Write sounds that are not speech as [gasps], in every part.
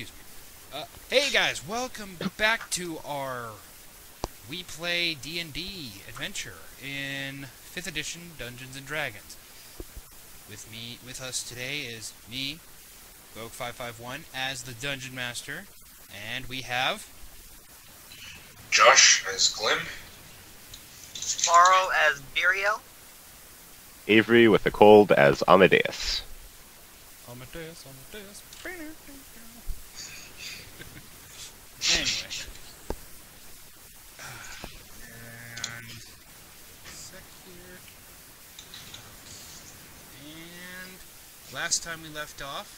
excuse me. Uh, hey guys, welcome back to our We Play D&D adventure in 5th edition Dungeons and Dragons. With me, with us today is me, Volk551, as the Dungeon Master, and we have... Josh as Glim. Morrow as Buriel. Avery with a cold as Amadeus. Amadeus, Amadeus. Anyway. And sec here. And last time we left off,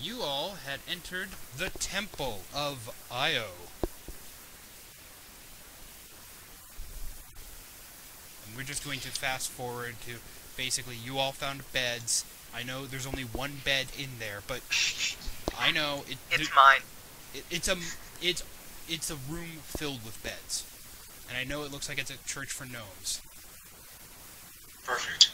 you all had entered the Temple of Io. And we're just going to fast forward to basically you all found beds. I know there's only one bed in there, but I know it. It's mine. It, it's a it's it's a room filled with beds, and I know it looks like it's a church for gnomes, Perfect.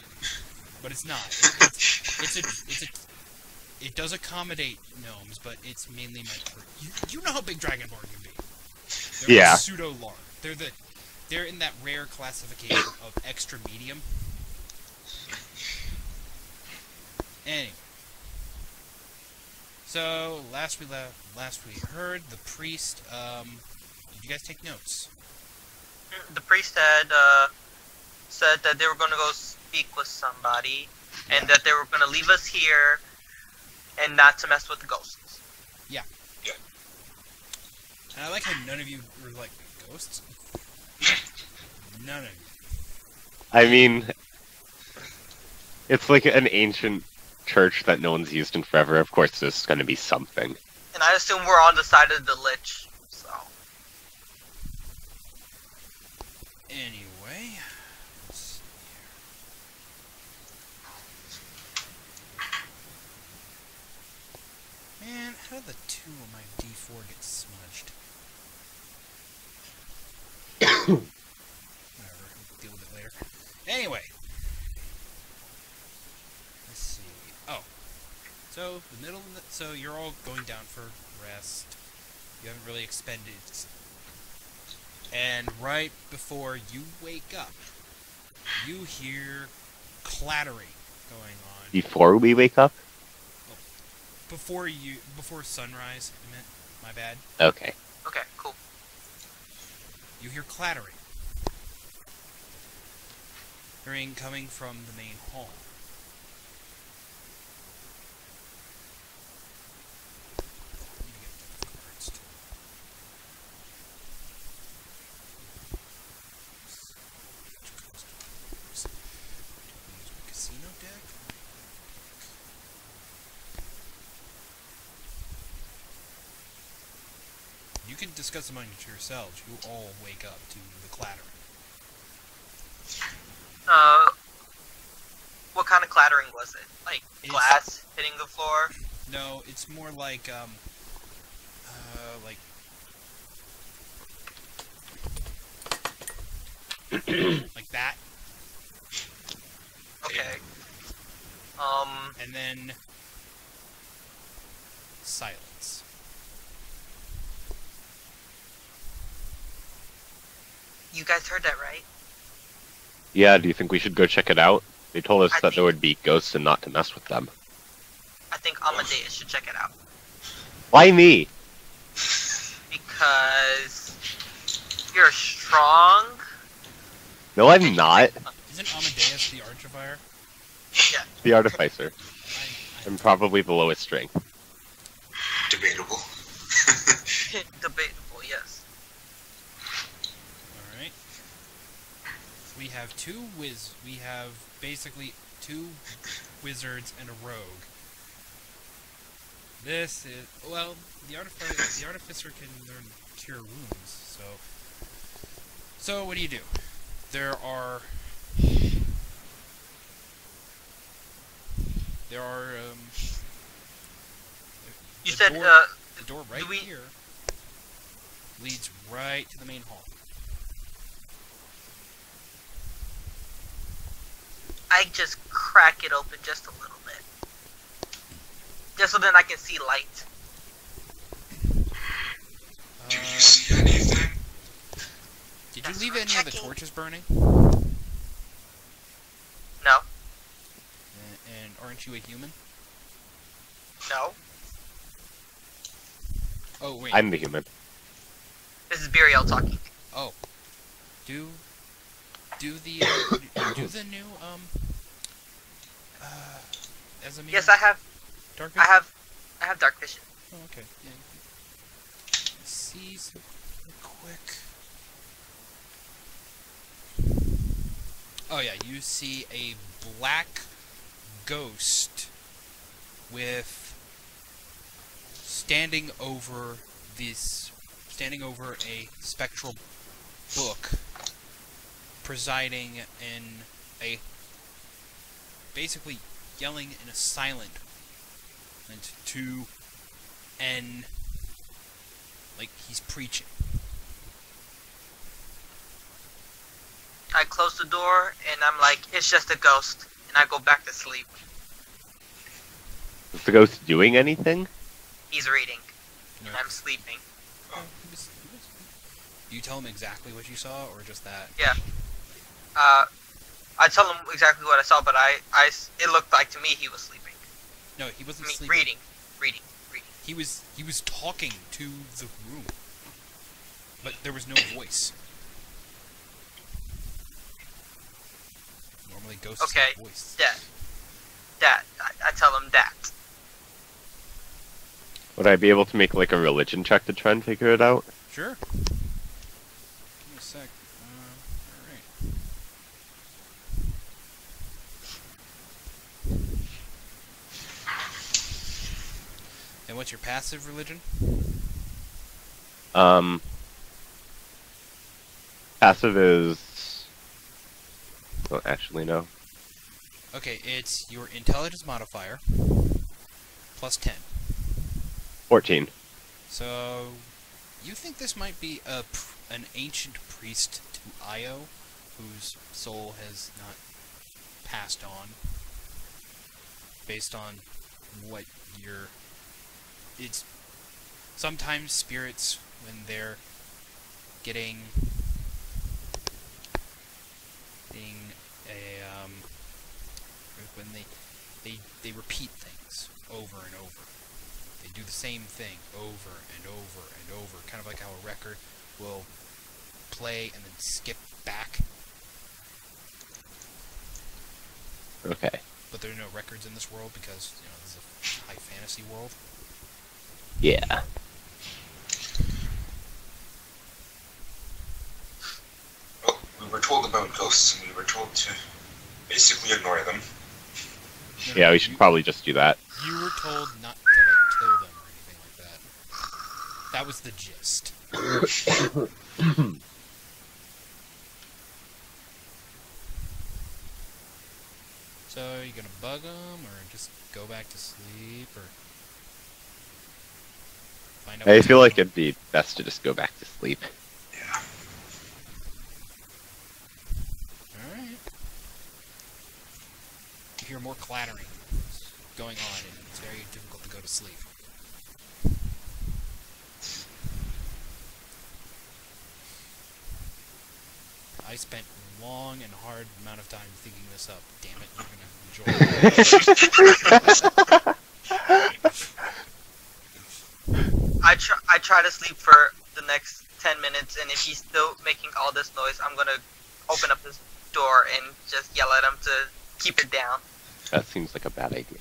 but it's not. It, [laughs] it's, it's a it's a it does accommodate gnomes, but it's mainly meant for you. You know how big Dragonborn can be. They're Yeah. Pseudo large. They're the they're in that rare classification of extra medium. Anyway. So last we left, last we heard the priest. Um, did you guys take notes? The priest had uh, said that they were going to go speak with somebody, and that they were going to leave us here, and not to mess with the ghosts. Yeah. yeah. And I like how none of you were like ghosts. [laughs] None of you. I mean, it's like an ancient church that no one's used in forever. Of course, there's going to be something. And I assume we're on the side of the lich. So Anyway, let's see here. Man, how did the two on my D4 get smudged? [coughs] Whatever, we'll deal with it later. Anyway, let's see. Oh, so the middle of the, so you're all going down for rest. You haven't really expended and right before you wake up, you hear clattering going on. Before we wake up? Before you, before sunrise, I meant. My bad. Okay. okay, cool. You hear clattering. Hearing coming from the main hall. Need to get the cards, too. Casino deck? You can discuss among yourselves. You all wake up to the clattering. Uh, what kind of clattering was it? Like It's- glass hitting the floor? No, it's more like um, uh, like [clears throat] like that, Okay. Um, and then silence. You guys heard that right? Yeah, do you think we should go check it out? They told us I that there would be ghosts and not to mess with them. I think Amadeus should check it out Why me? because you're strong. No, I'm not. Isn't Amadeus the Archifier? Yeah. The Artificer. I, I'm probably the lowest strength. Debatable. [laughs] [laughs] Debatable, yes. all right. We have two wiz. We have basically two wizards and a rogue. This is well, the artificer. The artificer can learn cure wounds. So, so what do you do? There are there are um. You said, door, uh, the door right we- here leads right to the main hall. I just crack it open just a little bit. Just so then I can see light. Do you see anything? Did you leave any checking. of the torches burning? No. And, and aren't you a human? No. Oh, wait. I'm the human. This is Buriel talking. Oh. Do do the uh, [coughs] do the new um uh as a Yes, I have. dark I have. I have dark vision. Oh, okay. Yeah. Let's see some real quick. Oh yeah, you see a black ghost with standing over this standing over a spectral book presiding in a basically yelling in a silent and to and like he's preaching. I close the door and I'm like, it's just a ghost, and I go back to sleep. Is the ghost doing anything? He's reading, You and I'm sleeping. He was- he was- You tell him exactly what you saw, or just that? Uh, I tell him exactly what I saw, but I, I, it looked like to me he was sleeping. No, he wasn't mean, sleeping. reading, reading, reading. He was he was talking to the room, but there was no [coughs] voice. Normally, ghosts Okay, have voice. That, that. I, I tell him that. Would I be able to make like a religion check to try and figure it out? Sure. Give me a sec. Uh, alright. And what's your passive religion? Um, passive is. Well, actually, no. Okay, it's your intelligence modifier plus 10. 14. So, you think this might be a pr- an ancient priest to Io, whose soul has not passed on, based on what you're. It's sometimes spirits when they're getting getting a um when they they they repeat things over and over. They do the same thing over and over and over, kind of like how a record will play and then skip back, Okay. but there are no records in this world because, you know, this is a high fantasy world. Yeah. Well, we were told about ghosts, and we were told to basically ignore them. No, no, Yeah, we you- should probably just do that. You were told not to, like, kill them or anything like that. That was the gist. [coughs] So, are you gonna bug them, or just go back to sleep, or find out? I feel like it'd be best to just go back to sleep. Yeah. Alright. You hear more clattering going on, and it's very difficult to go to sleep. I spent a long and hard amount of time thinking this up. Damn it, you're gonna enjoy it. [laughs] [laughs] I try. I try to sleep for the next ten minutes, and if he's still making all this noise, I'm gonna open up this door and just yell at him to keep it down. That seems like a bad idea.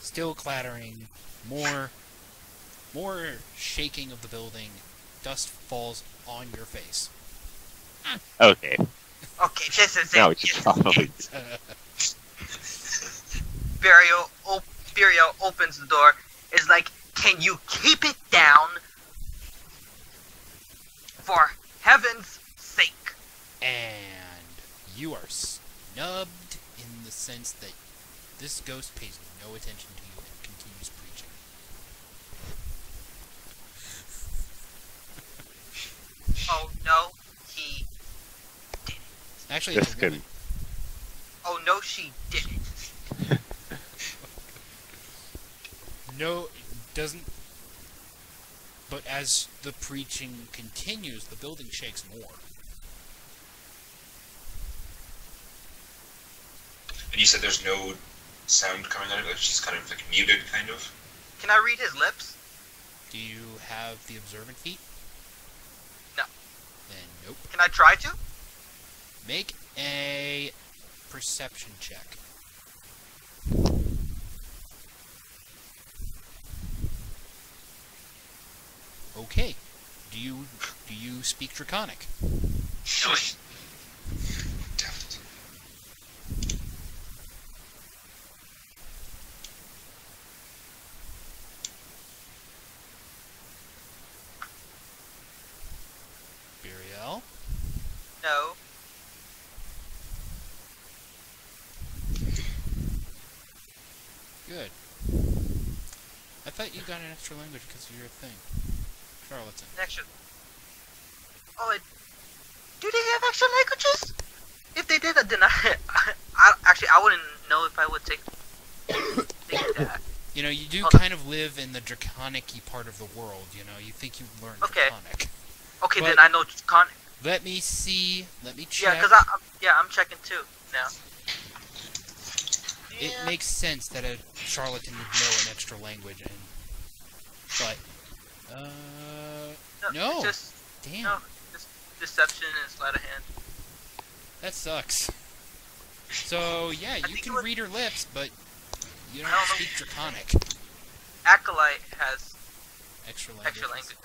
Still clattering, more more shaking of the building. Dust falls on your face. Okay. Okay, this is Now we it. should This is probably. it. Buriel, op- Buriel opens the door. Is like, can you keep it down? For heaven's sake. and you are snubbed in the sense that this ghost pays no attention to you and continues preaching. [laughs] Oh no, he. Didn't. Actually, it's This a can. woman. Oh no, she didn't. No, doesn't. But as the preaching continues, the building shakes more. And you said there's no sound coming out of it. It's just kind of like muted, kind of. Can I read his lips? Do you have the observant feat? No. Then nope. Can I try to? Make a perception check. Okay. Do you do you speak Draconic? Buriel? No. Good. I thought you got an extra language because of your thing. Charlatan. Extra. Oh, it, do they have extra languages? If they did, then [laughs] I, I actually I wouldn't know if I would take, [coughs] take that. You know, you do Hold kind of live in the draconic part of the world, you know. You think you learned Okay. draconic. Okay, But- then I know draconic. Let me see. Let me check. Yeah, cause I I'm, yeah I'm checking too now. it Yeah. makes sense that a charlatan would know an extra language, and but uh, no. it's Just damn, no. Just deception and sleight of hand. that sucks. [laughs] So yeah, you can it was- read her lips, but you don't don't know. speak draconic. Acolyte has Extra language. extra language.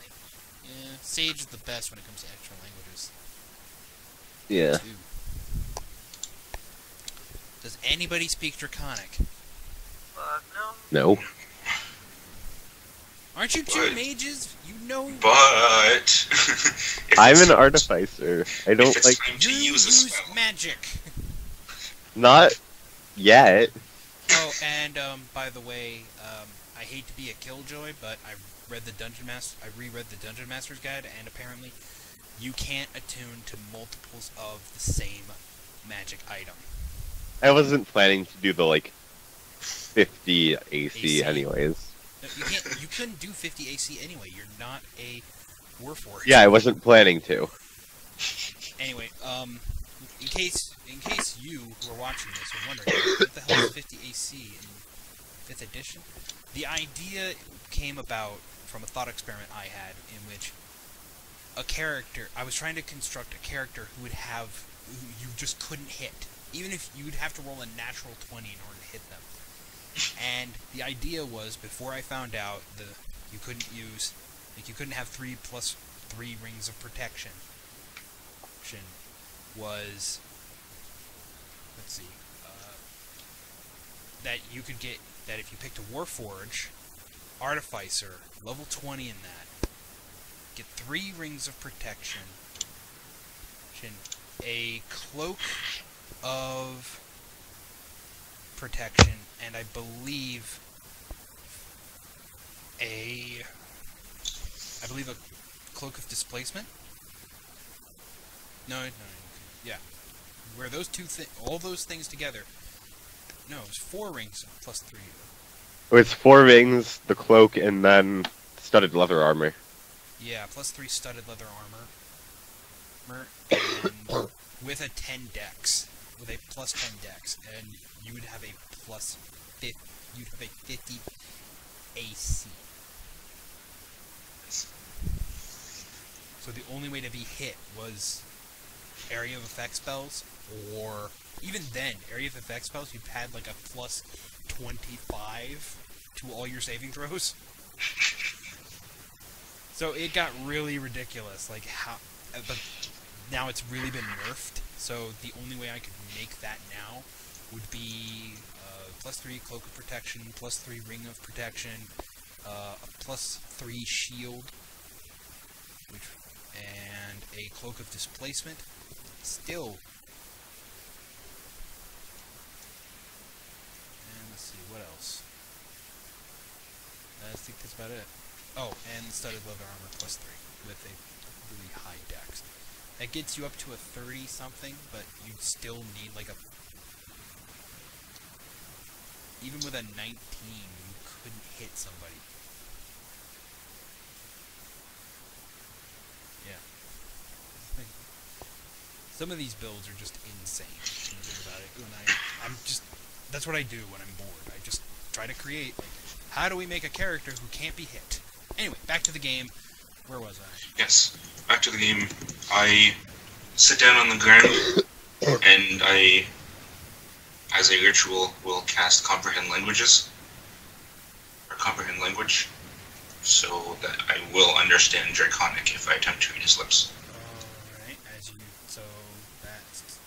Yeah, Sage is the best when it comes to extra languages. Yeah. Two. Does anybody speak draconic? Fuck no. No. Aren't you two What? mages? You know But [laughs] I'm an artificer. I don't if it's like time to use a use magic. not yet. Oh, and um, by the way, um, I hate to be a killjoy, but I read the dungeon master. I reread the dungeon master's guide, and apparently, you can't attune to multiples of the same magic item. I wasn't planning to do the like 50 AC, AC. anyways. No, you can't. You couldn't do 50 AC anyway. You're not a warforged. Yeah, I wasn't planning to. Anyway, um, in case in case you who are watching this are wondering what the hell is 50 AC in fifth edition, the idea came about from a thought experiment I had in which a character I was trying to construct a character who would have who you just couldn't hit, even if you'd have to roll a natural 20 in order to hit them. And the idea was before I found out the you couldn't use like you couldn't have three plus three rings of protection was let's see uh, that you could get that if you picked a warforge artificer level 20 in that get three rings of protection a cloak of protection and i believe a i believe a cloak of displacement no, no, no, yeah. Where those two thi- all those things together. No, it's four rings plus three. Oh, it was four rings, the cloak, and then studded leather armor. Yeah, plus three studded leather armor. [coughs] And with a ten dex, with a plus ten dex, and you would have a plus fifty. You'd have a fifty AC. So the only way to be hit was area of effect spells, or even then, area of effect spells, you've had like a plus 25 to all your saving throws. So it got really ridiculous, like how, but now it's really been nerfed. So the only way I could make that now would be uh, plus three cloak of protection, plus three ring of protection, uh, a plus three shield, which and a cloak of displacement. Still. And let's see, what else? I think that's about it. Oh, and studded leather armor plus three with a really high dex. That gets you up to a 30 something, but you still need like a. Even with a 19, you couldn't hit somebody. Yeah. Some of these builds are just insane. about it. When I, I'm just... That's what I do when I'm bored. I just try to create, like, how do we make a character who can't be hit? Anyway, back to the game. Where was I? Yes, back to the game. I sit down on the ground [coughs] and I as a ritual, will cast Comprehend Languages. Or Comprehend Language. So that I will understand Draconic if I attempt to read his lips. Alright, as you. So that's.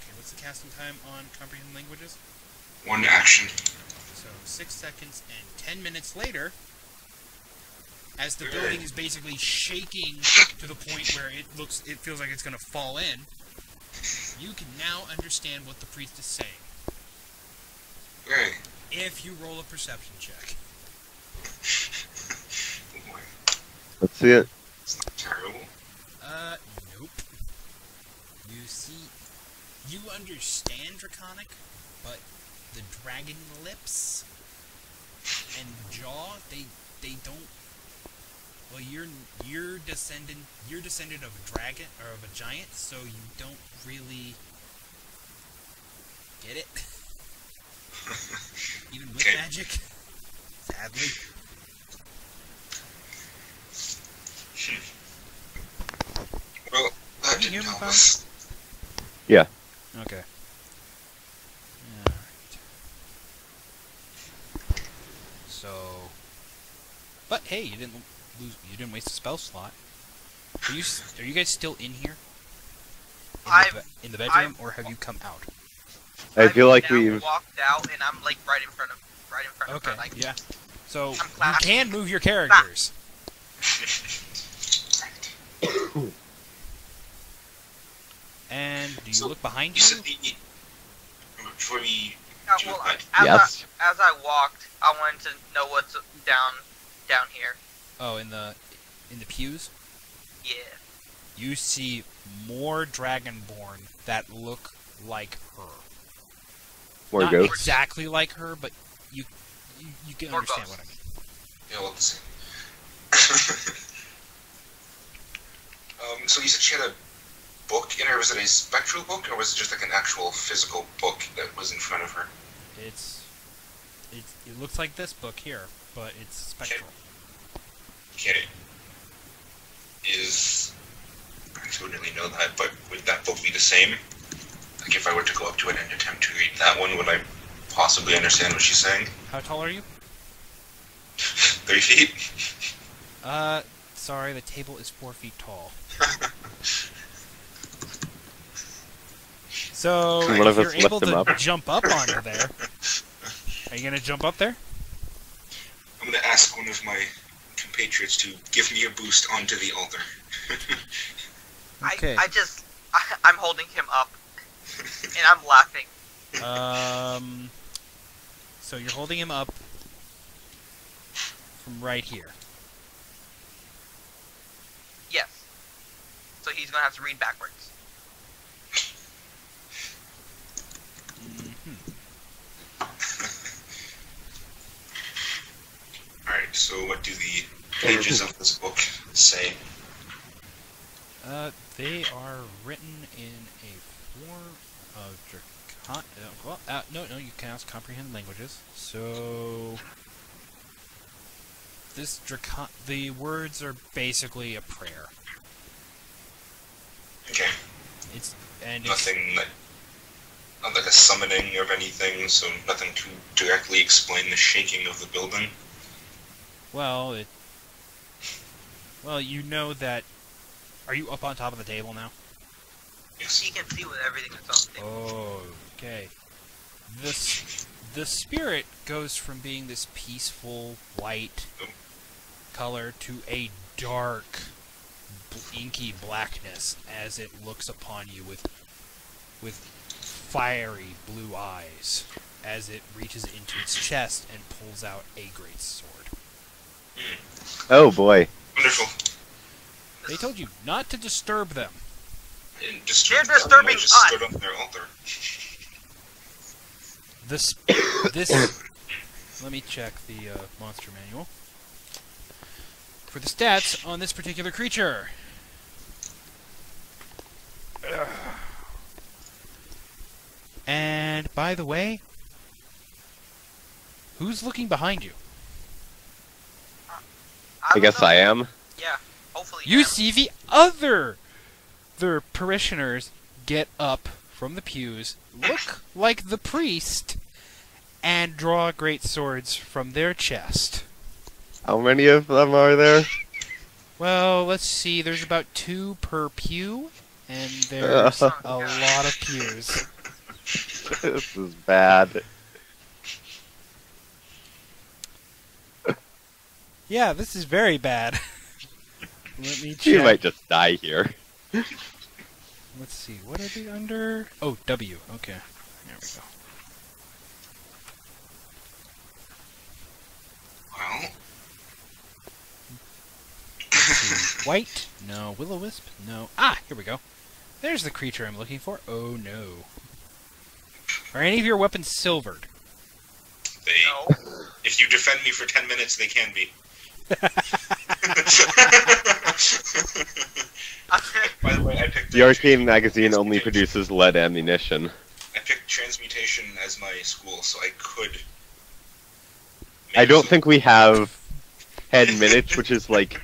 Okay, what's the casting time on Comprehend Languages? One action. So six seconds and ten minutes later, as the building is basically shaking to the point where it looks, it feels like it's going to fall in, you can now understand what the priest is saying. Right. If you roll a perception check. Oh. [laughs] Let's see it. It's not terrible. Uh, nope. You see, you understand Draconic, but the dragon lips and jaw, they they don't. Well, you're you're descendant you're descendant of a dragon or of a giant, so you don't really get it. [laughs] [laughs] Even with Okay. magic, sadly. Well, that Can you didn't hear me, help Bob? us. Okay. Alright. So. But hey, you didn't lose. You didn't waste a spell slot. Are you are you guys still in here? In the, I've- be- in the bedroom, or have you come out? I I've feel like we've. walked out and I'm like right in front of right in front Okay. of her. Like Yeah. So you can move your characters. [coughs] And do you So, look behind You you? said the. Before we. uh, well, as Yes. I, as I walked, I wanted to know what's down down here. Oh, in the in the pews. Yeah. you see more dragonborn that look like her. More Not ghosts. exactly like her, but you you, you can More understand ghosts. what I mean. Yeah, well, the same. [laughs] um, so you said she had a book in her. Was it a spectral book, or was it just like an actual physical book that was in front of her? It's it it looks like this book here, but it's spectral. Okay. Is I actually wouldn't really know that, but would that book be the same? Like if I were to go up to it and attempt to read that one, would I possibly understand what she's saying? How tall are you? [laughs] Three feet. Uh, sorry, the table is four feet tall. [laughs] So One if you're able to up. jump up onto there, [laughs] are you gonna jump up there? I'm gonna ask one of my compatriots to give me a boost onto the altar. Okay. I, I just I, I'm holding him up and I'm laughing. Um, so you're holding him up from right here. Yes. So he's gonna have to read backwards. hmm Alright, so what do the pages of this book say? Uh, they are written in a form of dracon. Uh, well, uh, no, no, you cannot comprehend languages. So this dracon. The words are basically a prayer. Okay, It's and it's, nothing like not like a summoning of anything, so nothing to directly explain the shaking of the building. well, it. Well, you know that. Are you up on top of the table now? Yes. He can see with everything that's on the table. Okay. This the spirit goes from being this peaceful white color to a dark inky blackness as it looks upon you with with fiery blue eyes as it reaches into its chest and pulls out a great sword. Oh boy. Wonderful. They told you not to disturb them. I didn't disturb They're disturbing just us. stood on their altar. This [coughs] this let me check the uh, monster manual for the stats on this particular creature. Ugh. And by the way, who's looking behind you? I don't guess know. I am. Yeah. Hopefully. You yeah. see the other the parishioners get up from the pews, look [coughs] like the priest, and draw great swords from their chest. How many of them are there? Well, let's see. There's about two per pew, and there's [laughs] a lot of pews. this is bad. Yeah, this is very bad. [laughs] Let me You might just die here. Let's see. What are they under? Oh, W. Okay. There we go. Well, [laughs] Wight? No. Will o wisp? No. Ah, here we go. There's the creature I'm looking for. Oh no. Are any of your weapons silvered? they. No. If you defend me for ten minutes, they can be. [laughs] [laughs] [laughs] By the way, I picked The arcane magazine only produces lead ammunition. I picked transmutation as my school, so I could. I don't think we have head [laughs] minutes, which is like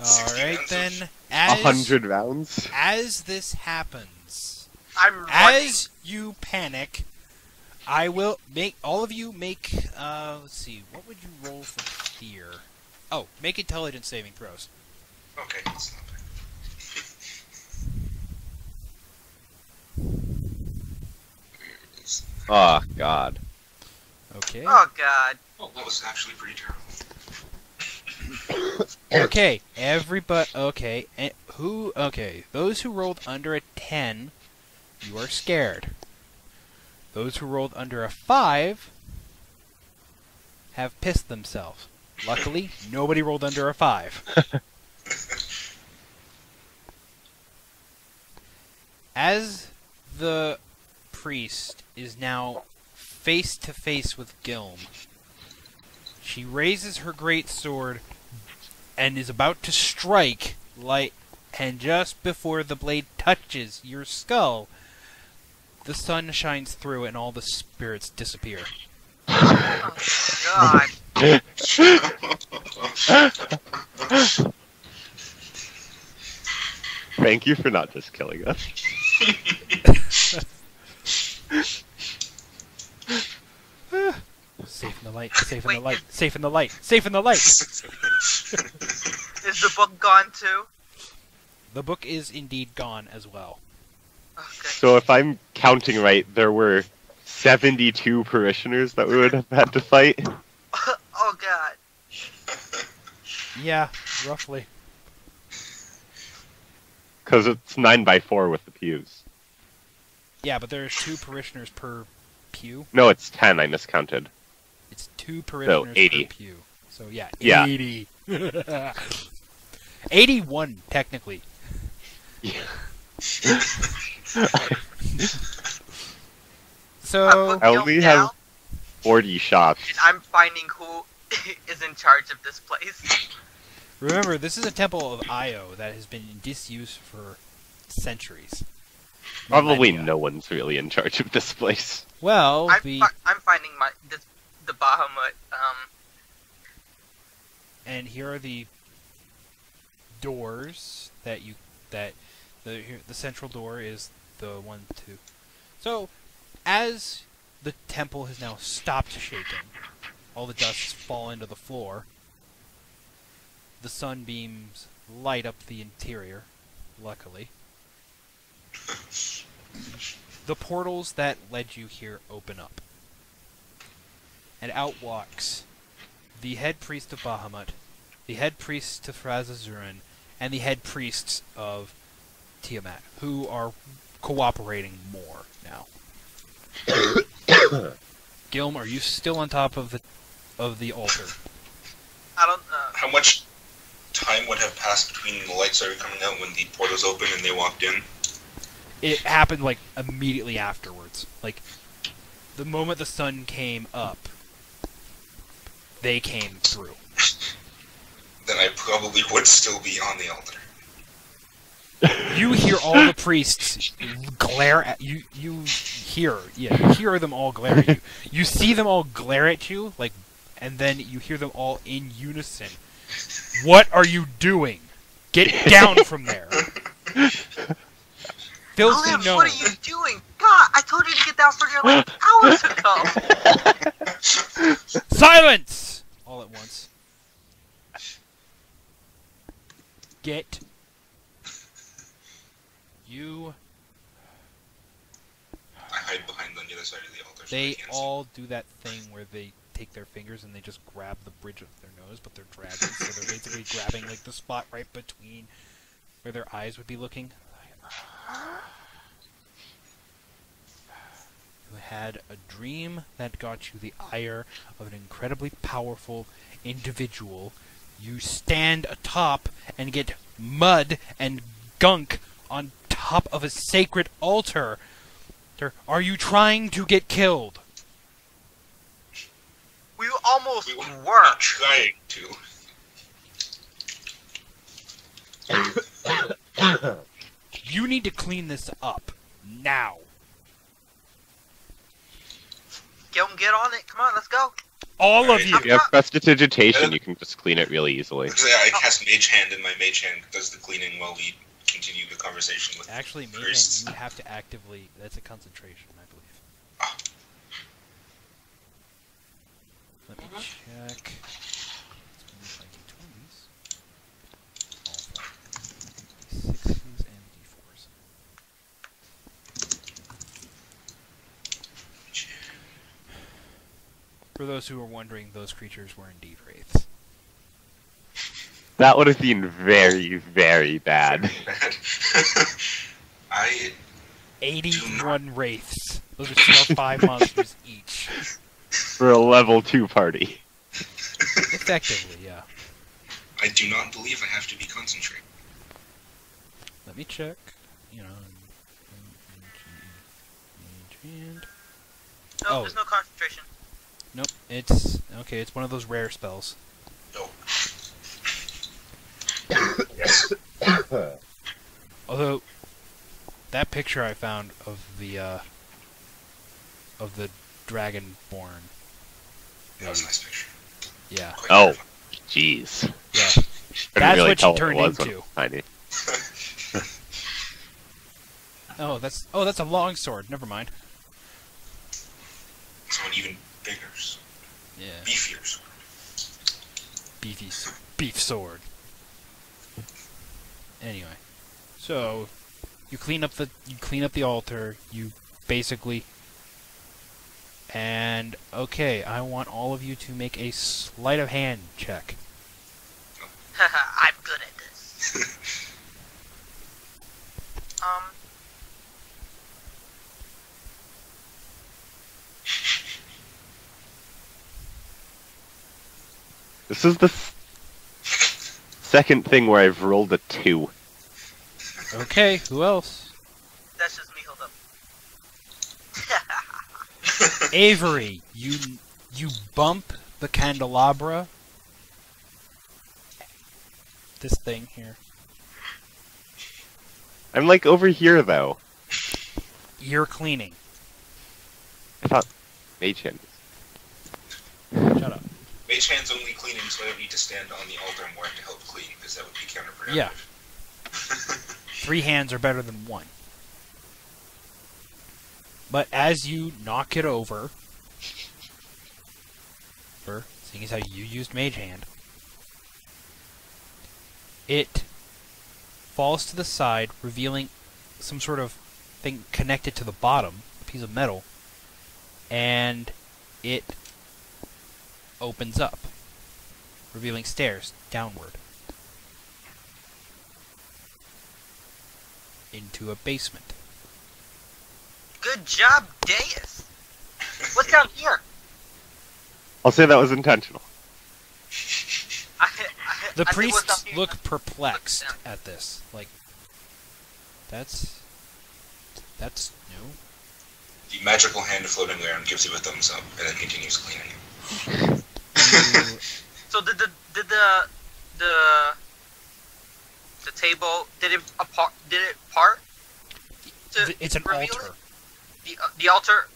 All 60 right rounds then. a hundred rounds. as this happens, I'm running. as you panic, I will make all of you make. Uh, let's see. What would you roll for fear? Oh, make intelligence saving throws. Okay, that's not bad. Oh God. Okay. Oh God. Oh, that was actually pretty terrible. Okay, everybody. Okay, eh, who? Okay, those who rolled under a ten, you are scared. Those who rolled under a five have pissed themselves. Luckily, nobody rolled under a five. [laughs] As the priest is now face to face with Gilm, she raises her great sword and is about to strike like and just before the blade touches your skull the sun shines through and all the spirits disappear [laughs] Oh God. Thank you for not just killing us. safe in the light safe in the light safe in the light safe in the light Is the book gone too? the book is indeed gone as well Okay. So if I'm counting right, there were 72 parishioners that we would have had to fight. [laughs] oh God. yeah roughly Because it's 9 by 4 with the pews. yeah but there's two parishioners per pew No, it's 10, I miscounted. it's two parishioners 80. per pew so yeah Yeah. 80 [laughs] 81 technically Yeah. [laughs] so I'm only have 40 shots. and I'm finding who [laughs] is in charge of this place. Remember, this is a temple of Io that has been in disuse for centuries. Probably Millennia. no one's really in charge of this place. Well, I'm, the fi- I'm finding my this, the Bahamut. Um. and here are the doors that you that the here, the central door is the one to. So, as the temple has now stopped shaking, all the dusts fall into the floor. The sunbeams light up the interior. Luckily. The portals that led you here open up. And out walks the head priest of Bahamut, the head priest of Razazuran, and the head priests of Tiamat, who are cooperating more now. [coughs] Gilm, are you still on top of the of the altar? I don't. Uh, How much time would have passed between the lights started coming out when the portals opened and they walked in? It happened like immediately afterwards. Like the moment the sun came up, they came through. [laughs] Then I probably would still be on the altar. You hear all the priests glare at you. You hear, yeah, you hear them all glare at you. You see them all glare at you, like, and then you hear them all in unison. What are you doing? Get [laughs] down from there. Filthy Olive, no. what are you doing? God, I told you to get down from here like hours [laughs] ago. Silence! All at once. Get. You. I hide behind on the other side of the altar. They can't all do that thing where they take their fingers and they just grab the bridge of their nose, but they're dragons, so they're basically grabbing like the spot right between where their eyes would be looking. You had a dream that got you the ire of an incredibly powerful individual. You stand atop and get mud and gunk on top of a sacred altar. Are you trying to get killed? We almost We were were. not trying to. You need to clean this up now. Get, get on it. Come on, let's go. All of Alright. you. If you have prestidigitation, you can just clean it really easily. I I cast Mage Hand, and my Mage Hand does the cleaning while we continue the conversation with. Actually, Mayhem, priests. you have to actively. That's a concentration, I believe. Ah. Let me uh-huh. check. Let's move my d20s. All five. D6s and d4s. For those who are wondering, those creatures were indeed wraiths. That would have been very, very bad. Bad. [laughs] I 81 wraiths. Those are still five [laughs] monsters each. For a level 2 party. Effectively, yeah. I do not believe I have to be concentrating. Let me check. You know. And No, Oh. there's no concentration. nope, it's okay. It's one of those rare spells. No. [coughs] Although that picture I found of the uh, of the dragonborn, That was a nice picture. yeah, Quite Oh. Jeez. yeah. [laughs] That's really what she tell turned it into. it was tiny. Oh, that's oh, that's a long sword. Never mind. Someone even bigger, Yeah, beefier. beefy beef sword. Anyway, so you clean up the you clean up the altar. You basically and okay, I want all of you to make a sleight of hand check. [laughs] I'm good at this. [laughs] Um, This is the s- second thing where I've rolled a 2. Okay, who else? that's just me. Hold up. Avery, you you bump the candelabra. This thing here. I'm like over here though. You're cleaning. I thought Mage Hand. Shut up. Mage Hand's only cleaning, so I don't need to stand on the altar more to help clean, because that would be counterproductive. Yeah. [laughs] Three hands are better than one. But as you knock it over, seeing as how you used Mage Hand, it falls to the side, revealing some sort of thing connected to the bottom, a piece of metal, and it opens up, revealing stairs downward. into a basement. Good job, Deus. What's down here? I'll say that was intentional. I, I, The I priests down here- look perplexed at this. Like, that's that's new. The magical hand floating around gives you a thumbs up, and then continues cleaning. You- [laughs] So did the did the the the table did it apart? Did it part? To It's an altar. it? The uh, the altar.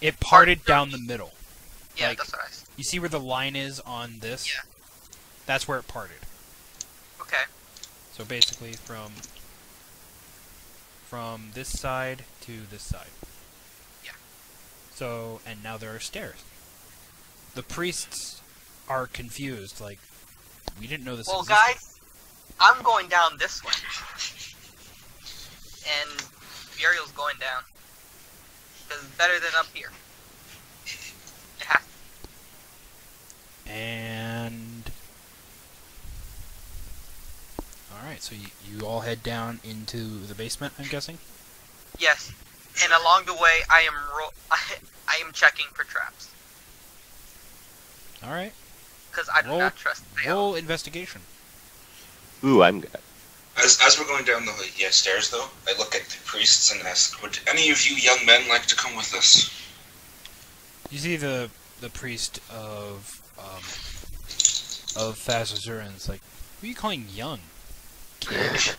It parted down the middle. Yeah, Like- that's what I. s- You see where the line is on this? Yeah. That's where it parted. Okay. So basically from from this side to this side. Yeah. So and now there are stairs. The priests are confused, like we didn't know this Well, existed. guys, I'm going down this way, [laughs] and Uriel's going down because it's better than up here. It has And Alright, so you, you all head down into the basement, I'm guessing? Yes, and along the way, I am ro- I, [laughs] I am checking for traps Alright. because I do Roll- not trust Theo. Roll investigation. Ooh, I'm good. As, as we're going down the yeah, stairs, though, I look at the priests and ask, "Would any of you young men like to come with us?" You see the the priest of um of Fazazuran's like who are you calling young? Kid?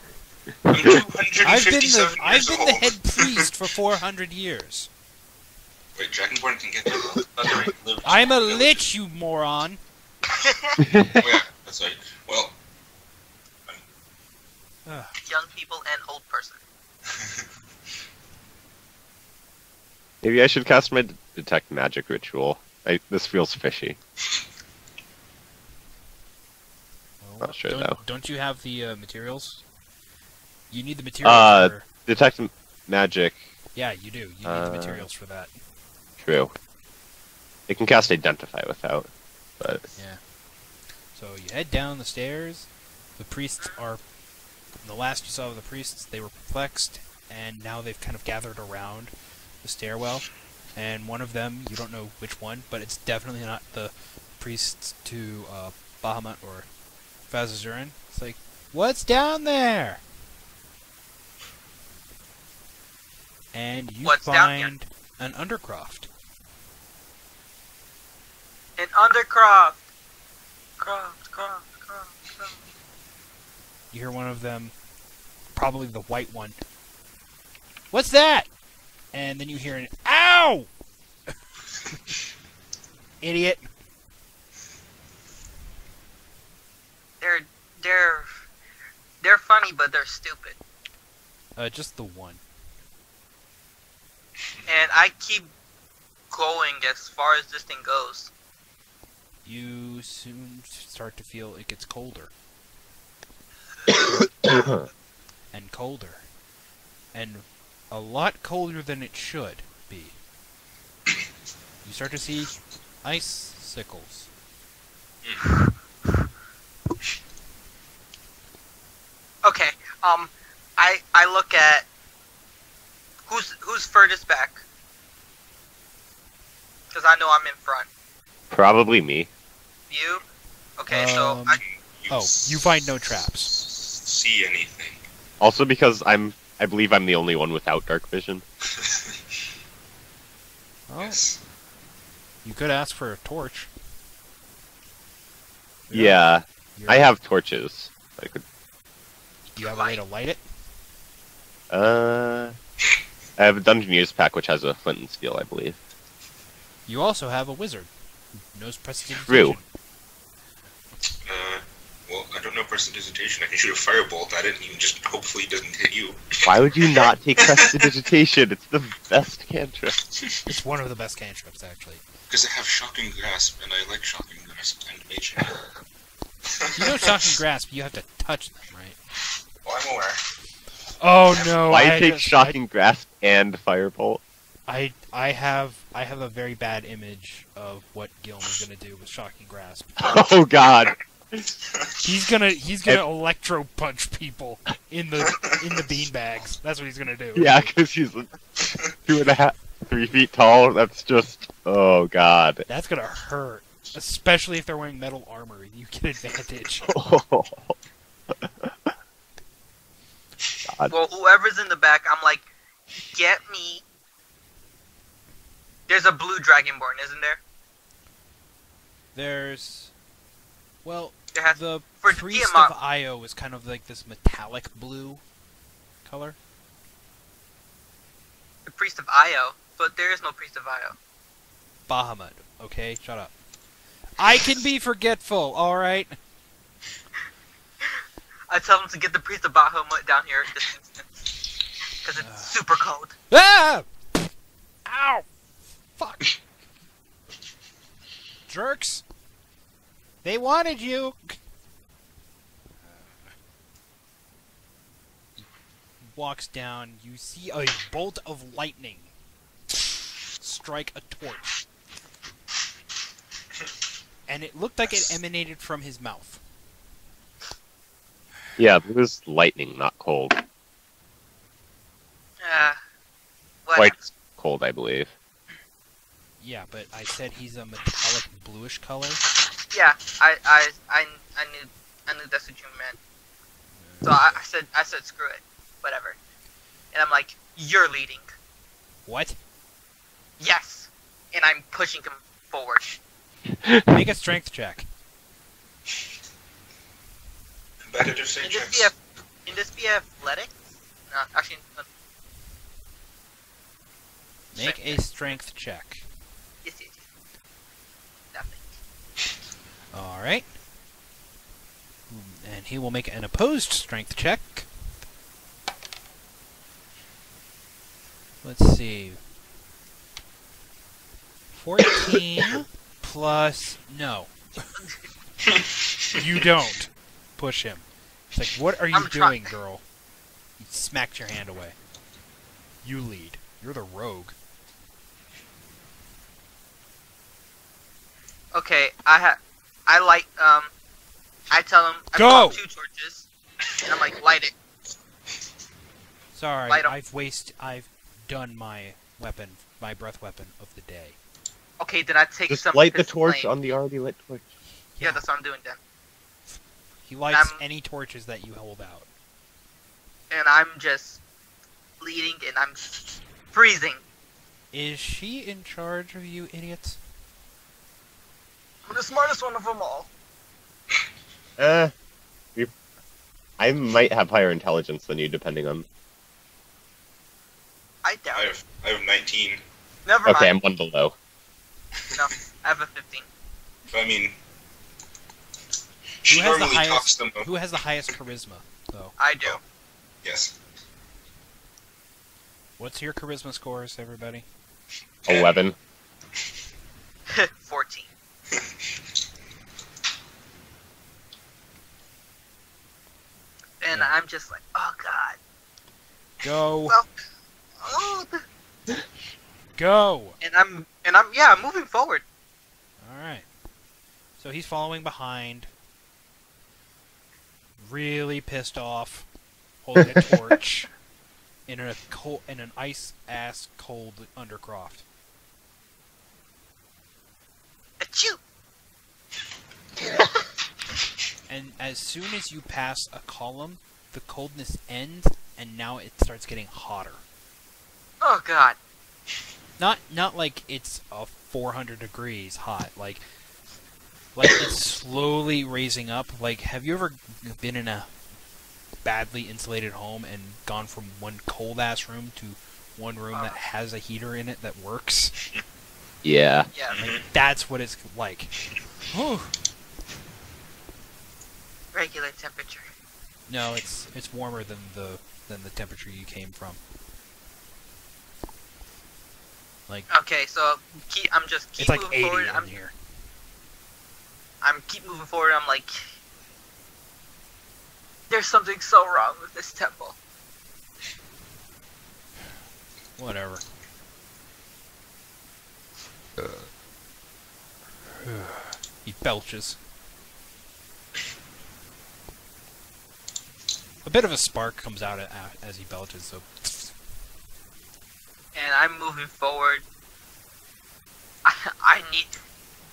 I'm 257 I've been the years I've been old. the head priest for four hundred years. Wait, Dragonborn can get there. though. [laughs] That's right, live- I'm a lich, you moron. [laughs] Oh yeah, that's right. Well, Ugh. Young people and old person. [laughs] Maybe I should cast my detect magic ritual. I, this feels fishy. Well, Not sure, don't, though. Don't you have the uh, materials? You need the materials. Uh, for, Detect magic. yeah, you do. You need uh, the materials for that. True. It can cast identify without, but Yeah. So you head down the stairs. The priests are. The last you saw of the priests, they were perplexed, and now they've kind of gathered around the stairwell. And one of them, you don't know which one, but it's definitely not the priests to uh, Bahamut or Fazazuran. It's like, what's down there? And you What's find an undercroft. An undercroft. Croft, croft, croft, croft. You hear one of them, probably the white one. What's that? And then you hear an ow! [laughs] Idiot. They're they're they're funny, but they're stupid. Uh, just the one. And I keep going as far as this thing goes. You soon start to feel it gets colder [coughs] and colder. And a lot colder than it should be. You start to see icicles. Okay. Um, I I look at who's who's furthest back. Because I know I'm in front. probably me. You? Okay, so Um, I, Oh, you find no traps. S- See anything? Also because I'm, I believe I'm the only one without dark vision. [laughs] Oh, Yes. you could ask for a torch. Yeah, You're- I have torches. I could. You have a way to light it? Uh, I have a Dungeoneer's pack which has a flint and steel, I believe. You also have a wizard who knows prestidigitation. True. Uh, well, I don't know prestidigitation. I can shoot a firebolt at it, and you just hopefully it doesn't hit you. Why would you not take [laughs] prestidigitation? It's the best cantrip. It's one of the best cantrips, actually. Because I have shocking grasp, and I like shocking grasp and mage hand. You know shocking [laughs] grasp, you have to touch them, right? Well, I'm aware. Oh no! Why I take just- shocking grasp and firebolt? I, I I have I have a very bad image of what Gilm is gonna do with shocking grasp. [laughs] Oh God! He's gonna he's gonna electro punch people in the in the beanbags. That's what he's gonna do. Yeah, because he's two and a half, three feet tall. That's just. Oh God. That's gonna hurt, especially if they're wearing metal armor. You get advantage. [laughs] God. well, whoever's in the back, I'm like, get me. There's a blue dragonborn, isn't there? There's, well, has The priest Tiamat- of Io is kind of like this metallic blue color. the priest of Io, but there is no priest of Io. Bahamut. Okay, shut up. I can be forgetful. All right. [laughs] I tell them to get the priest of Bahamut down here this. Because it's Ah. super cold. Ah! Ow! Fuck. [laughs] Jerks. They wanted you. Walks down. You see a bolt of lightning strike a torch. And it looked like it emanated from his mouth. Yeah, it was lightning, not cold. Uh, what? Quite cold, I believe. Yeah, but I said he's a metallic bluish color. Yeah, I, I, I, I knew, I knew that's what you meant. So I, I said, I said, screw it, whatever. And I'm like, you're leading. What? Yes. And I'm pushing him forward. [laughs] Make a strength check. Competitive save Can this checks. be a, can this be athletics? No, actually, no. Make a strength check. Yes, yes, yes. Nothing. All right. And he will make an opposed strength check. Let's see. 14 [coughs] plus. No. [laughs] you don't push him. It's like, what are you I'm doing, girl? You smacked your hand away. You lead. You're the rogue. Okay, I ha I light um I tell him I Go! pull two torches and I'm like light it. Sorry, Light 'em. I've waste. I've done my weapon, my breath weapon of the day. Okay, then I take Just some light the his torch flame. on the already lit torch. Yeah, that's what I'm doing then. He lights I'm- any torches that you hold out. And I'm just leading and I'm freezing. Is she in charge of you idiots? I'm the smartest one of them all. Uh, you- I might have higher intelligence than you, depending on. I doubt I it. have I have 19. Never Okay, I'm one below. No, I have a 15. But I mean, she Who has the highest- talks them. Who has the highest charisma? Though, I do. Yes. what's your charisma scores, everybody? Eleven. [laughs] 14. And I'm just like, oh god. Go, Well, oh, go. and I'm and I'm yeah, I'm moving forward. All right. So he's following behind, really pissed off, holding a [laughs] torch in a cold, in an ice ass cold Undercroft. [laughs] And as soon as you pass a column, the coldness ends, and now it starts getting hotter. Oh god. Not not like it's a 400 degrees hot, like like it's [coughs] slowly raising up. Like, have you ever been in a badly insulated home and gone from one cold ass room to one room that uh. has a heater in it that works? [laughs] Yeah. Yeah. Like, mm-hmm. that's what it's like. Whew. Regular temperature. No, it's it's warmer than the than the temperature you came from. Like Okay, so keep, I'm just keep it's like moving 80 forward. in I'm here. I'm keep moving forward. I'm like, there's something so wrong with this temple. Whatever. He belches. A bit of a spark comes out as he belches, so and I'm moving forward. I, [laughs] I need.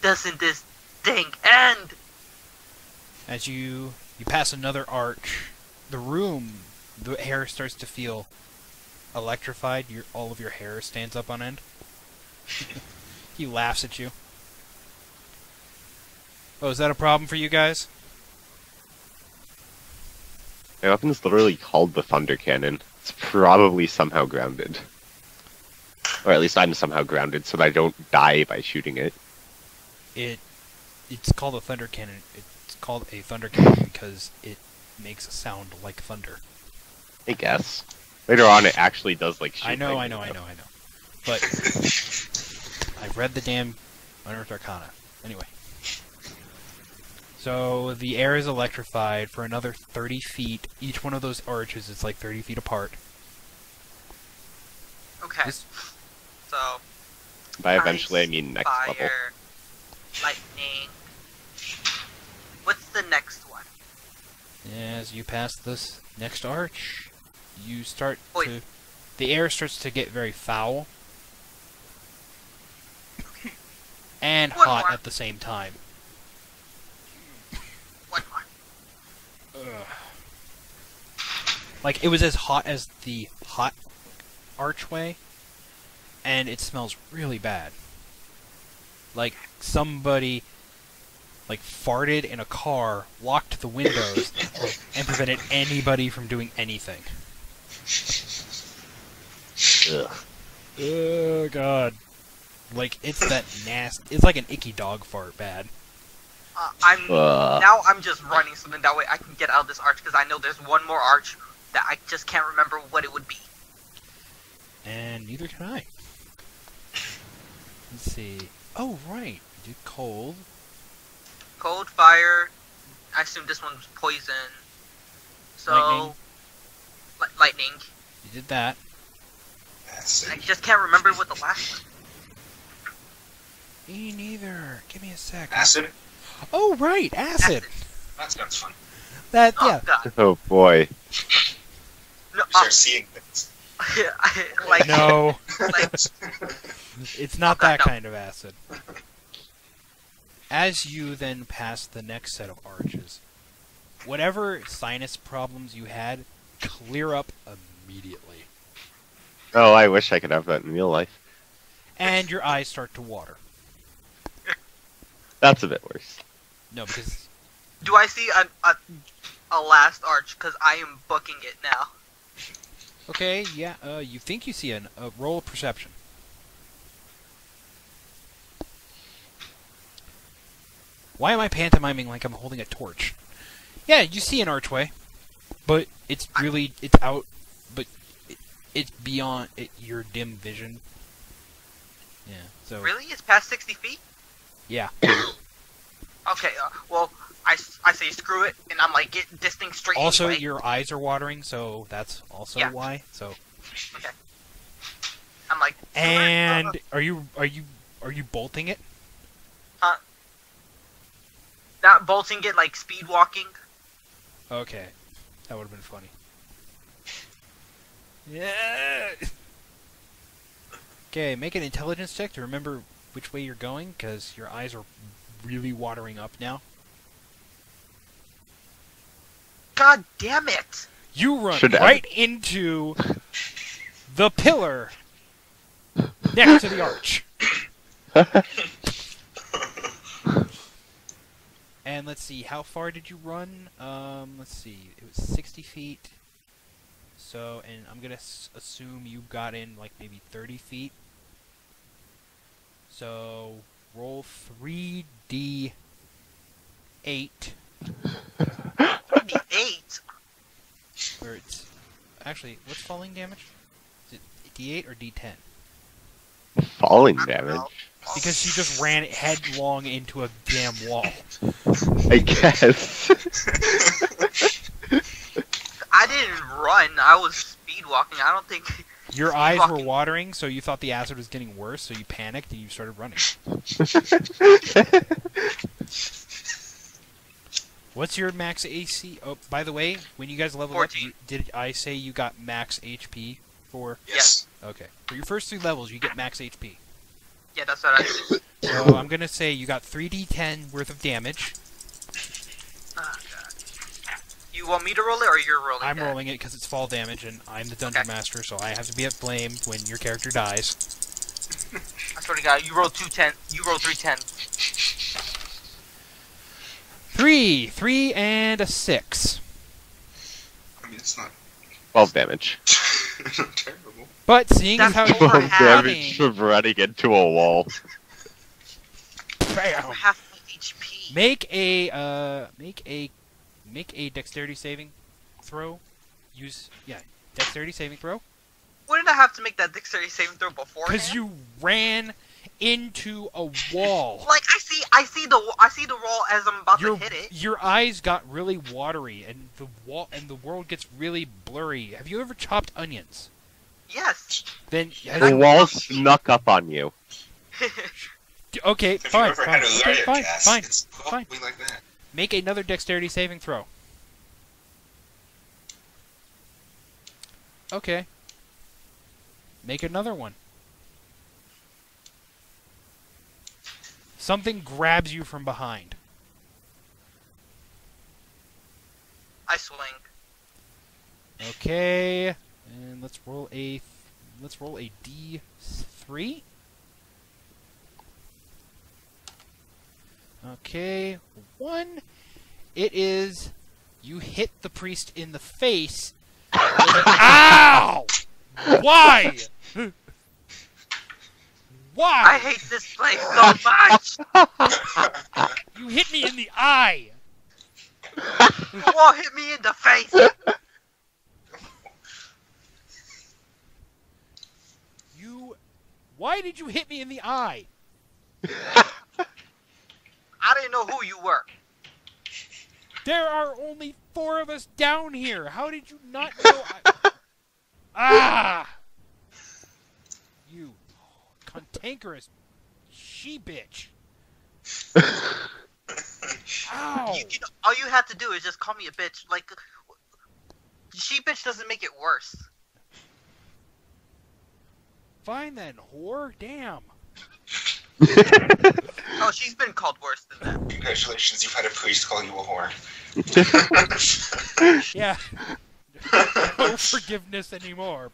Doesn't this thing end? as you you pass another arch, the room, the hair starts to feel electrified. Your all of your hair stands up on end. [laughs] he laughs at you. Oh, is that a problem for you guys? My weapon's literally called the Thunder Cannon. It's probably somehow grounded. Or at least I'm somehow grounded so that I don't die by shooting it. It it's called a thunder cannon. It's called a thunder cannon because it makes a sound like thunder. I guess. Later on, it actually does like shoot. I know, I lightning, know, I know, I know. But [laughs] I've read the damn Unearthed Arcana. Anyway. So the air is electrified for another 30 feet. Each one of those arches is like 30 feet apart. Okay. This- So By eventually, I mean next fire, level. lightning. What's the next one? As you pass this next arch, you start Wait. to. The air starts to get very foul. And One hot more. at the same time. One more. Ugh. Like, it was as hot as the hot archway, and it smells really bad. Like, somebody, like, farted in a car, locked the windows, [laughs] and prevented anybody from doing anything. Ugh. Oh, God. Like, it's that nasty. It's like an icky dog fart bad. Uh, I'm Ugh. now. I'm just running something that way I can get out of this arch because I know there's one more arch that I just can't remember what it would be. And neither can I. Let's see. Oh, right. You did cold. Cold, fire. I assume this one's poison. So, Lightning. Li- lightning. You did that. I just can't remember what the last one. Me neither. Give me a sec. Acid? Oh, right. Acid. That sounds fun. That, Oh yeah. god. Oh boy. No, You uh, start seeing things. [laughs] like No, like it's not Okay, that no. kind of acid. As you then pass the next set of arches, whatever sinus problems you had clear up immediately, Oh, I wish I could have that in real life. and your eyes start to water. That's a bit worse. No, because Do I see a a, a last arch? Because I am booking it now. okay, yeah, uh, you think you see an, a roll of perception. Why am I pantomiming like I'm holding a torch? Yeah, you see an archway, but it's really it's out, but it, it's beyond it, your dim vision. Yeah. So Really? It's past 60 feet? Yeah, Okay, uh, well, I say screw it, and I'm like, get this thing straight Also, anyway. your eyes are watering, so that's also Yeah. why. So Okay. I'm like, and are you are you are you bolting it? Huh. Not bolting it like speed walking. Okay, that would have been funny. Yeah. [laughs] Okay, make an intelligence check to remember which way you're going, because your eyes are really watering up now. God damn it! You run Should I- right into the pillar next to the arch. [laughs] And let's see, how far did you run? Um, let's see, it was 60 feet. So, and I'm gonna s- assume you got in like maybe 30 feet. So, roll 3d8. The eight. Where it's actually, what's falling damage? Is it d8 or d10? Falling damage. Because she just ran headlong into a damn wall. I guess. [laughs] I didn't run. I was speed walking. I don't think. Your eyes were watering, so you thought the acid was getting worse, so you panicked and you started running. [laughs] What's your max AC? Oh, by the way, when you guys leveled 14. up, did I say you got max HP for? Yes. Okay, for your first three levels, you get max HP. Yeah, that's what I did. So I'm gonna say you got 3d10 worth of damage. God. You want me to roll it, or you're rolling? I'm that? rolling it because it's fall damage, and I'm the dungeon Okay. master, so I have to be at blame when your character dies. [laughs] I swear to God, you roll two ten. You roll three ten. Three, three, and a six. I mean, It's not, 12 damage. [laughs] not terrible. But seeing as That's how over [laughs] you're half. damage running, from running into a wall. bam, Half my HP. make a uh, make a make a dexterity saving throw. Use yeah, dexterity saving throw. Wouldn't I have to make that dexterity saving throw before? Because you ran into a wall. [laughs] Like I see, I see the, I see the wall as I'm about Your to hit it. your eyes got really watery, and the wall and the world gets really blurry. Have you ever chopped onions? Yes. Then [laughs] The wall snuck up on you. [laughs] okay, If fine, you ever fine, had a okay, riot fine, fine. like that. Make another dexterity saving throw. Okay. Make another one. Something grabs you from behind. I swing. Okay, and let's roll a let's roll a d3. Okay, one. It is you hit the priest in the face. Ow! Why? Why? I hate this place so much. You hit me in the eye. you all hit me in the face. You. Why did you hit me in the eye? [laughs] I didn't know who you were. There are only four of us down here. How did you not know? I... [laughs] ah! You cantankerous she bitch. Ow! You, you know, all you have to do is just call me a bitch. Like, she bitch doesn't make it worse. Fine then, whore. Damn. [laughs] She's been called worse than that. Congratulations, you've had a priest call you a whore. [laughs] Yeah. no [laughs] forgiveness anymore.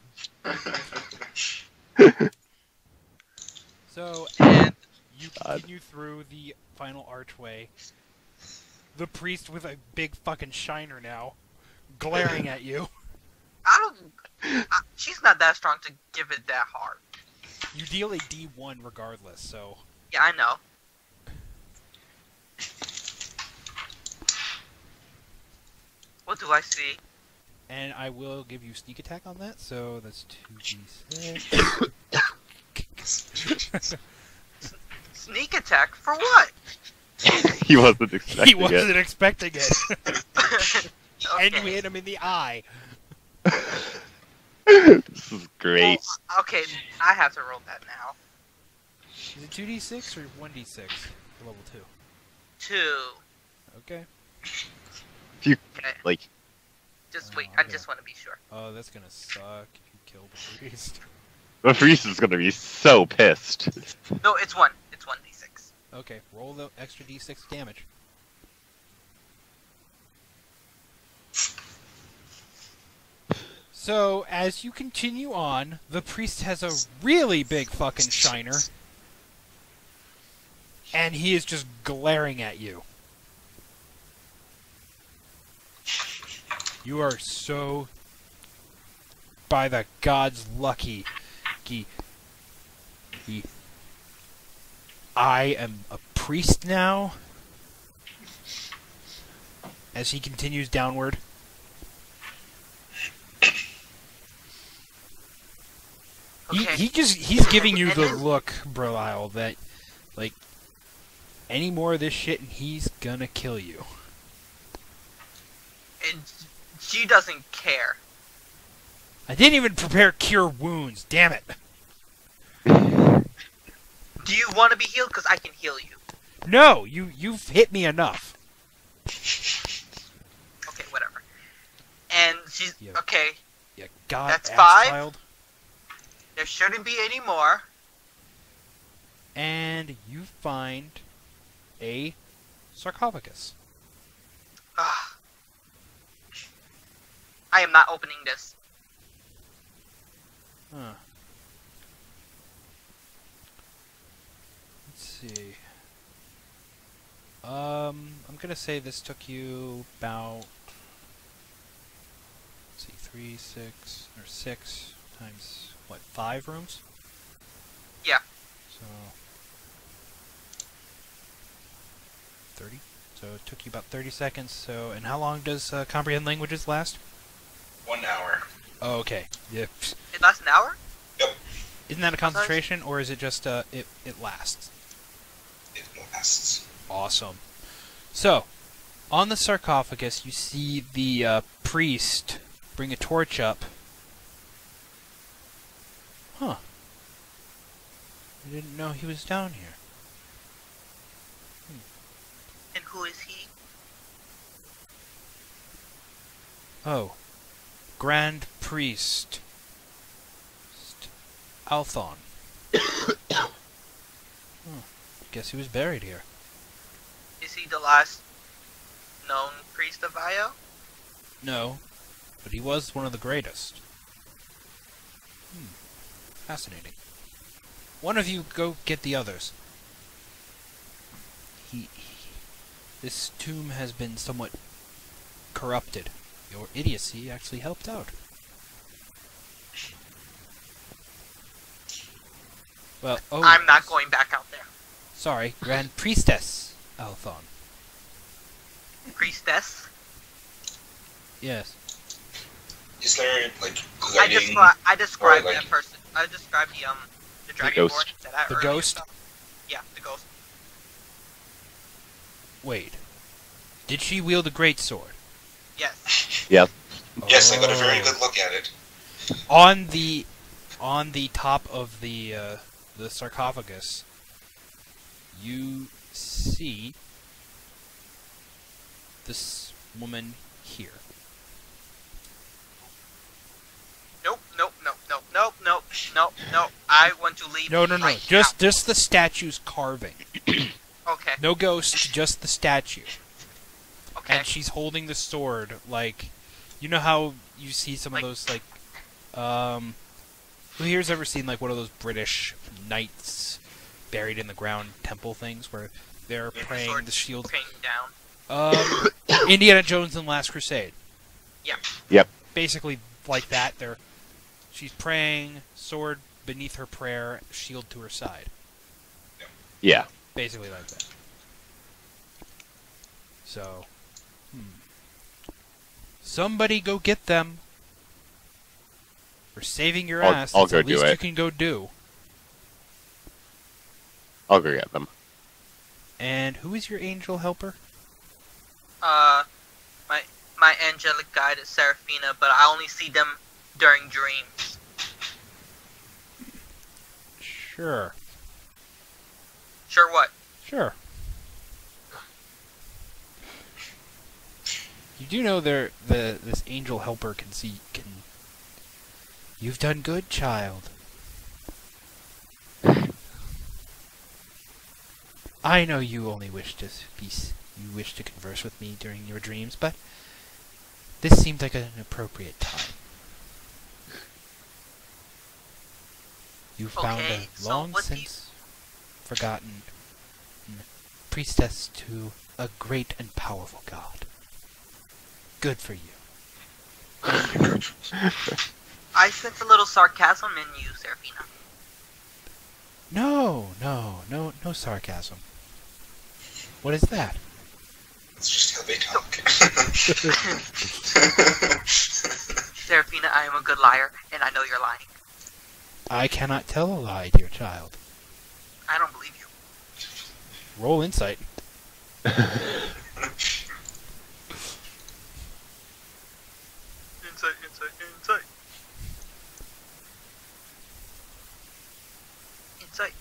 So, And you God. continue through the final archway. The priest with a big fucking shiner now, glaring at you. I don't. I, she's not that strong to give it that hard. You deal a D1 regardless, so. Yeah, I know. What do I see? And I will give you sneak attack on that, so that's 2d6. [laughs] Sneak attack for what? [laughs] he wasn't expecting he it. wasn't expecting it. [laughs] And you hit him in the eye. this is great. Well, okay, I have to roll that now. Is it 2d6 or 1d6 for level 2? Two. Okay. Okay, Like, just Oh, wait. I just want to be sure. Oh, that's gonna suck if you kill the priest. [laughs] the priest is gonna be so pissed. No, it's one. It's one d six. Okay, roll the extra d6 damage. So, as you continue on, the priest has a really big fucking shiner. And he is just glaring at you. You are so. By the gods lucky. He. He. I am a priest now. As he continues downward. He, Okay. he just he's giving you the look, Buriel, that like any more of this shit and he's gonna kill you. And she doesn't care. I didn't even prepare cure wounds, damn it. Do you want to be healed? Because I can heal you. No, you you've hit me enough. Okay, whatever. And she's Yeah. okay. You god That's five. child. There shouldn't be any more. And you find a sarcophagus. Ugh. I am not opening this. Huh. Let's see. Um, I'm gonna say this took you about. Let's three, six, or six times what? Five rooms. Yeah. So thirty. So it took you about thirty seconds. So, and how long does uh, comprehend languages last? One hour. Oh, okay. Yeah. It lasts an hour? Yep. Isn't that a concentration, or is it just uh, it it lasts? It lasts. Awesome. So, on the sarcophagus, you see the uh, priest bring a torch up. Huh. I didn't know he was down here. And who is he? Oh. Grand Priest. St- Althon. huh. [coughs] Guess he was buried here. Is he the last known priest of Io? No, but he was one of the greatest. Hmm. Fascinating. One of you go get the others. He, he- This tomb has been somewhat corrupted. Your idiocy actually helped out. Well, oh. I'm not going back out there. Sorry, Grand Priestess Althon. Priestess? Yes. Is there like I lighting? descri- I described or, that like- person. I described the um the dragonborn ghost. The ghost? Yeah, the ghost. Wait. Did she wield a great sword? Yes. Yep. Yes, I got a very good look at it. on the on the top of the uh, the sarcophagus you see this woman here Nope, nope, nope, nope, nope, nope, nope, nope. I want to leave. no no no right just just the statue's carving. [clears throat] Okay, no ghost just the statue okay. and she's holding the sword like you know how you see some Like- of those like um who here's ever seen like one of those british knights buried in the ground temple things where they're With the praying sword the shield down. um [coughs] indiana jones and the last crusade Yeah. Yep. basically like that they're she's praying sword beneath her prayer shield to her side Yeah. basically like that. So. Somebody go get them. For saving your I'll- ass, I'll go the do least it. you can go do. I'll go get them. And who is your angel helper? Uh, my my angelic guide is Seraphina, but I only see them during dreams. Sure, Sure, what? sure. You do know there the this angel helper can see can. You've done good, child. I know you only wish to be you wish to converse with me during your dreams, but this seemed like an appropriate time. You found Okay, a long you- since forgotten priestess to a great and powerful god. Good for you. [laughs] I sense a little sarcasm in you, Seraphina. No, no, no, no sarcasm. What is that? It's just how they talk. [laughs] Seraphina, I am a good liar, and I know you're lying. I cannot tell a lie, dear child. I don't believe you. Roll insight. Insight, [laughs] insight, insight. Insight.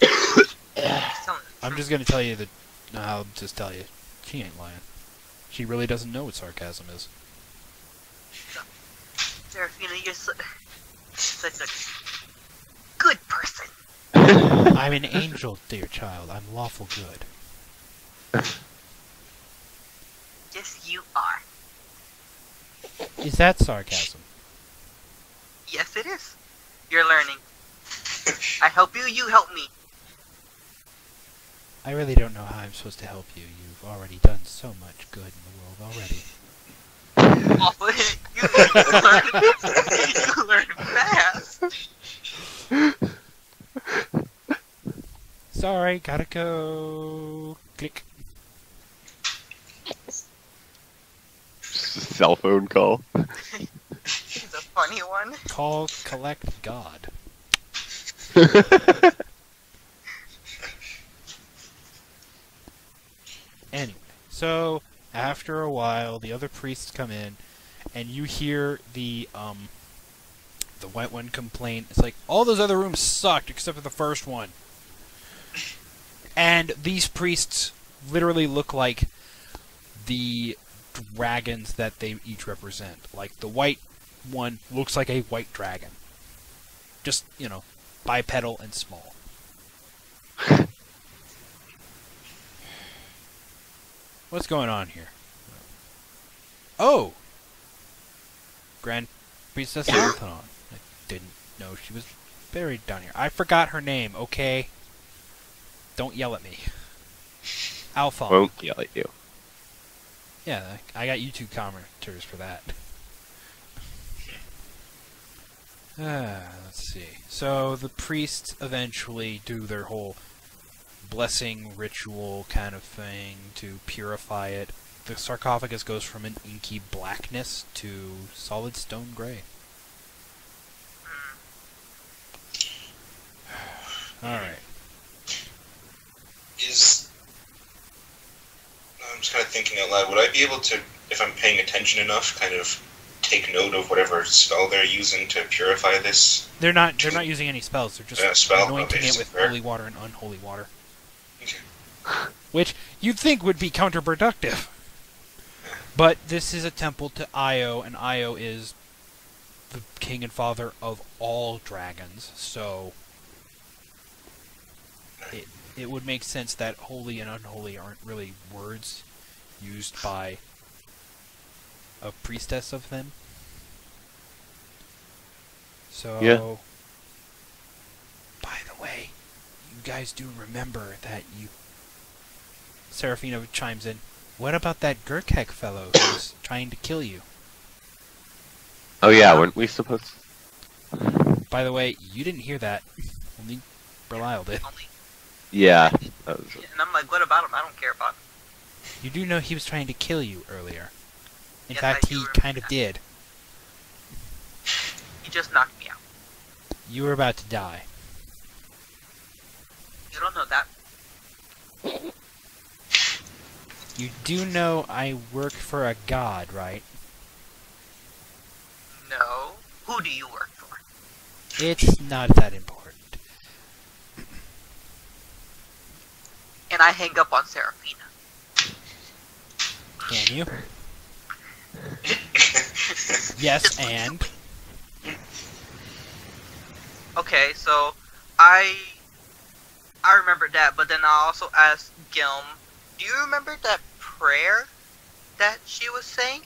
He's telling the I'm just gonna tell you that. No, I'll just tell you. She ain't lying. She really doesn't know what sarcasm is. Seraphina, you're su- such a good person. [laughs] I'm an angel, dear child. I'm lawful good. Yes, you are. Is that sarcasm? Yes, it is. You're learning. I help you, you help me. I really don't know how I'm supposed to help you. You've already done so much good in the world already. awful. [laughs] you learn, [laughs] you learn fast. Sorry, gotta go. Click. Cell phone call. [laughs] It's a funny one. Call collect God. Anyway, so after a while, the other priests come in, and you hear the um, the white one complain. It's like all those other rooms sucked except for the first one. And these priests literally look like the dragons that they each represent. Like the white one looks like a white dragon. Just, you know, bipedal and small. [laughs] What's going on here? Oh! Grand Priestess Althenon. I didn't know she was buried down here. I forgot her name, okay? Don't yell at me. [laughs] Alphon. Won't yell at you. Yeah, I got YouTube commenters for that. [sighs] Ah, let's see. So the priests eventually do their whole blessing ritual kind of thing to purify it. The sarcophagus goes from an inky blackness to solid stone gray. Hmm. Alright. Is I'm just kind of thinking out loud. Would I be able to, if I'm paying attention enough, kind of take note of whatever spell they're using to purify this? They're not they're not using any spells, they're just Yeah, spell, anointing okay, it with fair. holy water and unholy water. Which you'd think would be counterproductive. But this is a temple to Io, and Io is the king and father of all dragons, so it it would make sense that holy and unholy aren't really words used by a priestess of them. So Yeah. by the way, you guys do remember that you Seraphina chimes in. What about that Gurkek fellow who's [coughs] trying to kill you? Oh yeah, uh-huh. weren't we supposed? By the way, you didn't hear that. Only Buriel did. Yeah. Was, and I'm like, what about him? I don't care about him. You do know he was trying to kill you earlier. In Yes, fact, he kind of that. did. He just knocked me out. You were about to die. You don't know that. You do know I work for a god, right? No. Who do you work for? It's not that important. And I hang up on Seraphina. Can you? [laughs] Yes, and Okay, so I I remember that, but then I also asked Gilm, do you remember that prayer that she was saying?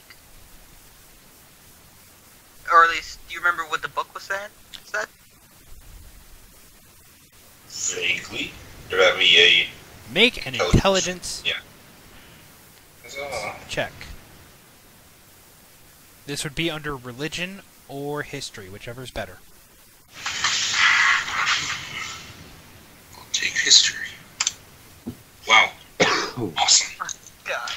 Or at least, do you remember what the book was saying? Said? Vaguely. Would that be make an Intelligence. intelligence a? Uh, check. This would be under religion or history, whichever is better. I'll take history. Wow. Awesome. [laughs] God.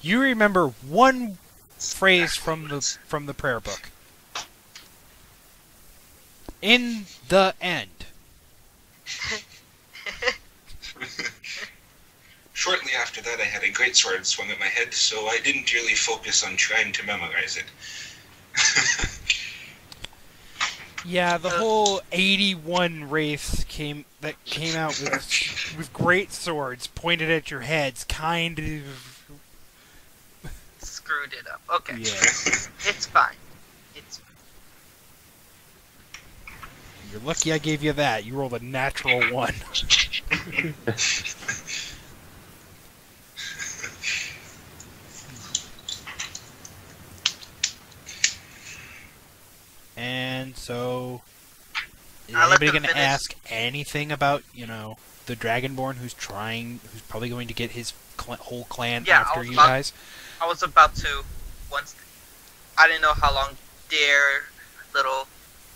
You remember one phrase from the from the prayer book. In the end. [laughs] Shortly after that, I had a great sword swung at my head, so I didn't really focus on trying to memorize it. [laughs] Yeah, the uh, whole 81 race came that came out with with great swords pointed at your heads kind of Screwed it up. Okay. yeah. It's fine. It's You're lucky I gave you that. You rolled a natural 1. [laughs] [laughs] [laughs] And so is I let anybody going to ask anything about you know the Dragonborn who's trying, who's probably going to get his cl- whole clan Yeah, after you about- guys? I was about to once I didn't know how long their little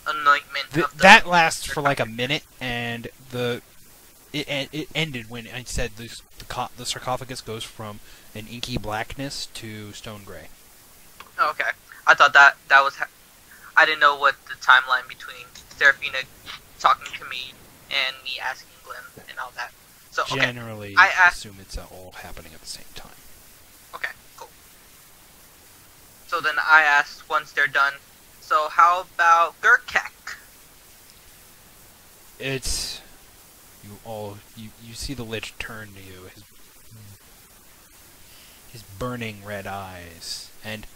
anointment Th- of the that lasts for like a minute, and the it it ended when I said the the, the sarcophagus goes from an inky blackness to stone gray. Oh, okay. I thought that that was. Ha- I didn't know what the timeline between Seraphina talking to me and me asking Glenn and all that. So okay, Generally, I asked- assume it's all happening at the same time. okay, cool. So then I asked once they're done. So how about Gurkek? It's you all you you see the lich turn to you, his his burning red eyes and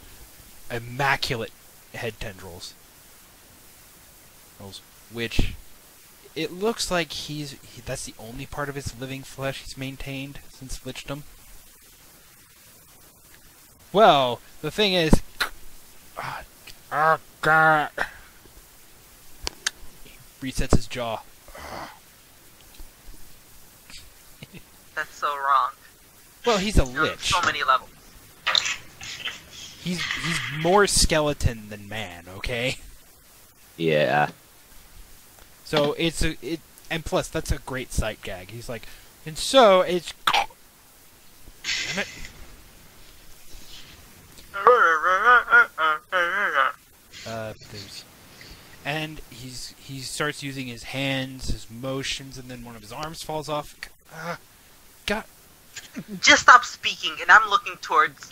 immaculate head tendrils, which it looks like he's he, that's the only part of his living flesh he's maintained since lichdom. Well, the thing is, [sighs] he resets his jaw. That's so wrong. Well, he's a lich. so many levels. He's he's more skeleton than man, okay? Yeah. So it's a it and plus that's a great sight gag. He's like, and so it's [laughs] Damn it. Uh, there's and he's he starts using his hands, his motions, and then one of his arms falls off. Ah, God, Just stop speaking, and I'm looking towards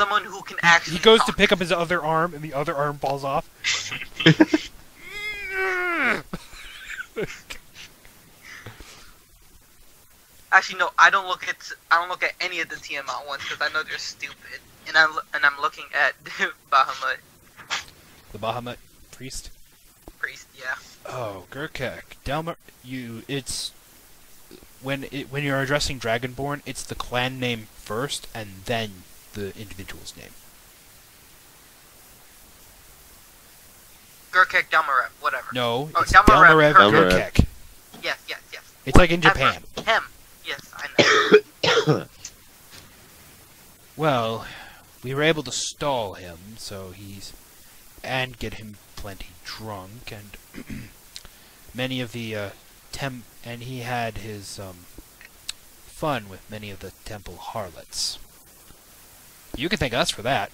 someone who can actually. he goes to pick up his other arm, and the other arm falls off. [laughs] Actually, no. I don't look at. I don't look at any of the Tiamat ones because I know they're stupid. And I'm and I'm looking at [laughs] Bahamut the Bahamut priest. priest. Yeah. Oh, Gurkek. Delmar, you. It's when it, when you're addressing Dragonborn, it's the clan name first, and then the individual's name. Gurkek Delmarev, whatever. No, Oh, it's Delmarev Delmarev Delmarev. Gurkek. Yes, yes, yes. It's like in Japan. Him. Yes, I know. [coughs] Well, we were able to stall him, so he's and get him plenty drunk, and [clears throat] many of the uh, tem and he had his um, fun with many of the temple harlots. You can thank us for that.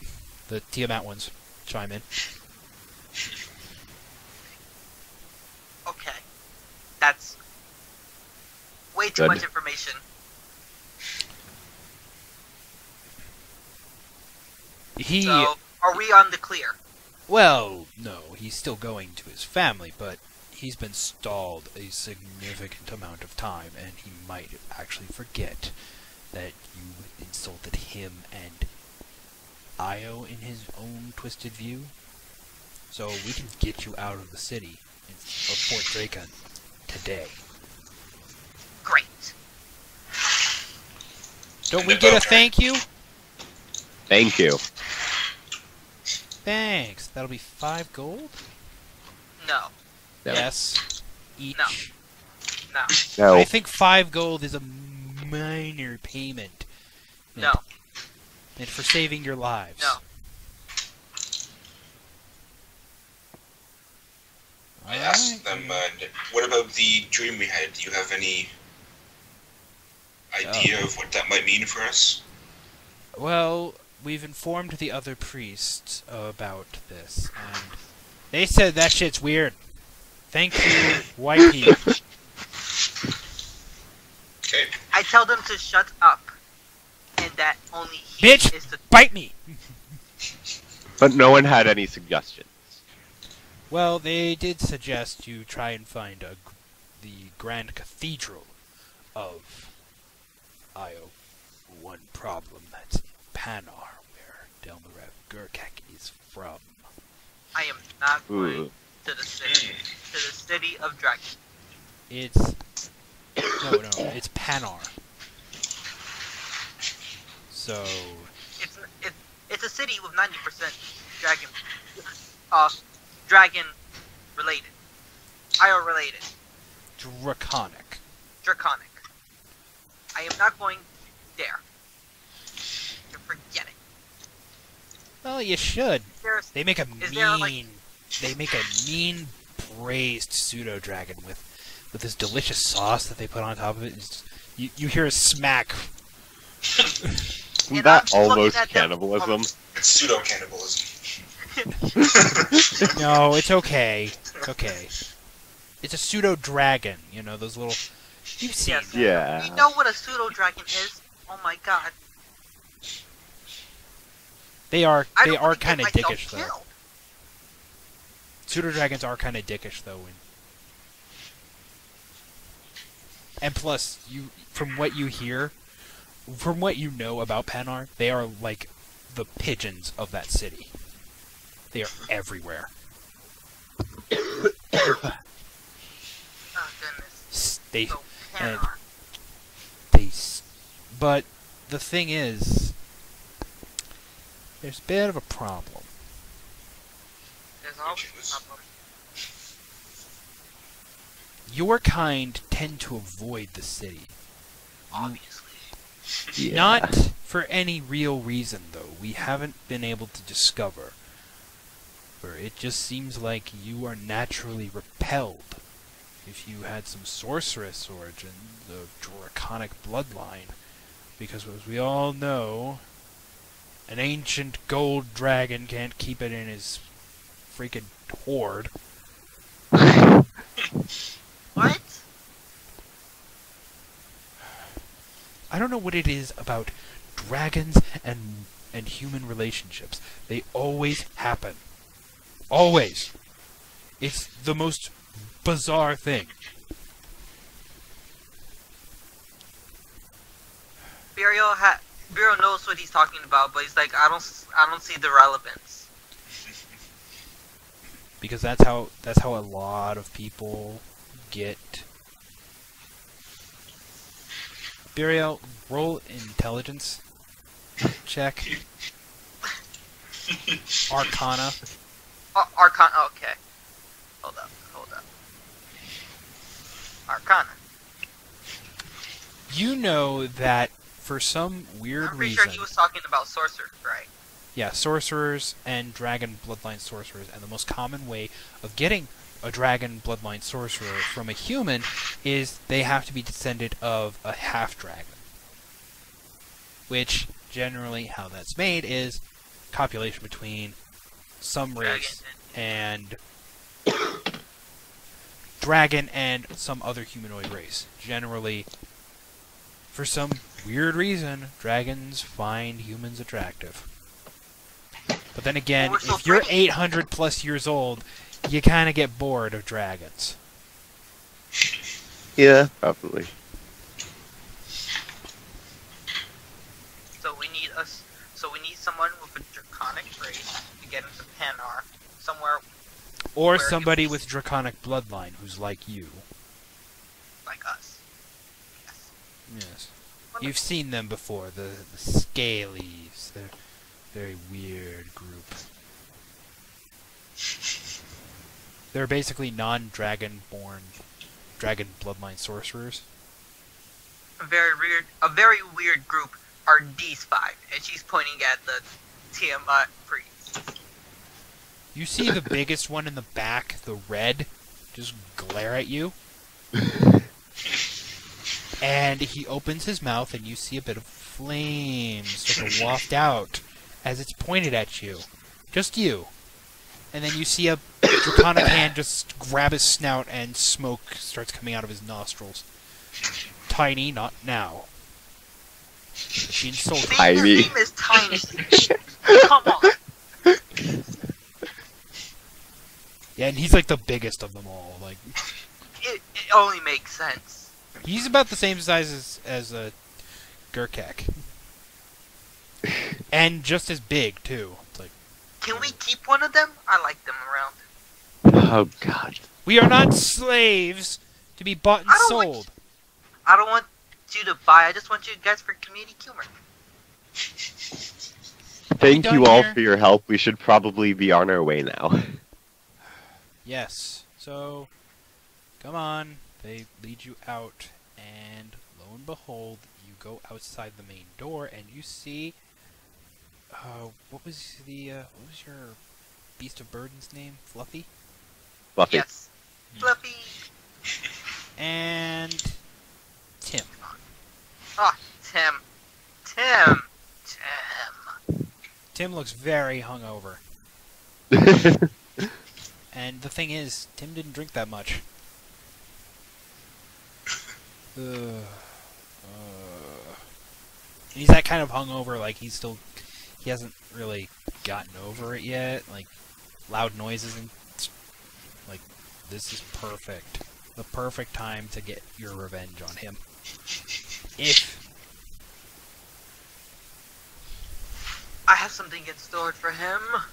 The Tiamat ones chime in. okay. That's way too Good. much information. He So, are we on the clear? Well, no, he's still going to his family, but he's been stalled a significant amount of time, and he might actually forget that you insulted him and Io in his own twisted view. So we can get you out of the city of Fort Draken today. Great. Don't And we get a thank you? Thank you. Thanks. That'll be five gold. No, No. Yes. Each. No. no, No. I think five gold is a minor payment. no, And for saving your lives. no. I Alright. asked them, uh, what about the dream we had? Do you have any idea of what that might mean for us? Well, we've informed the other priests about this, and they said that shit's weird. Thank you, [laughs] white people. Okay. I tell them to shut up, and that only he Bitch! is the. Bite me! [laughs] But no one had any suggestions. Well, they did suggest you try and find a, the Grand Cathedral of Io. One problem that's Panar, where Delmarev Gurkek is from. I am not going Ooh. to the city, to the city of dragons. It's no, no, it's Panar. So It's it, it's a city with ninety percent dragon, uh, dragon related. I are related. Draconic. Draconic. I am not going there. You forget it. Well, you should. There's They make a mean. there, like- They make a mean braised pseudo dragon with with this delicious sauce that they put on top of it. You you hear a smack. [laughs] Isn't that just looking almost at them, cannibalism? It's pseudo cannibalism. [laughs] No, it's okay. It's okay. It's a pseudo dragon. You know those little. You've seen. Yes. them. Yeah. You know what a pseudo dragon is? Oh my god. They are they are kind of myself dickish though. Pseudo dragons are kind of dickish though. And, and plus, you from what you hear, from what you know about Panar, they are like the pigeons of that city. They are everywhere. Oh goodness. They So and- they but the thing is there's a bit of a problem. There's always a problem. Your kind tend to avoid the city. Obviously. Yeah. Not for any real reason, though. We haven't been able to discover. For it just seems like you are naturally repelled. If you had some sorceress origin, the draconic bloodline. Because as we all know, an ancient gold dragon can't keep it in his freaking hoard. [laughs] What? I don't know what it is about dragons and and human relationships. They always happen. Always. It's the most bizarre thing. Buriel ha Buriel knows what he's talking about, but he's like, I don't, I don't see the relevance. [laughs] Because that's how that's how a lot of people get Buriel, roll intelligence check. Arcana. Ar- Arcana. Okay. Hold up. Hold up. Arcana. You know that for some weird I'm pretty reason sure he was talking about sorcerer, right? Yeah, sorcerers and dragon bloodline sorcerers, and the most common way of getting a dragon bloodline sorcerer from a human is they have to be descended of a half dragon. Which generally how that's made is copulation between some race and dragon and some other humanoid race. Generally for some weird reason, dragons find humans attractive. But then again, Well, we're so if you're 800 plus years old, you kind of get bored of dragons. Yeah, probably. So we need us. So we need someone with a draconic race to get into Panar. Somewhere Or somebody with draconic bloodline who's like you. like us. Yes. Yes. You've seen them before, the, the Scalies. They're a very weird group. [laughs] They're basically non-dragon born dragon bloodline sorcerers. A very weird. A very weird group are these five, and she's pointing at the Tiamat priest. You see the biggest one in the back, the red, just glare at you. and he opens his mouth, and you see a bit of flame sort of waft out as it's pointed at you. Just you. And then you see a draconic [coughs] hand just grab his snout, and smoke starts coming out of his nostrils. Tiny, not now. She insulted. Tiny. His name is Tiny. Come on. [laughs] Yeah, and he's like the biggest of them all. Like It, it only makes sense. He's about the same size as as a Gurkek, [laughs] and just as big too. It's like Can we keep one of them? I like them around. Oh god. we are not slaves to be bought and I don't like- sold. I don't want you to buy. I just want you guys for community humor. Thank you all here? for your help. We should probably be on our way now. Yes. So Come on. They lead you out, and lo and behold, you go outside the main door, and you see. Uh, what was the uh, what was your beast of burden's name? Fluffy. Fluffy. Yes. Fluffy. And Tim. Oh, Tim. Tim. Tim. Tim looks very hungover. [laughs] And the thing is, Tim didn't drink that much. Ugh. Uh, he's that kind of hungover, like he's still, he hasn't really gotten over it yet. Like loud noises and like this is perfect, the perfect time to get your revenge on him. If I have something in store for him. I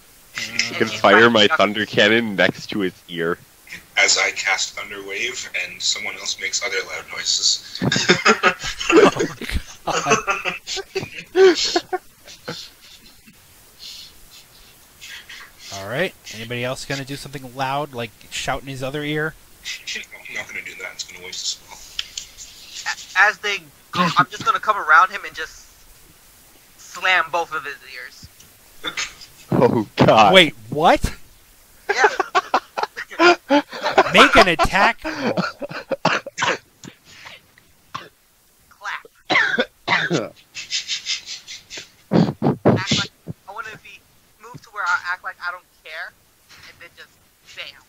uh, can fire my thunder cannon next to his ear. As I cast Thunder Wave, and someone else makes other loud noises. [laughs] all [laughs] right, anybody else gonna do something loud, like shout in his other ear? I'm not gonna do that. It's gonna waste a spell. As they go, I'm just gonna come around him and just slam both of his ears. Oh god. Wait, what? Yeah. Make an attack roll. Clap. [coughs] Act like I want to be moved to where I act like I don't care, and then just bam.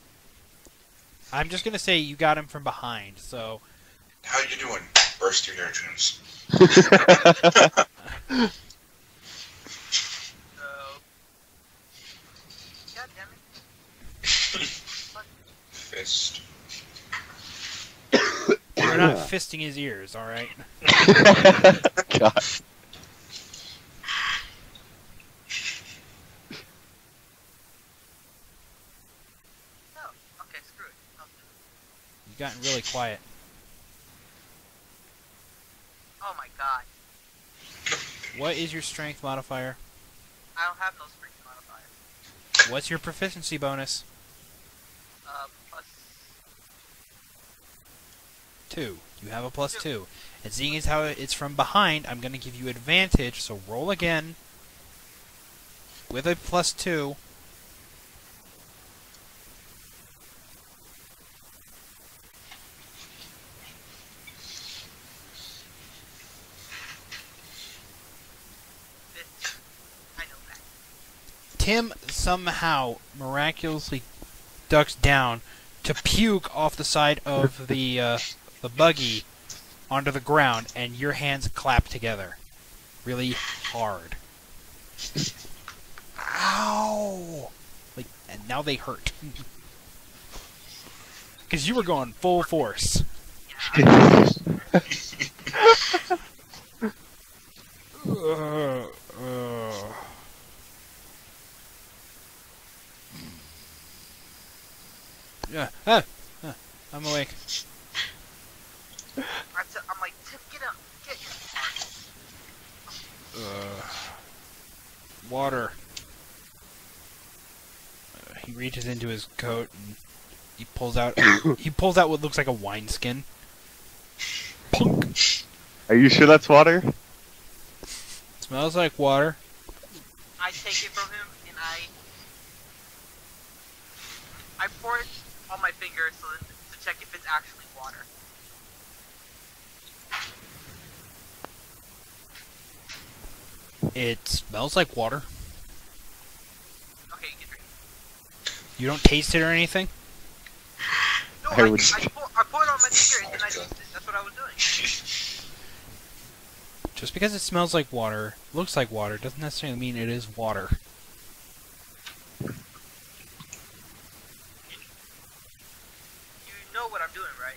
I'm just gonna say you got him from behind, so How you doing? Burst your eardrums. So. God damn it. Fist. We're not [laughs] fisting his ears, all right? [laughs] god. No. Okay, screw it. I'll do it. You've gotten really quiet. Oh my god. What is your strength modifier? I don't have no strength modifier. What's your proficiency bonus? Uh. Two. You have a plus two. And seeing as how it's from behind, I'm gonna give you advantage. So roll again with a plus two. Tim somehow miraculously ducks down to puke off the side of [laughs] the uh, the buggy onto the ground, and your hands clap together, really hard. Ow! Like, and now they hurt. [laughs] Because you were going full force. [laughs] Uh, Yeah. Ah, ah, I'm awake. I t- I'm like, Tip, get up. Get your Uh, water. Uh, he reaches into his coat and he pulls out. [coughs] he pulls out what looks like a wineskin. Punk. Are you sure that's water? Smells like water. I take it from him and I I pour it on my finger so that, to check if it's actually water. It smells like water. Okay, you can drink. You don't taste it or anything. No, I I, would- I, pour, I pour it on my finger and then I tasted it. That's what I was doing. Just because it smells like water, looks like water, doesn't necessarily mean it is water. You know what I'm doing, right?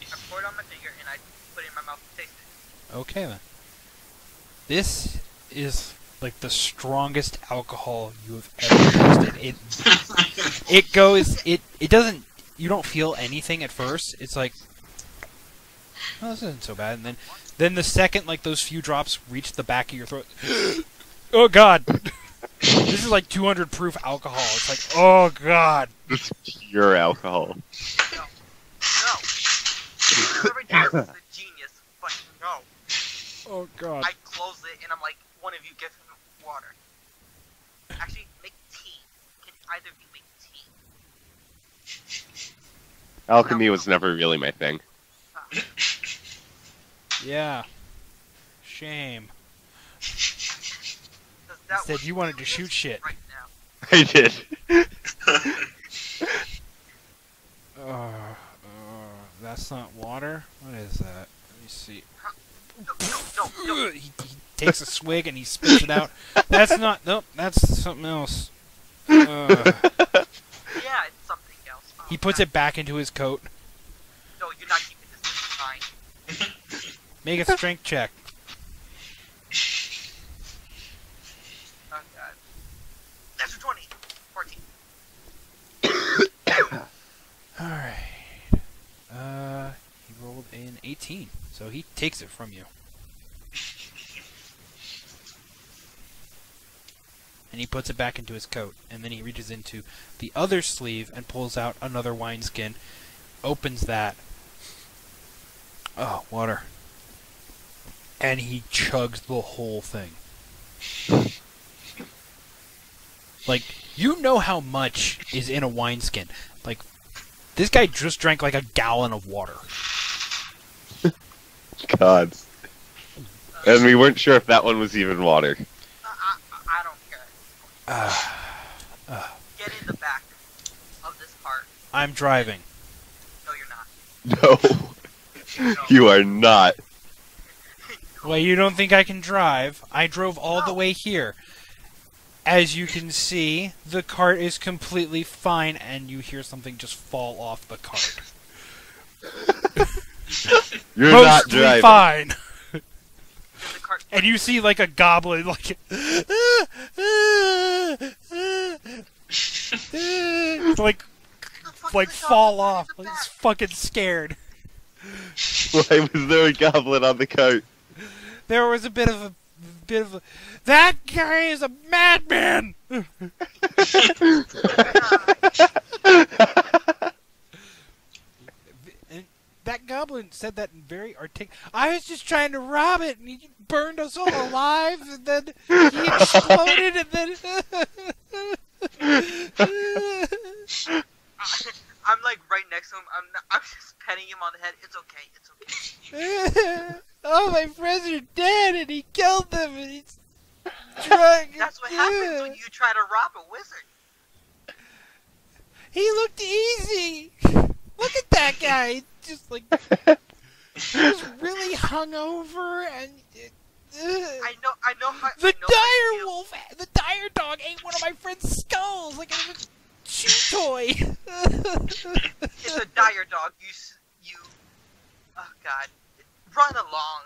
Like, I pour it on my finger and I put it in my mouth to taste it. Okay then. This is like the strongest alcohol you have ever tasted. It [laughs] it goes it it doesn't you don't feel anything at first. It's like oh, this isn't so bad and then then the second like those few drops reach the back of your throat [gasps] Oh god. [laughs] this is like 200 proof alcohol. It's like oh god. It's pure alcohol. No. No. [laughs] I was a genius, but no. Oh god. I close it and I'm like, one of you give him water. Actually, make tea. Can either of you make tea? Alchemy was never really my thing. Yeah. Shame. that Instead, you wanted to shoot shit. Right now. [laughs] I did. [laughs] Uh, uh, that's not water. What is that? Let me see. No, no, no, no. he, he takes a swig and he spits it out. That's not. Nope. That's something else. Uh, [laughs] Yeah, it's something else. Oh, he puts God. it back into his coat. No, you're not keeping this. This [laughs] is. Make a strength check. Oh god. That's a 20. 14. [coughs] All right. Uh, he rolled an 18, so he takes it from you. And he puts it back into his coat, and then he reaches into the other sleeve and pulls out another wineskin, opens that. Oh, water. And he chugs the whole thing. Like, you know how much is in a wineskin. Like, this guy just drank like a gallon of water. God. And we weren't sure if that one was even water. Uh, I, I, I don't care. Ah, [sighs] Get in the back of this cart. I'm driving. No, you're not. No, [laughs] you are not. Well, you don't think I can drive? I drove all the way here. As you can see, the cart is completely fine, and you hear something just fall off the cart. [laughs] [laughs] You're not Mostly driving. fine. And you see like a goblin, like [laughs] like like fall off. Like, he's fucking scared. Why was there a goblin on the coat? There was a bit of a bit of a that guy is a madman. [laughs] And that goblin said that in very articulate. I was just trying to rob it, and he burned us all alive, and then he exploded, and then. [laughs] I'm like right next to him. I'm not, I'm just petting him on the head. It's okay. It's okay. [laughs] oh, my friends are dead, and he killed them, and he's drunk. [laughs] That's what happens when you try to rob a wizard. He looked easy. Look at that guy. He's Just like he was really hungover and. uh, I know. I know how. the I know dire feel. wolf, the dire dog ate one of my friend's skulls like it was a chew toy. [laughs] It's a dire dog. You. s- You. Oh God. Run along.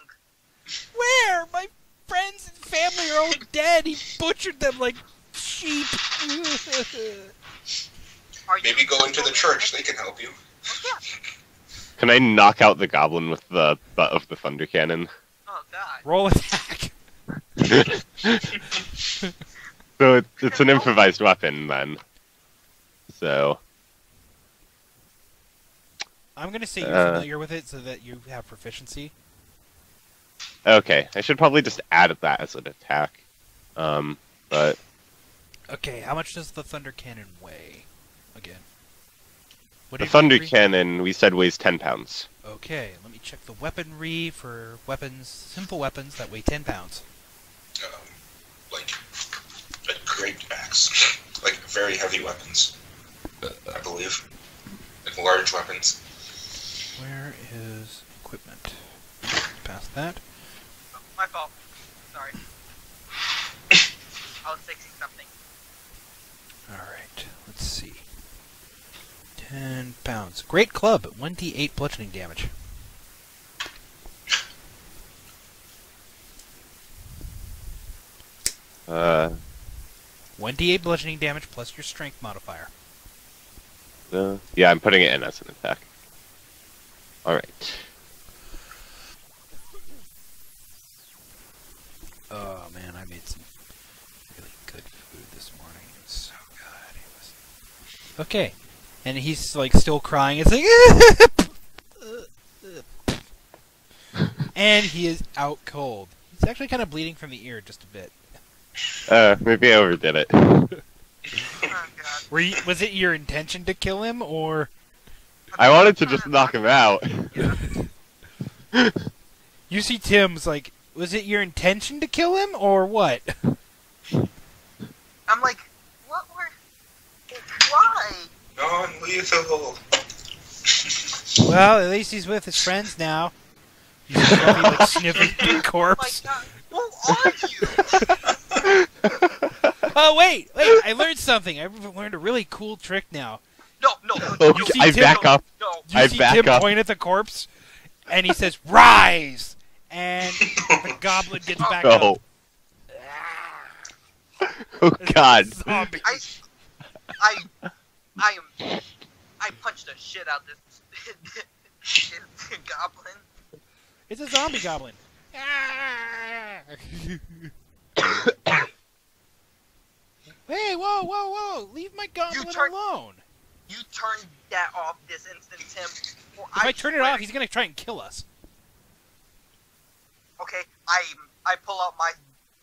Where my friends and family are all dead. He butchered them like sheep. [laughs] Are you Maybe go into the church. They can help you. Yeah. Can I knock out the goblin with the butt of the thunder cannon? Oh God. Roll attack. [laughs] So it, it's an improvised weapon then. So I'm gonna say you're Uh. familiar with it so that you have proficiency. okay, I should probably just add that as an attack. Um, but Okay, how much does the thunder cannon weigh? Again. What the thunder cannon we said weighs ten pounds. Okay, let me check the weaponry for weapons, simple weapons that weigh 10 pounds. Um, like a great axe, like very heavy weapons. I believe, like large weapons. Where is equipment? Past that. Oh, my fault. Sorry. [coughs] I was fixing something. Alright, let's see. 10 pounds. Great club, 1d8 bludgeoning damage. Uh, 1d8 bludgeoning damage plus your strength modifier. uh, yeah, I'm putting it in as an attack. All right. Oh man, I made some really good food this morning. It was so good. It was okay, and he's like still crying. It's like [laughs] and he is out cold. He's actually kind of bleeding from the ear just a bit. Uh, maybe I overdid it. Oh, [laughs] Were you, was it your intention to kill him, or I wanted to just knock him out. [laughs] you see Tim's like? Was it your intention to kill him, or what? I'm like, what were. Why? Non-lethal. Well, at least he's with his friends now. He's probably like sniffing the [laughs] Oh my corpse. god. Who are you? [laughs] Oh wait, wait! I learned something. I learned a really cool trick now. No, no, no. Okay, you see I Tim- back up. No. You I see back Tim up. point at the corpse, and he says, "Rise!" And the [laughs] goblin gets back No. up. Oh God. Zombie. I, I, I am. I punched the shit out this, this [laughs] goblin. It's a zombie goblin. [coughs] hey, whoa, whoa, whoa! Leave my goblin turn- alone. You turn that off this instant, Tim. If I turn it off, he's gonna try and kill us. Okay, I I pull out my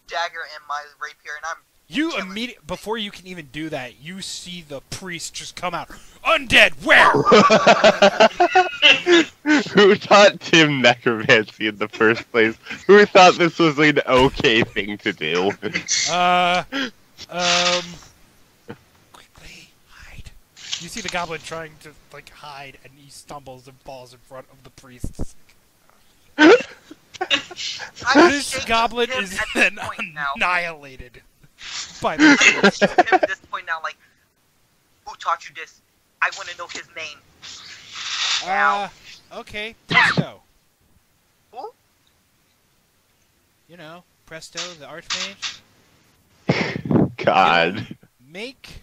dagger and my rapier, and I'm You Kill him. immediate before you can even do that, you see the priest just come out. Undead, where? [laughs] Who taught Tim necromancy in the first place? Who thought this was an okay thing to do? Uh, um, quickly hide. You see the goblin trying to like hide, and he stumbles and falls in front of the priest. [laughs] This goblin is then [laughs] this now. annihilated by the I'm priest. shaking him at this point now. Like, who taught you this? I want to know his name. Uh, okay, Presto. Who? You know, Presto, the Archmage. God. Make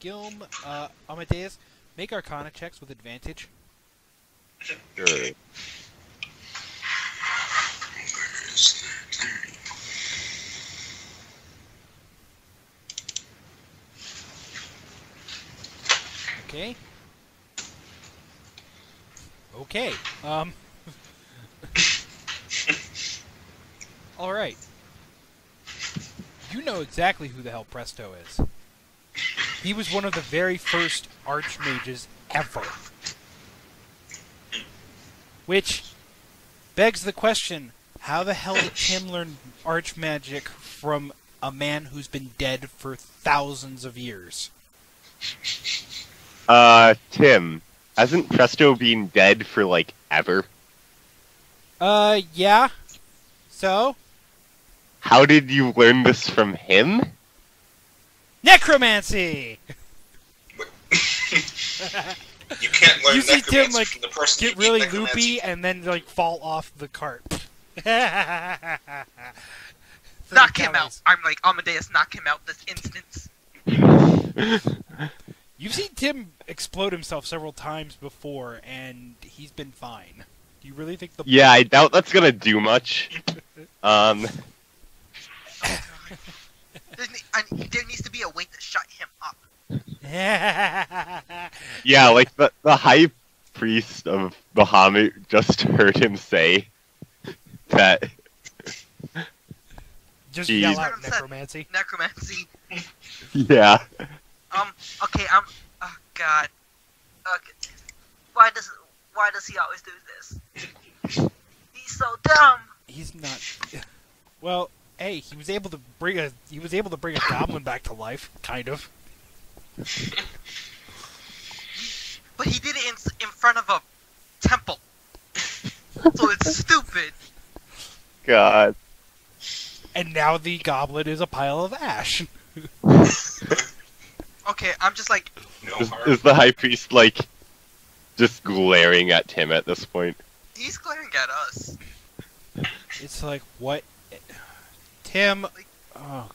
Gilm, uh, Amadeus, make Arcana checks with advantage. Sure. Where's that? There you go. Okay. Okay. Um. [laughs] All right. You know exactly who the hell Presto is. He was one of the very first archmages ever. Which begs the question: How the hell did Tim learn archmagic from a man who's been dead for thousands of years? Uh, Tim, hasn't Presto been dead for like ever? Uh, yeah. So, How did you learn this from him? necromancy. You can't learn You see Tim, necromancy like, from the person Get you really need necromancy loopy and then like fall off the cart. [laughs] Knock him out. I'm like Amadeus. Knock him out this instance. [laughs] You've seen Tim explode himself several times before, and he's been fine. Do you really think the Yeah, I doubt that's gonna do much. Um, [laughs] There's ne- I, there needs to be a way to shut him up. [laughs] yeah, like the the high priest of Bahamut just [laughs] heard him say that. Just Jeez. yell out necromancy. Necromancy. Yeah. Um. Okay. I'm. Oh God. Okay. Why does Why does he always do this? He's so dumb. He's not. Well, hey, he was able to bring a he was able to bring a goblin back to life, kind of. But he did it in in front of a temple. so it's [laughs] stupid. God. And now the goblin is a pile of ash. [laughs] Okay. I'm just like. No Is, is the high priest like just glaring at Tim at this point? He's glaring at us. It's like what, Tim? Oh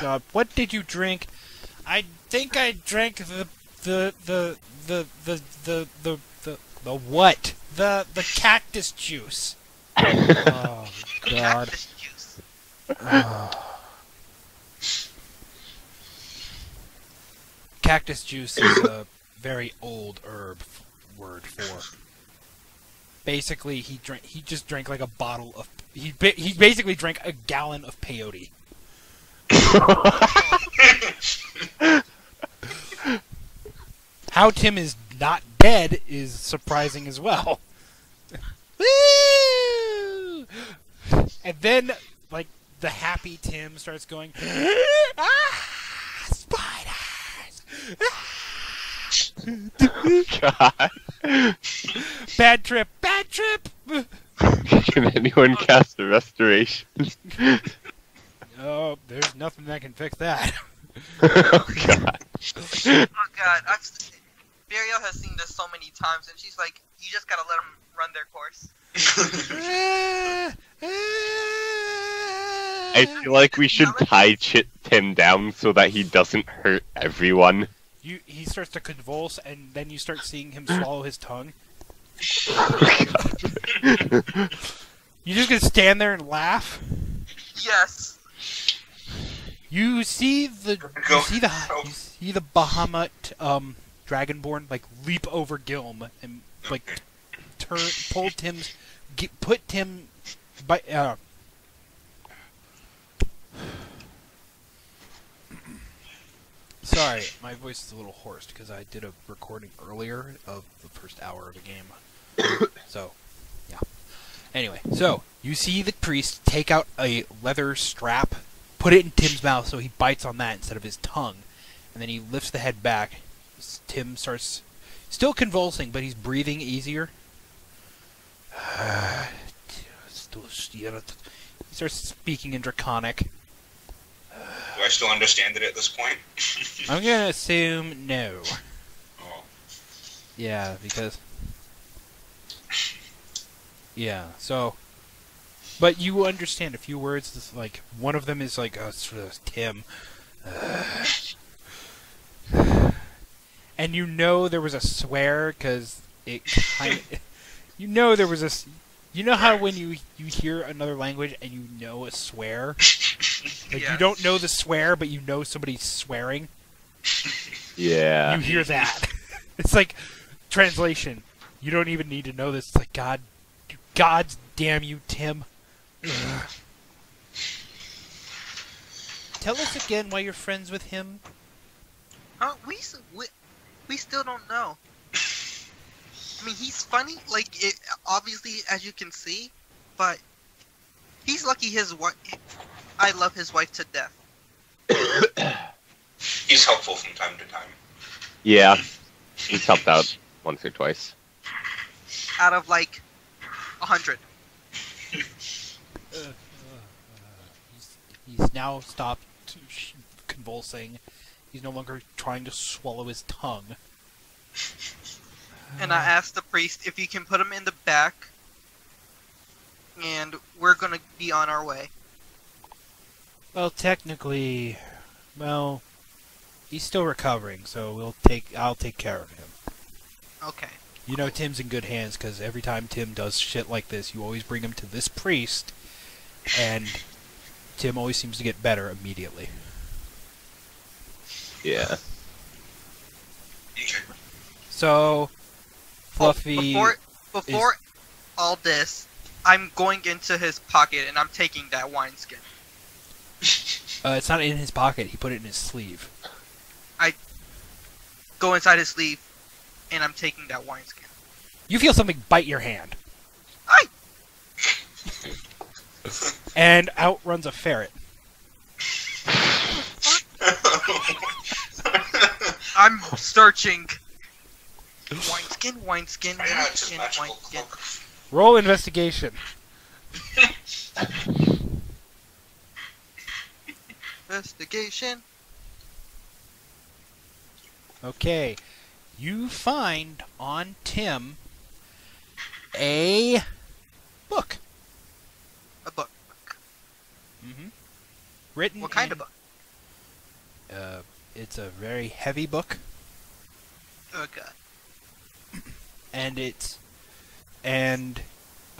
God, what did you drink? I think I drank the the the the the the the the, the what? The the cactus juice. [laughs] Oh God. Cactus juice. Ah. Cactus juice is a very old herb word for basically he drank. He just drank like a bottle of. He he basically drank a gallon of peyote. How Tim is not dead is surprising as well. And then, like, the happy Tim starts going! Ah, God. bad trip, bad trip! [laughs] Can anyone cast a restoration? Oh, there's nothing that can fix that. [laughs] oh God. Oh god, I've Buriel has seen this so many times, and she's like, "You just gotta let them run their course." [laughs] Eh, I [laughs] feel like we should tie Chit Tim down so that he doesn't hurt everyone. You, he starts to convulse, and then you start seeing him swallow his tongue. You just gonna stand there and laugh? Yes. You see the you see the you see the Bahamut um dragonborn like leap over Gilm and like turn pull Tim's get, put Tim by uh Sorry, my voice is a little hoarse because I did a recording earlier of the first hour of the game. [coughs] so, yeah. Anyway, so you see the priest take out a leather strap, put it in Tim's mouth so he bites on that instead of his tongue, and then he lifts the head back. Tim starts still convulsing, but he's breathing easier. [sighs] he starts speaking in Draconic. Do I still understand it at this point? [laughs] I'm gonna assume no. oh. Yeah, because. Yeah, so. But you understand a few words. This, like one of them is like, uh, "Oh, it's for Tim," [sighs] and you know there was a swear because it kind. [laughs] you know there was a. s- You know how when [laughs] you you hear another language and you know a swear, [laughs] like you don't know the swear, but you know somebody's swearing. [laughs] Yeah. you hear that. it's like translation. You don't even need to know this. It's like God, God's damn you, Tim. Ugh. Tell us again why you're friends with him. Huh? We, we we still don't know. I mean, he's funny, like it, obviously as you can see, but he's lucky his wife. I love his wife to death. [coughs] He's helpful from time to time. Yeah. He's helped out once or twice. Out of like a hundred. He's, he's now stopped convulsing. He's no longer trying to swallow his tongue. And I asked the priest if he can put him in the back, and we're gonna be on our way. Well, technically, well, he's still recovering, so we'll take. I'll take care of him. Okay. You know Tim's in good hands because every time Tim does shit like this, you always bring him to this priest, and Tim always seems to get better immediately. Yeah. Okay. So, Oh, Fluffy, before before all this, I'm going into his pocket and I'm taking that wineskin. uh, it's not in his pocket. He put it in his sleeve. I go inside his sleeve, and I'm taking that wineskin. You feel something bite your hand, Aye! and out runs a ferret. I'm searching. Wineskin, wineskin, yeah, wineskin, a wineskin. Roll investigation. [laughs] Investigation. Okay, you find on Tim a book. A book. Mm-hmm. Written. What kind in- of book? Uh, it's a very heavy book, Oh god. And it's and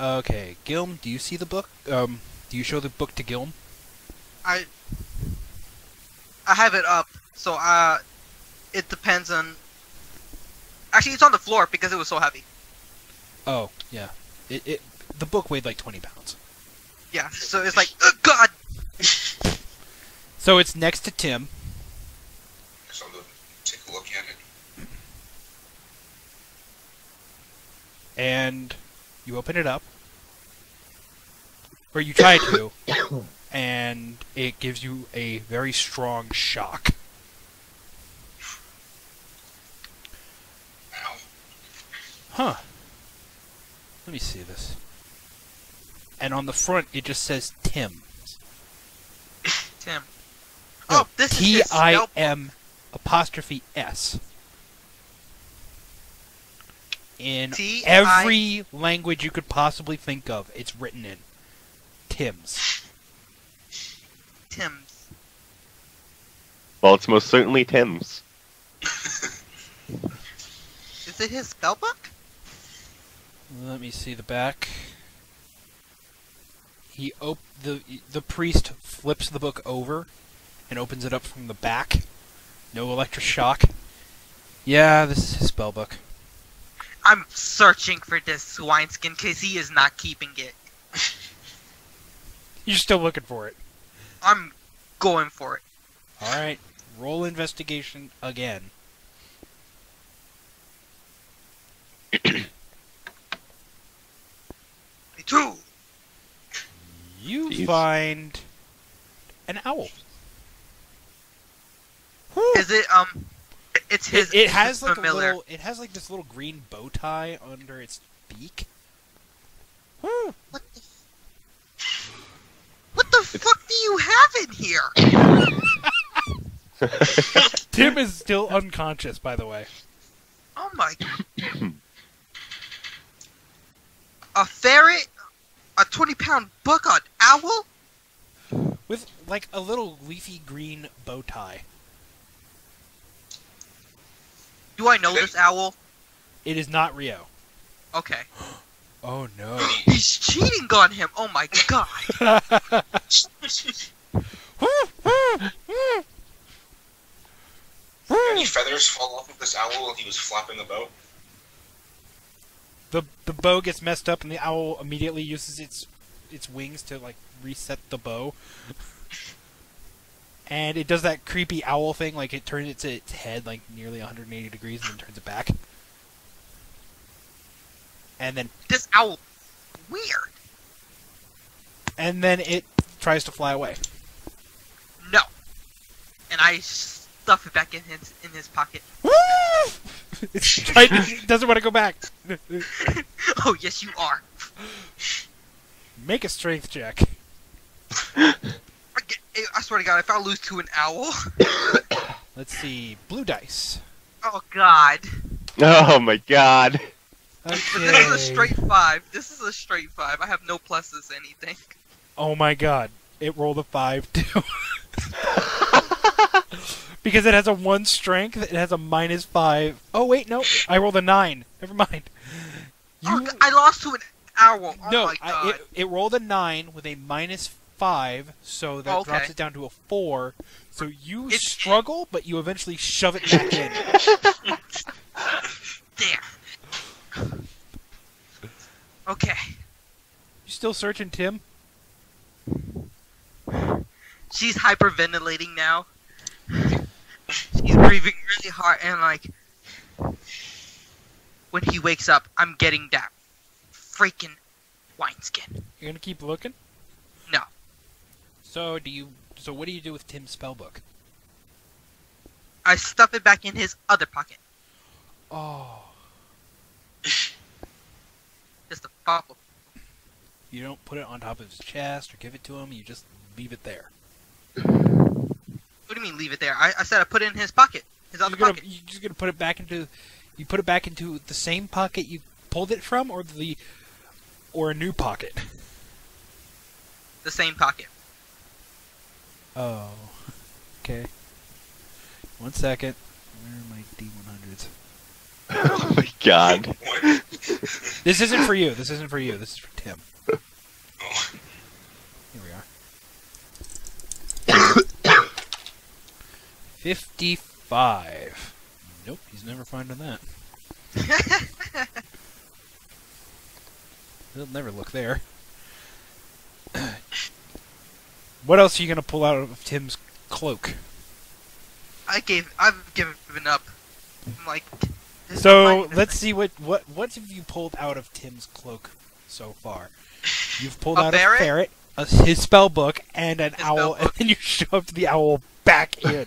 okay, Gilm, do you see the book? Um, do you show the book to Gilm? I I have it up, so uh, it depends on. Actually, it's on the floor because it was so heavy. Oh, yeah. It, it the book weighed like 20 pounds. Yeah. So it's like, oh God. [laughs] So it's next to Tim. So I'll go take a look at and you open it up, or you try to, [coughs] and it gives you a very strong shock. Huh. Let me see this. And on the front, it just says Tim. Tim. No, Oh, this is T his I spell- M apostrophe S. In T I- every language you could possibly think of, it's written in. Tim's. Tim's. Well, it's most certainly Tim's. [laughs] Is it his spell book? Let me see the back. He op- the the priest flips the book over and opens it up from the back. No electric shock. Yeah, this is his spell book. I'm searching for this wineskin because he is not keeping it. [laughs] You're still looking for it. I'm going for it. All right, roll investigation again. [clears throat] Me too. You Jeez. find an owl. Is it um? It's his. It, it has his like familiar. a little. It has like this little green bow tie under its beak. Hmm. What the? What the fuck do you have in here? [laughs] Tim is still unconscious, by the way. Oh my. a ferret, a twenty-pound book on owl. with like a little leafy green bow tie. Do I know this owl? It is not Rio. Okay. [gasps] Oh no. [gasps] He's cheating on him. Oh my god. [laughs] Any feathers fall off of this owl while he was flapping about? the the bow gets messed up and the owl immediately uses its its wings to like reset the bow. [laughs] And it does that creepy owl thing, like it turns its its head like nearly 180 degrees and then turns it back. And then This owl. Weird. and then it tries to fly away. No. And I stuff it back in his in his pocket. [laughs] it's trying it [laughs] doesn't want to go back. [laughs] oh yes, you are. Make a strength check. I I swear to God, if I lose to an owl. [coughs] Let's see. Blue dice. Oh God. Oh my god. This is a straight five. This is a straight five. I have no pluses anything. Oh my god. It rolled a 5 too. [laughs] because it has a 1 strength, it has a minus 5. Oh wait, no. I rolled a 9. Never mind. Oh, You g- I lost to an owl. Oh No, my I, it, it rolled a 9 with a minus 5, so that oh, Okay. drops it down to a 4. So you It's- struggle, but you eventually shove it back in. [laughs] There. Okay. You still searching, Tim? She's hyperventilating now. She's breathing really hard and like when he wakes up, I'm getting that freaking wineskin. You're gonna keep looking? So do you? So what do you do with Tim's spellbook? I stuff it back in his other pocket. Oh, [laughs] Just a bubble. you don't put it on top of his chest or give it to him. You just leave it there. What do you mean leave it there? I, I said I put it in his pocket. His other You're gonna, pocket. you're just gonna put it back into. You put it back into the same pocket you pulled it from, or the, or a new pocket. The same pocket. Oh, okay. One second. Where are my D100s? [laughs] Oh my god. This isn't for you. This isn't for you. This is for Tim. Here we are. Fifty-five. Nope, he's never finding that. [laughs] He'll never look there. What else are you gonna pull out of Tim's cloak? I gave. I've given up. I'm like. So let's see what what what have you pulled out of Tim's cloak so far? You've pulled A out ferret? a ferret, a, his spell book, and an His owl, and then you [laughs] shoved the owl back in,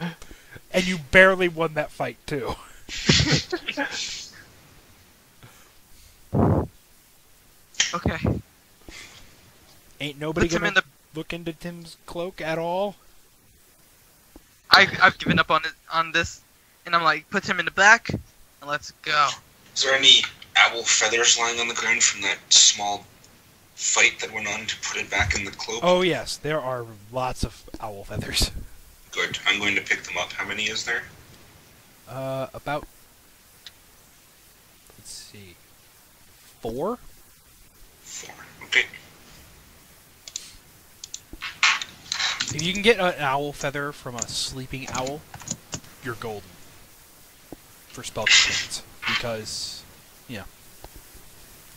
[laughs] and you barely won that fight too. [laughs] Okay. Ain't nobody Puts gonna in the. look into Tim's cloak at all. I, I've given up on it on this, and I'm like, put him in the back, and let's go. Is there any owl feathers lying on the ground from that small fight that went on to put it back in the cloak? Oh yes, there are lots of owl feathers. Good. I'm going to pick them up. How many is there? Uh, about let's see, four. Four. Okay. If you can get an owl feather from a sleeping owl, you're golden for spell components. Because, yeah.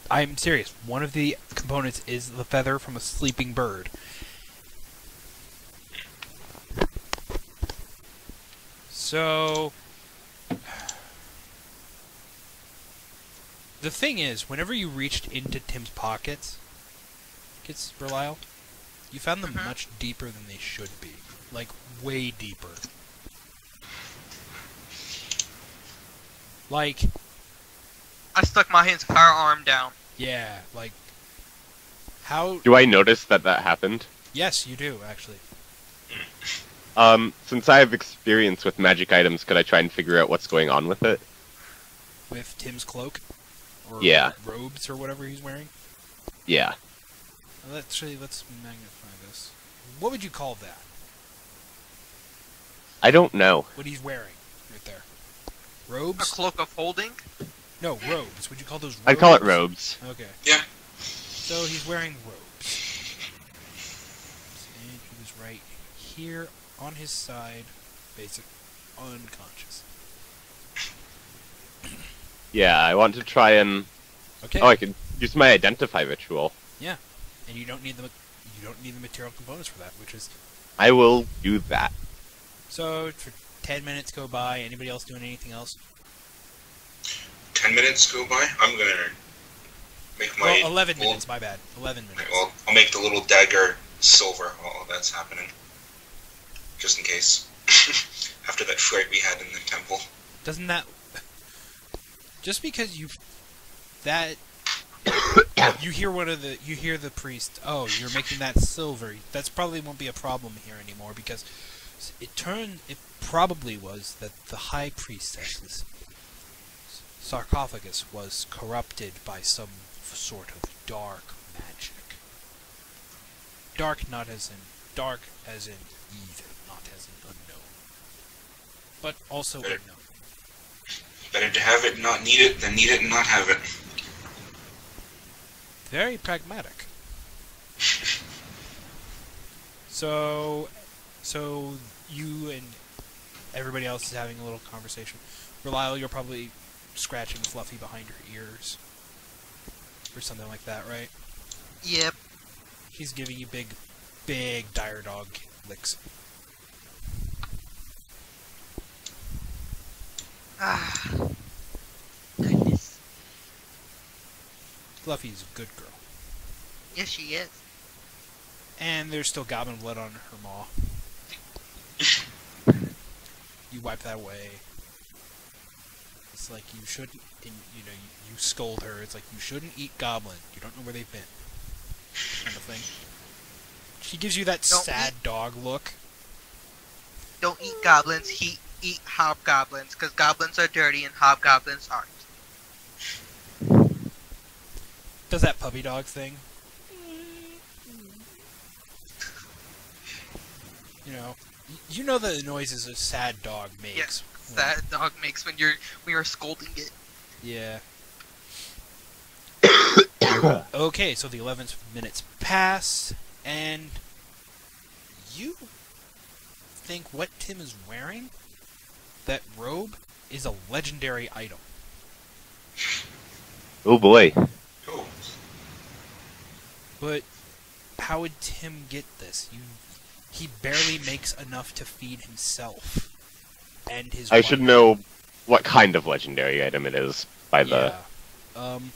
I'm serious. One of the components is the feather from a sleeping bird. So. The thing is, whenever you reached into Tim's pockets, gets Belial, you found them Mhm. much deeper than they should be. Like, way deeper. Like, I stuck my entire arm down. yeah, like. How. Do I notice that that happened? Yes, you do, actually. Um, since I have experience with magic items, could I try and figure out what's going on with it? With Tim's cloak? Or Yeah. robes or whatever he's wearing? Yeah. Well, Actually, let's magnify this. What would you call that? I don't know. What he's wearing, right there. Robes? A cloak of holding. No, robes. Would you call those robes? I'd call it robes. Okay. Yeah. So he's wearing robes. And he was right here on his side, basic, unconscious. Yeah, I want to try and. Okay. Oh, I can use my identify ritual. And you don't need the you don't need the material components for that, which is I will do that. so for ten minutes go by. Anybody else doing anything else? Ten minutes go by. I'm gonna make my. well, eleven little- minutes. My bad. Eleven minutes. Well, I'll make the little dagger silver while that's happening, just in case. [laughs] After that fright we had in the temple. Doesn't that just because you that [coughs] you hear one of the you hear the priest oh you're making that silver that's probably won't be a problem here anymore because it turned it probably was that the high priestess's sarcophagus was corrupted by some sort of dark magic dark not as in dark as in evil not as in unknown but also Better. unknown Better to have it, not need it, than need it and not have it. Very pragmatic. [laughs] So, so you and everybody else is having a little conversation. Buriel, you're probably scratching Fluffy behind her ears, or something like that, right? Yep. He's giving you big, big dire dog licks. Ah. Fluffy's a good girl, Yes, she is. and there's still goblin blood on her maw. [laughs] You wipe that away. It's like you shouldn't, and you know, you, you scold her. It's like you shouldn't eat goblin. You don't know where they've been, kind of thing. She gives you that Don't sad dog look. Don't eat goblins. He eat hobgoblins, because goblins are dirty and hobgoblins aren't. Does that puppy dog thing. You know, you know the noises a sad dog makes. when- That dog makes when you're when you're scolding it. Yeah. [coughs] okay, so the 11 minutes pass, and you think what Tim is wearing, that robe, is a legendary item. Oh boy. But how would Tim get this? You, he barely makes enough to feed himself and his. I wife. should know what kind of legendary item it is by the. Yeah. Um,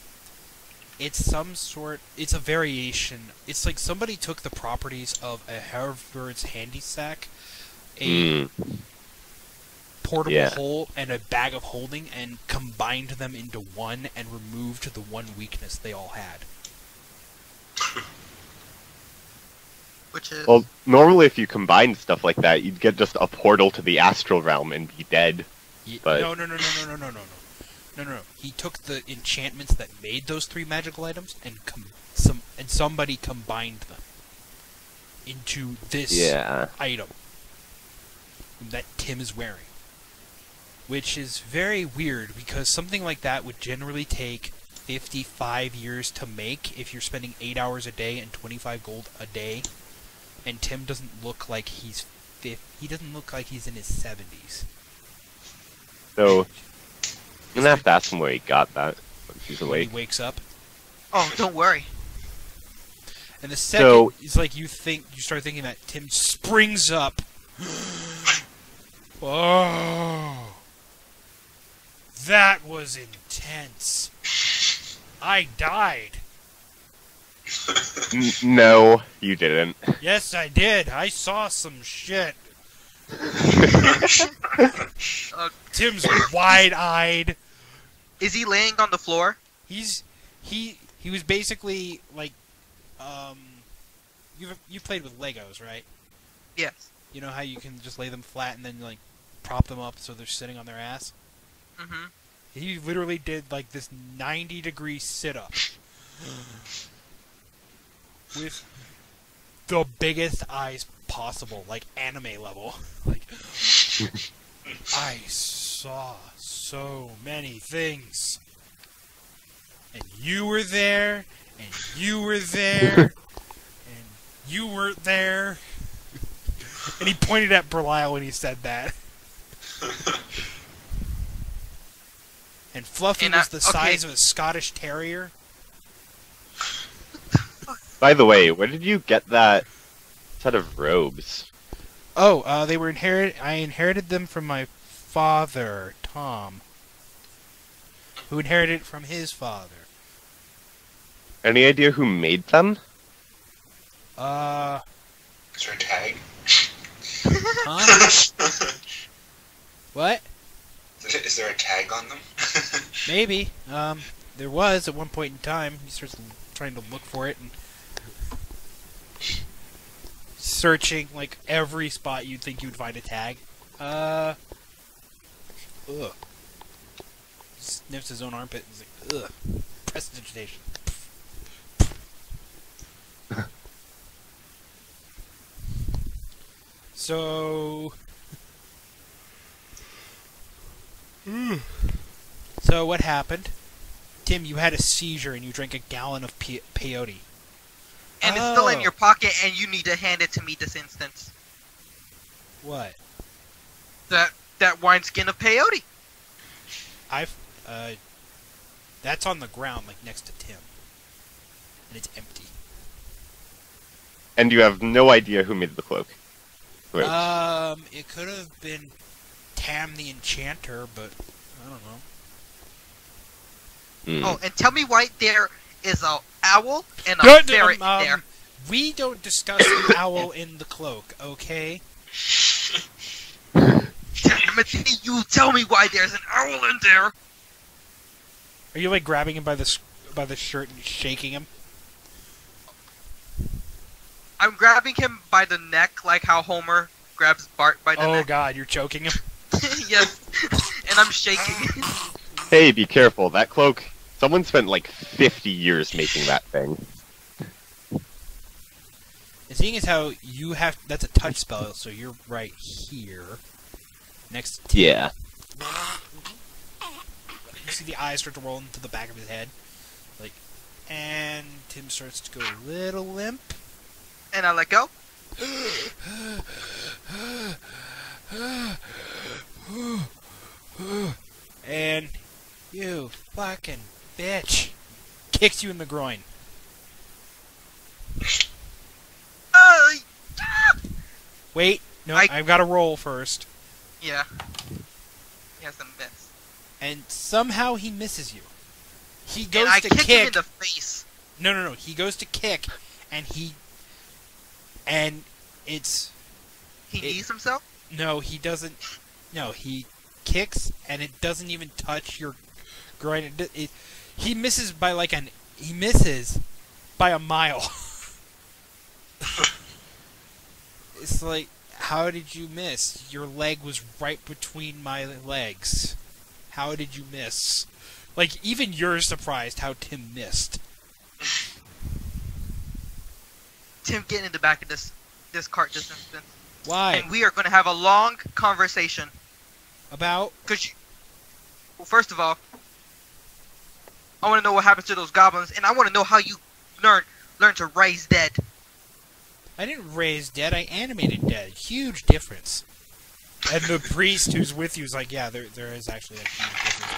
it's some sort. It's a variation. It's like somebody took the properties of a Heward's handy sack, a Mm, portable Yeah. hole, and a bag of holding, and combined them into one and removed the one weakness they all had. [laughs] Which is well, normally if you combine stuff like that, you'd get just a portal to the astral realm and be dead. Ye- But- No, no, no, no, no, no, no, no, no, no, no, no. He took the enchantments that made those three magical items and com- some and somebody combined them into this Yeah. item that Tim is wearing. Which is very weird because something like that would generally take 55 years to make if you're spending 8 hours a day and 25 gold a day. And Tim doesn't look like he's fif- he doesn't look like he's in his 70s. So, [laughs] I'm gonna have to ask him where he got that he's awake. he wakes up. oh, don't worry. And the second So- it's like you think you start thinking that Tim springs up. [gasps] oh, that was intense. I died. N- no, you didn't. Yes, I did. I saw some shit. [laughs] Uh, Tim's wide-eyed. is he laying on the floor? He's he he was basically like um you've you played with Legos, right? Yes. You know how you can just lay them flat and then like prop them up so they're sitting on their ass? Mm-hmm. He literally did like this 90 degree sit up with the biggest eyes possible, like anime level. Like, [laughs] I saw so many things. And you were there, and you were there, [laughs] and you weren't there. And he pointed at Buriel when he said that. [laughs] And Fluffy And I- was the okay. size of a Scottish Terrier. By the way, where did you get that set of robes? Oh, uh, they were inherited. I inherited them from my father, Tom, who inherited it from his father. Any idea who made them? Uh, is there a tag? [laughs] huh? [laughs] what? Is there a tag on them? [laughs] Maybe. Um, there was at one point in time. He starts trying to look for it and searching like every spot you'd think you'd find a tag. Uh, ugh. Sniffs his own armpit and is like, ugh. Prestidigitation. [laughs] so. So what happened? Tim, you had a seizure and you drank a gallon of pe- peyote. And it's still in Oh. your pocket, and you need to hand it to me this instance. What? That that wineskin of peyote. I've uh, that's on the ground, like next to Tim, and it's empty. And you have no idea who made the cloak. Robes. Um, it could have been Tam the Enchanter, but I don't know. Hmm. Oh, and tell me why there is a owl and a Good, ferret um, there. We don't discuss the [coughs] owl in the cloak, okay? [laughs] Timothy, you tell me why there's an owl in there. Are you like grabbing him by the by the shirt and shaking him? I'm grabbing him by the neck, like how Homer grabs Bart by the Oh neck. Oh God, you're choking him. Yes, and I'm shaking. Hey, be careful. That cloak. Someone spent like 50 years making that thing. And seeing as how you have that's a touch spell, so you're right here, next to Tim. Yeah. You see the eyes start to roll into the back of his head, like, and Tim starts to go a little limp. and I let go. [sighs] And you fucking bitch. kicks you in the groin. Uh, Wait, no, I- I've got to roll first. yeah. He has some bits. And somehow he misses you. He goes And I to kick kick. him in the face. No, no, no. He goes to kick, and he, and it's He It- knees himself. No. He doesn't. No, he kicks, and it doesn't even touch your groin. It, it, he misses by like an. He misses by a mile. [laughs] it's like, how did you miss? Your leg was right between my legs. How did you miss? Like even you're surprised how Tim missed. Tim, getting in the back of this this cart this instant, Why? and we are going to have a long conversation. About Cause you, well, first of all, I want to know what happens to those goblins, and I want to know how you learn learn to raise dead. I didn't raise dead. I animated dead. Huge difference. And the [laughs] priest who's with you is like, yeah, there there is actually a huge difference.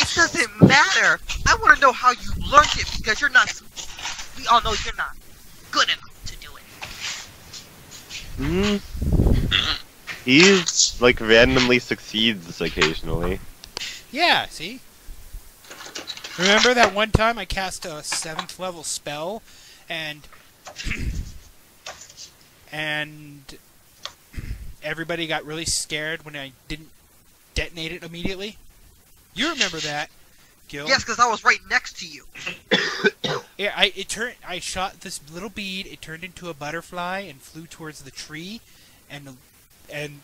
It between us." doesn't matter. I want to know how you learned it because you're not. We all know you're not good enough to do it. Hmm. He's like randomly succeeds occasionally. Yeah, see? Remember that one time I cast a seventh level spell and [clears throat] and everybody got really scared when I didn't detonate it immediately? You remember that, Gil? Yes, because I was right next to you. [coughs] Yeah, I it turned. I shot this little bead. It turned into a butterfly and flew towards the tree, and and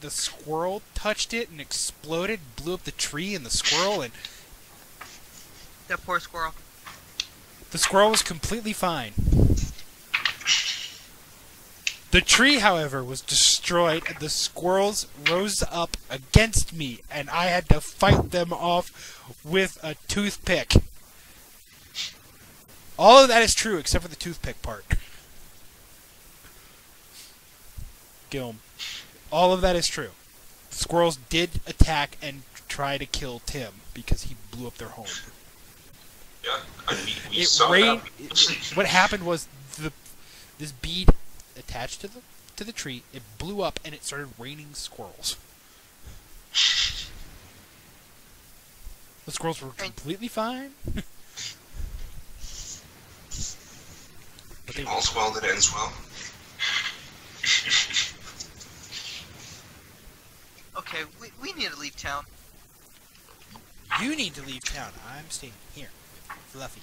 the squirrel touched it and exploded, blew up the tree and the squirrel, and That poor squirrel. the squirrel was completely fine. The tree, however, was destroyed, and the squirrels rose up against me, and I had to fight them off with a toothpick. All of that is true, except for the toothpick part. Gilm. All of that is true. Squirrels did attack and try to kill Tim because he blew up their home Yeah, I mean, we it saw rained. that. it- what happened was the this bead attached to the to the tree. It blew up and it started raining squirrels. The squirrels were oh. completely fine. [laughs] but they All's well that ends well. [laughs] Okay, we, we need to leave town. you need to leave town. I'm staying here with Fluffy.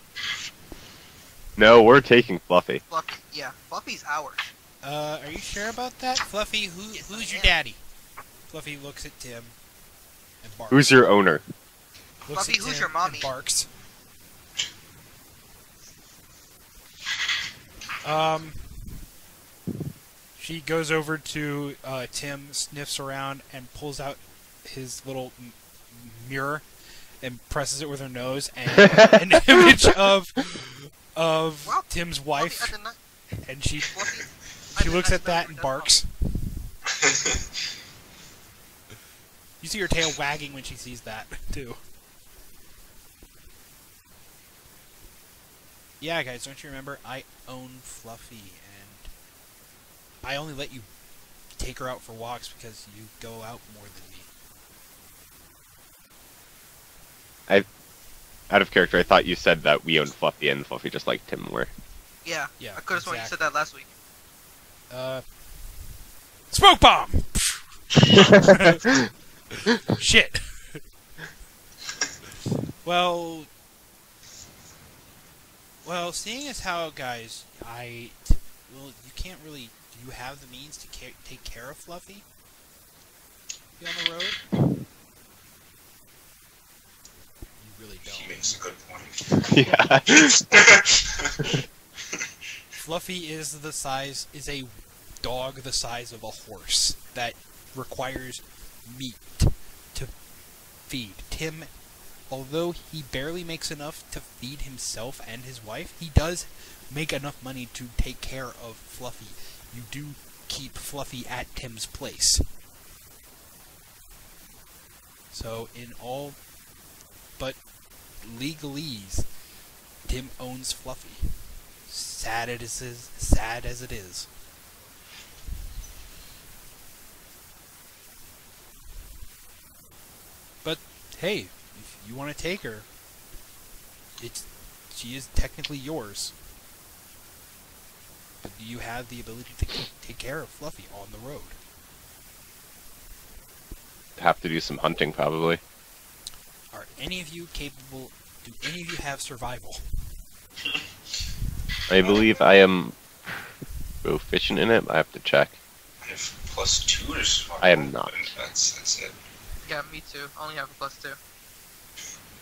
No, we're taking Fluffy. Fluffy, yeah, Fluffy's ours. Uh, are you sure about that, Fluffy? Who Yes, who's I your am. daddy? Fluffy looks at Tim and barks. Who's your owner? looks Fluffy, at who's Tim your mommy? And barks. Um, she goes over to uh, Tim, sniffs around, and pulls out his little m- mirror and presses it with her nose, and [laughs] an image of of Well, Tim's wife, I and she Fluffy, she looks at that and barks. [laughs] You see her tail wagging when she sees that [laughs] too. Yeah, guys, don't you remember? I own Fluffy, and I only let you take her out for walks because you go out more than me. I, Out of character, I thought you said that we owned Fluffy and Fluffy just liked Tim more. Yeah, Yeah, I could have sworn you said that last week. Uh, smoke bomb. [laughs] Shit. well, well, seeing as how, guys, I well, you can't really. Do you have the means to ca- take care of Fluffy? Be on the road. You really don't. He makes a good point. yeah. [laughs] [laughs] Fluffy is the size is a dog the size of a horse that requires meat to feed. Tim, although he barely makes enough to feed himself and his wife, he does make enough money to take care of Fluffy. You do keep Fluffy at Tim's place. So in all but legalese, Tim owns Fluffy. Sad it is, sad as it is. But hey, if you want to take her, it's she is technically yours. But you have the ability to take care of Fluffy on the road. Have to do some hunting probably. Are any of you capable? Do any of you have survival? I believe I am proficient in it. I have to check. I have plus two to survival. I am not. That's that's it. Yeah, me too. Only have a plus two.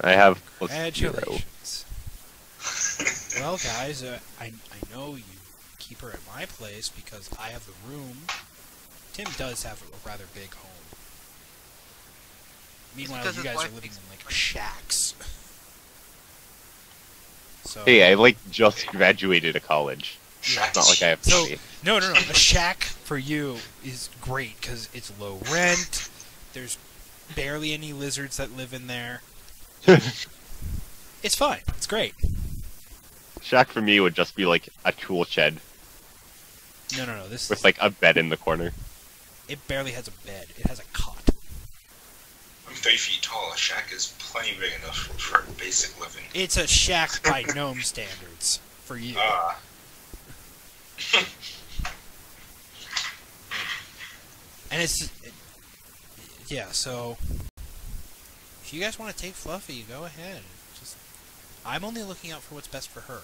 I have plus zero. Congratulations. Well, guys, uh, I I know you keep her at my place because I have the room. Tim does have a rather big home. Meanwhile, you guys are living in like shacks. [laughs] So Hey, I like just graduated of college. yeah. It's not like I have So money. no, no, no. A shack for you is great because it's low rent. There's barely any lizards that live in there. [laughs] It's fine. It's great. Shack for me would just be like a tool shed No, no, no. This with is, like a bed in the corner. it barely has a bed. It has a cot. I'm three feet tall. A shack is plenty big enough for, for basic living. It's a shack by [laughs] gnome standards for you. Ah. [laughs] And it's it, yeah. So if you guys want to take Fluffy, go ahead. Just I'm only looking out for what's best for her.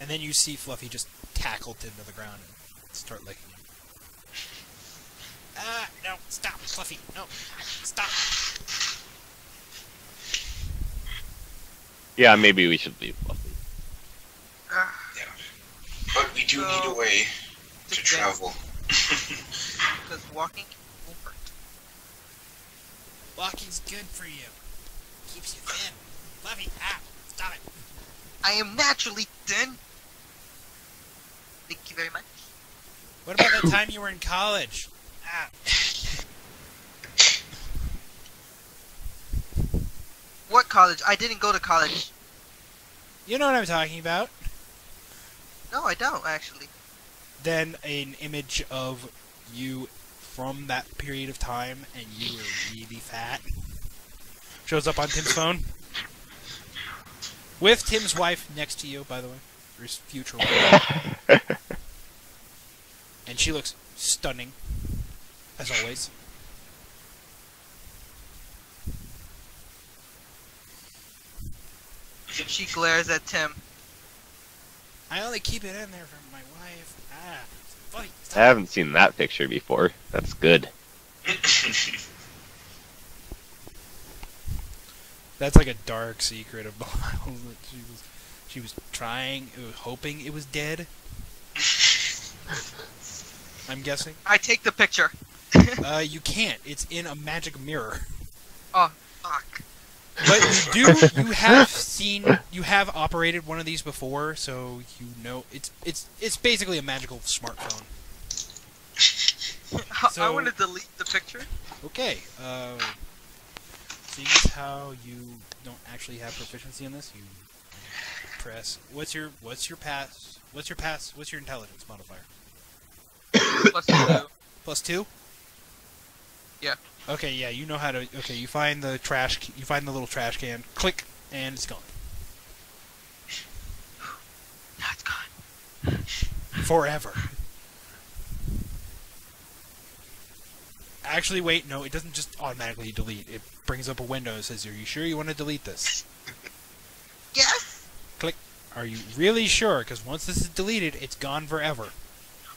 And then you see Fluffy just tackle Tim to the ground and start licking him. Ah, no, stop, Fluffy, no, stop. Yeah, maybe we should leave Fluffy. Ah, Yeah. But we do need a way to just travel. [laughs] Because walking won't hurt. Walking's good for you. Keeps you thin. Fluffy, ah, stop it. I am naturally thin. Thank you very much. What about that time you were in college? Ah, What college? I didn't go to college. you know what I'm talking about. No, I don't actually. then an image of you from that period of time and you were really fat shows up on Tim's phone. With Tim's wife next to you, by the way. Or his future wife. [laughs] and she looks stunning, as always. She glares at Tim. I only keep it in there for my wife. Ah, funny. I haven't seen that picture before. That's good. [laughs] That's like a dark secret of [laughs] Belial's that she was she was trying, uh, hoping it was dead. [laughs] I'm guessing. I take the picture. [laughs] Uh, you can't. It's in a magic mirror. Oh, fuck. But you do. [laughs] You have seen. You have operated one of these before, so you know it's it's it's basically a magical smartphone. I want to delete the picture. Okay. Uh, seeing how you don't actually have proficiency in this, you press. What's your What's your pass? What's your pass? What's your intelligence modifier? [coughs] Plus two. Plus two. Yeah. Okay. Yeah. You know how to. Okay. You find the trash. You find the little trash can. Click, and it's gone [sighs] Now it's gone. [sighs] forever. Actually, wait. No, it doesn't just automatically delete. It brings up a window that says, "Are you sure you want to delete this?" Yes. Are you really sure? Because once this is deleted, it's gone forever.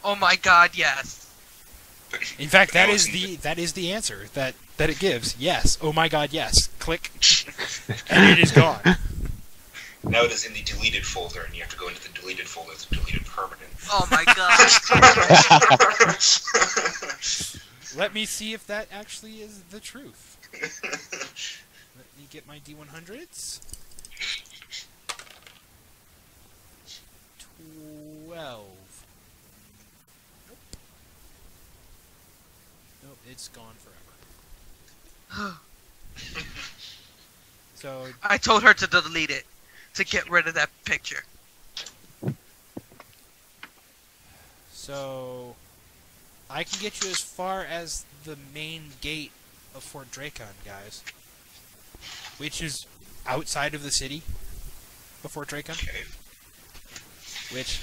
Oh my god, yes. In fact, that Now [laughs] is it's in the that is the answer that that it gives. Yes. Oh my God. Yes. Click, [laughs] and it is gone. now it is in the deleted folder, and you have to go into the deleted folder to delete it permanent. Oh my god. [laughs] Let me see if that actually is the truth. Let me get my D100s. Twelve. Nope. Nope. It's gone forever. [gasps] So I told her to delete it to get rid of that picture. So, I can get you as far as the main gate of Fort Dracon, guys. Which is outside of the city of Fort Dracon. Okay. Which,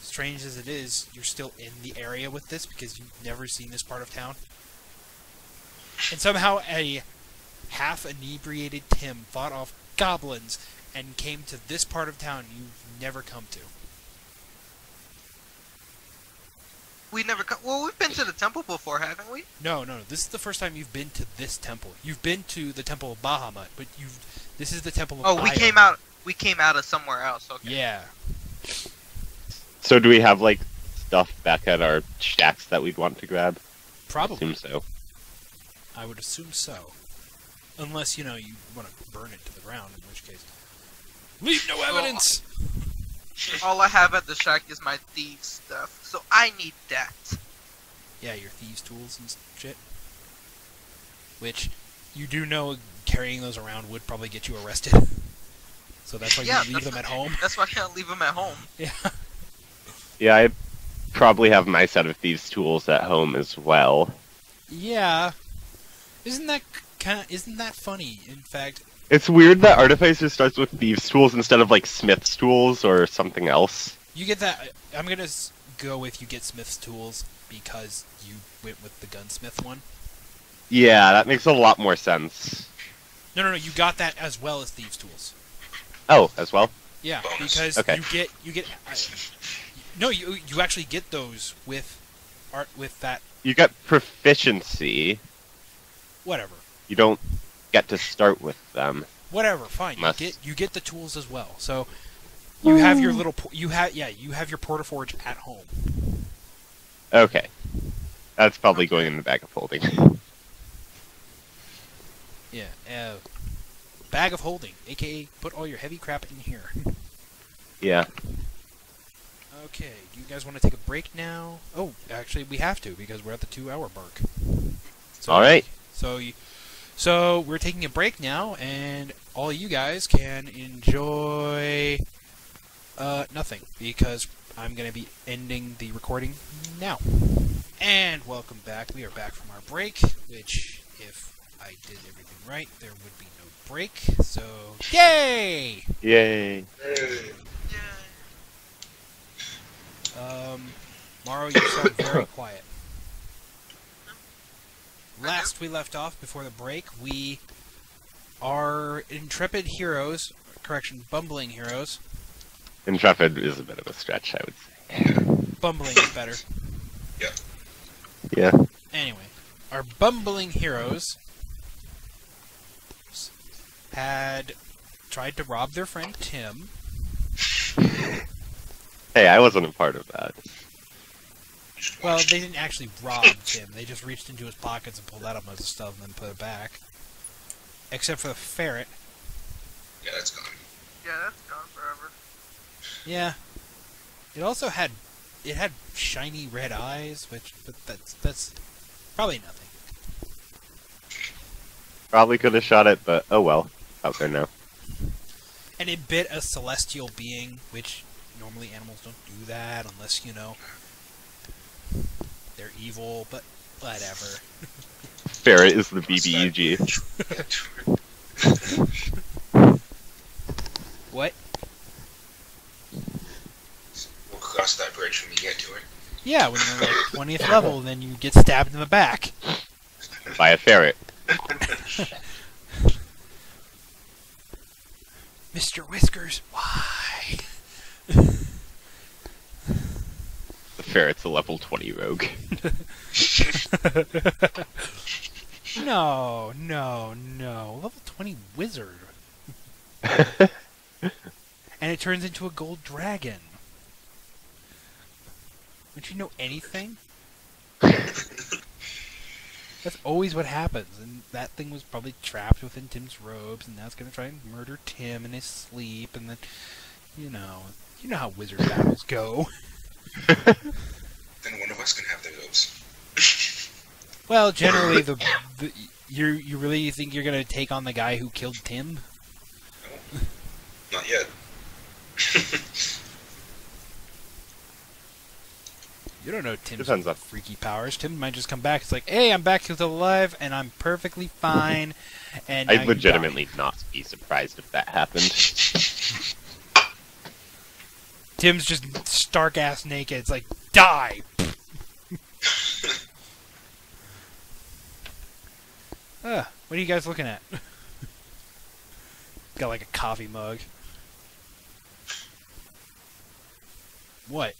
strange as it is, you're still in the area with this because you've never seen this part of town. And somehow a half inebriated Tim fought off goblins and came to this part of town you've never come to. We never. come. well, we've been to the temple before, haven't we? No, no, no. This is the first time you've been to this temple. You've been to the temple of Bahamut, but you've. This is the temple of. Oh, we Io. came out. We came out of somewhere else. Okay. Yeah. So do we have like stuff back at our shacks that we'd want to grab? Probably. Assume so. I would assume so. Unless you know you want to burn it to the ground, in which case. Leave no evidence. [laughs] All I have at the shack is my thief stuff, so I need that. Yeah, your thieves' tools and shit. Which, you do know, carrying those around would probably get you arrested. [laughs] So that's why Yeah, you leave them at home. That's why I can't leave them at home. [laughs] Yeah. Yeah, I probably have my set of thieves' tools at home as well. Yeah. Isn't that kind of? Isn't that funny? In fact, It's weird that Artificer starts with thieves' tools instead of like Smith's tools or something else. You get that. I'm gonna go with you get Smith's tools because you went with the gunsmith one. Yeah, that makes a lot more sense. No, no, no. You got that as well as thieves' tools. Oh, as well. Yeah, because Okay. you get you get. I, no, you you actually get those with art with that You get proficiency. whatever You don't get to start with them. whatever. Fine, Must- you get you get the tools as well. So you have your little po- you have yeah you have your portaforge at home. Okay. That's probably going in the bag of holding. [laughs] Yeah, uh, bag of holding, aka put all your heavy crap in here. [laughs] yeah. Okay, do you guys want to take a break now? Oh, actually, we have to because we're at the two-hour mark. So, All right. So, so we're taking a break now, and all you guys can enjoy uh, nothing because I'm going to be ending the recording now. And welcome back. We are back from our break, which, if I did everything right, there would be no break. So, yay! yay! Yay. Um, Morrow, you sound very [coughs] quiet. Last we left off before the break, we are intrepid heroes, correction, bumbling heroes. Intrepid is a bit of a stretch, I would say. Bumbling is better. Yeah. Yeah. Anyway, our bumbling heroes had tried to rob their friend Tim. Hey, I wasn't a part of that. Well, they didn't actually rob Tim. They just reached into his pockets and pulled out a bunch of stuff and then put it back. Except for the ferret. Yeah, that's gone. Yeah, that's gone forever. Yeah. It also had it had shiny red eyes, which but that's that's probably nothing. Probably could have shot it, but oh well. Out there now. And it bit a celestial being, which normally animals don't do that unless, you know, they're evil, but whatever. Ferret is the What's that? BBEG. What? We'll cross that bridge when we get to it. Yeah, when you're like 20th level, then you get stabbed in the back. By a ferret. [laughs] Mr. Whiskers, why? The ferret's a level 20 rogue. [laughs] No, no, no. Level 20 wizard. [laughs] And it turns into a gold dragon. Don't you know anything? [laughs] That's always what happens, and that thing was probably trapped within Tim's robes, and now it's gonna try and murder Tim in his sleep, and then, you know, you know how wizard battles go. [laughs] Then one of us can have the robes. [laughs] Well, generally, the, the you you really think you're gonna take on the guy who killed Tim? No, Not yet. [laughs] You don't know Tim's Depends on- freaky powers. Tim might just come back. It's like, hey, I'm back to the alive and I'm perfectly fine. And I'd legitimately not be surprised if that happened. Tim's just stark ass naked. It's like, die. [laughs] uh, what are you guys looking at? [laughs] Got like a coffee mug. What?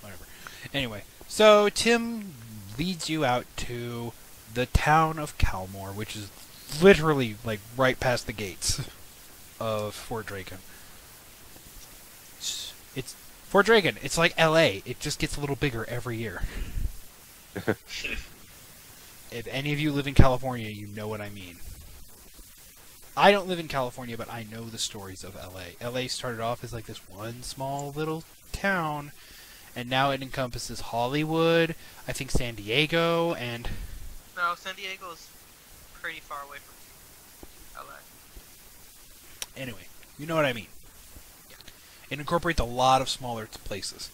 Whatever. Anyway, so Tim leads you out to the town of Calmore, which is literally like right past the gates [laughs] of Fort Draken. It's, it's Fort Draken. It's like L.A. It just gets a little bigger every year. [laughs] if any of you live in California, you know what I mean. I don't live in California, but I know the stories of LA. LA started off as like this one small little town, and now it encompasses Hollywood, I think San Diego, and No, San Diego is pretty far away from LA. Anyway, you know what I mean. It incorporates a lot of smaller places.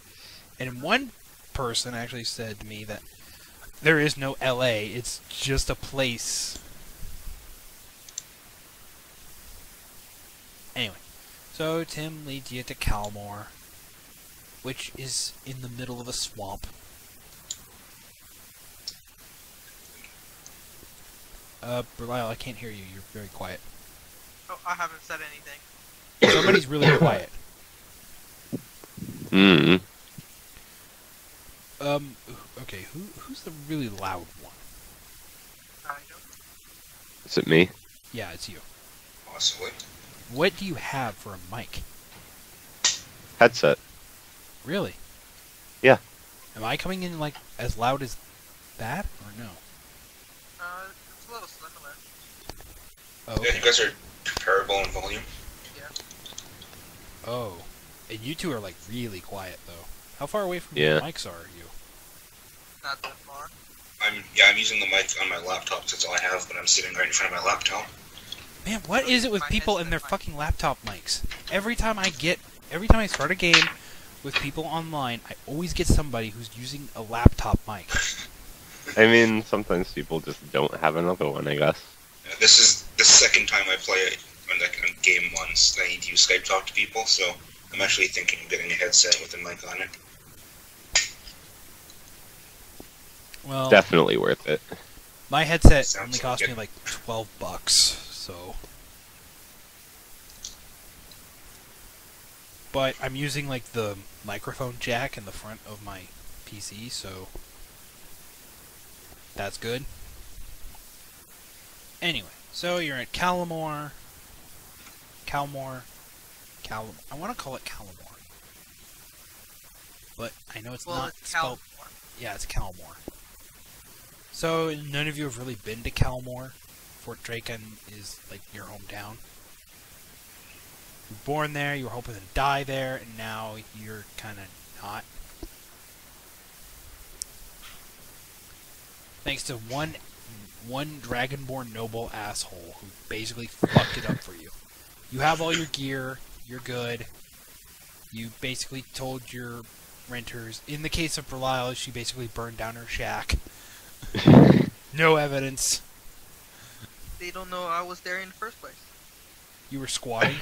And one person actually said to me that there is no LA, it's just a place. Anyway, so Tim leads you to Calmore, which is in the middle of a swamp. Uh, Belial, I can't hear you. You're very quiet. Oh, I haven't said anything. Somebody's really [coughs] quiet. Mm. Um, okay, who who's the really loud one? I don't. Is it me? Yeah, it's you. Possibly. What do you have for a mic? Headset. Really? Yeah. Am I coming in like as loud as that or no? Uh, it's a little similar. Oh, Yeah, you guys are comparable in volume. Yeah. Oh, and you two are like really quiet though. How far away from Yeah. your mics are you? Not that far. I'm yeah, I'm using the mic on my laptop. That's all I have, but I'm sitting right in front of my laptop. Man, what is it with people and their fucking laptop mics? Every time I get, every time I start a game with people online, I always get somebody who's using a laptop mic. [laughs] I mean, sometimes people just don't have another one, I guess. Uh, this is the second time I play on like on game once. I need to use Skype talk to people, so I'm actually thinking of getting a headset with a mic on it. Well, Definitely worth it. my headset Sounds only cost it. me like twelve bucks, so. But I'm using like the microphone jack in the front of my PC, so that's good. Anyway, so you're at Calamore. Calmore. Cal. I want to call it Calamore. But I know it's well, not it's spelled. Yeah, it's Calmore. So none of you have really been to Calmore. Fort Draken is like your hometown. You were born there, you were hoping to die there, and now you're kind of not. Thanks to one one dragonborn noble asshole who basically fucked it up for you. You have all your gear, you're good. You basically told your renters. In the case of Belial, she basically burned down her shack. [laughs] no evidence. They don't know I was there in the first place. You were squatting.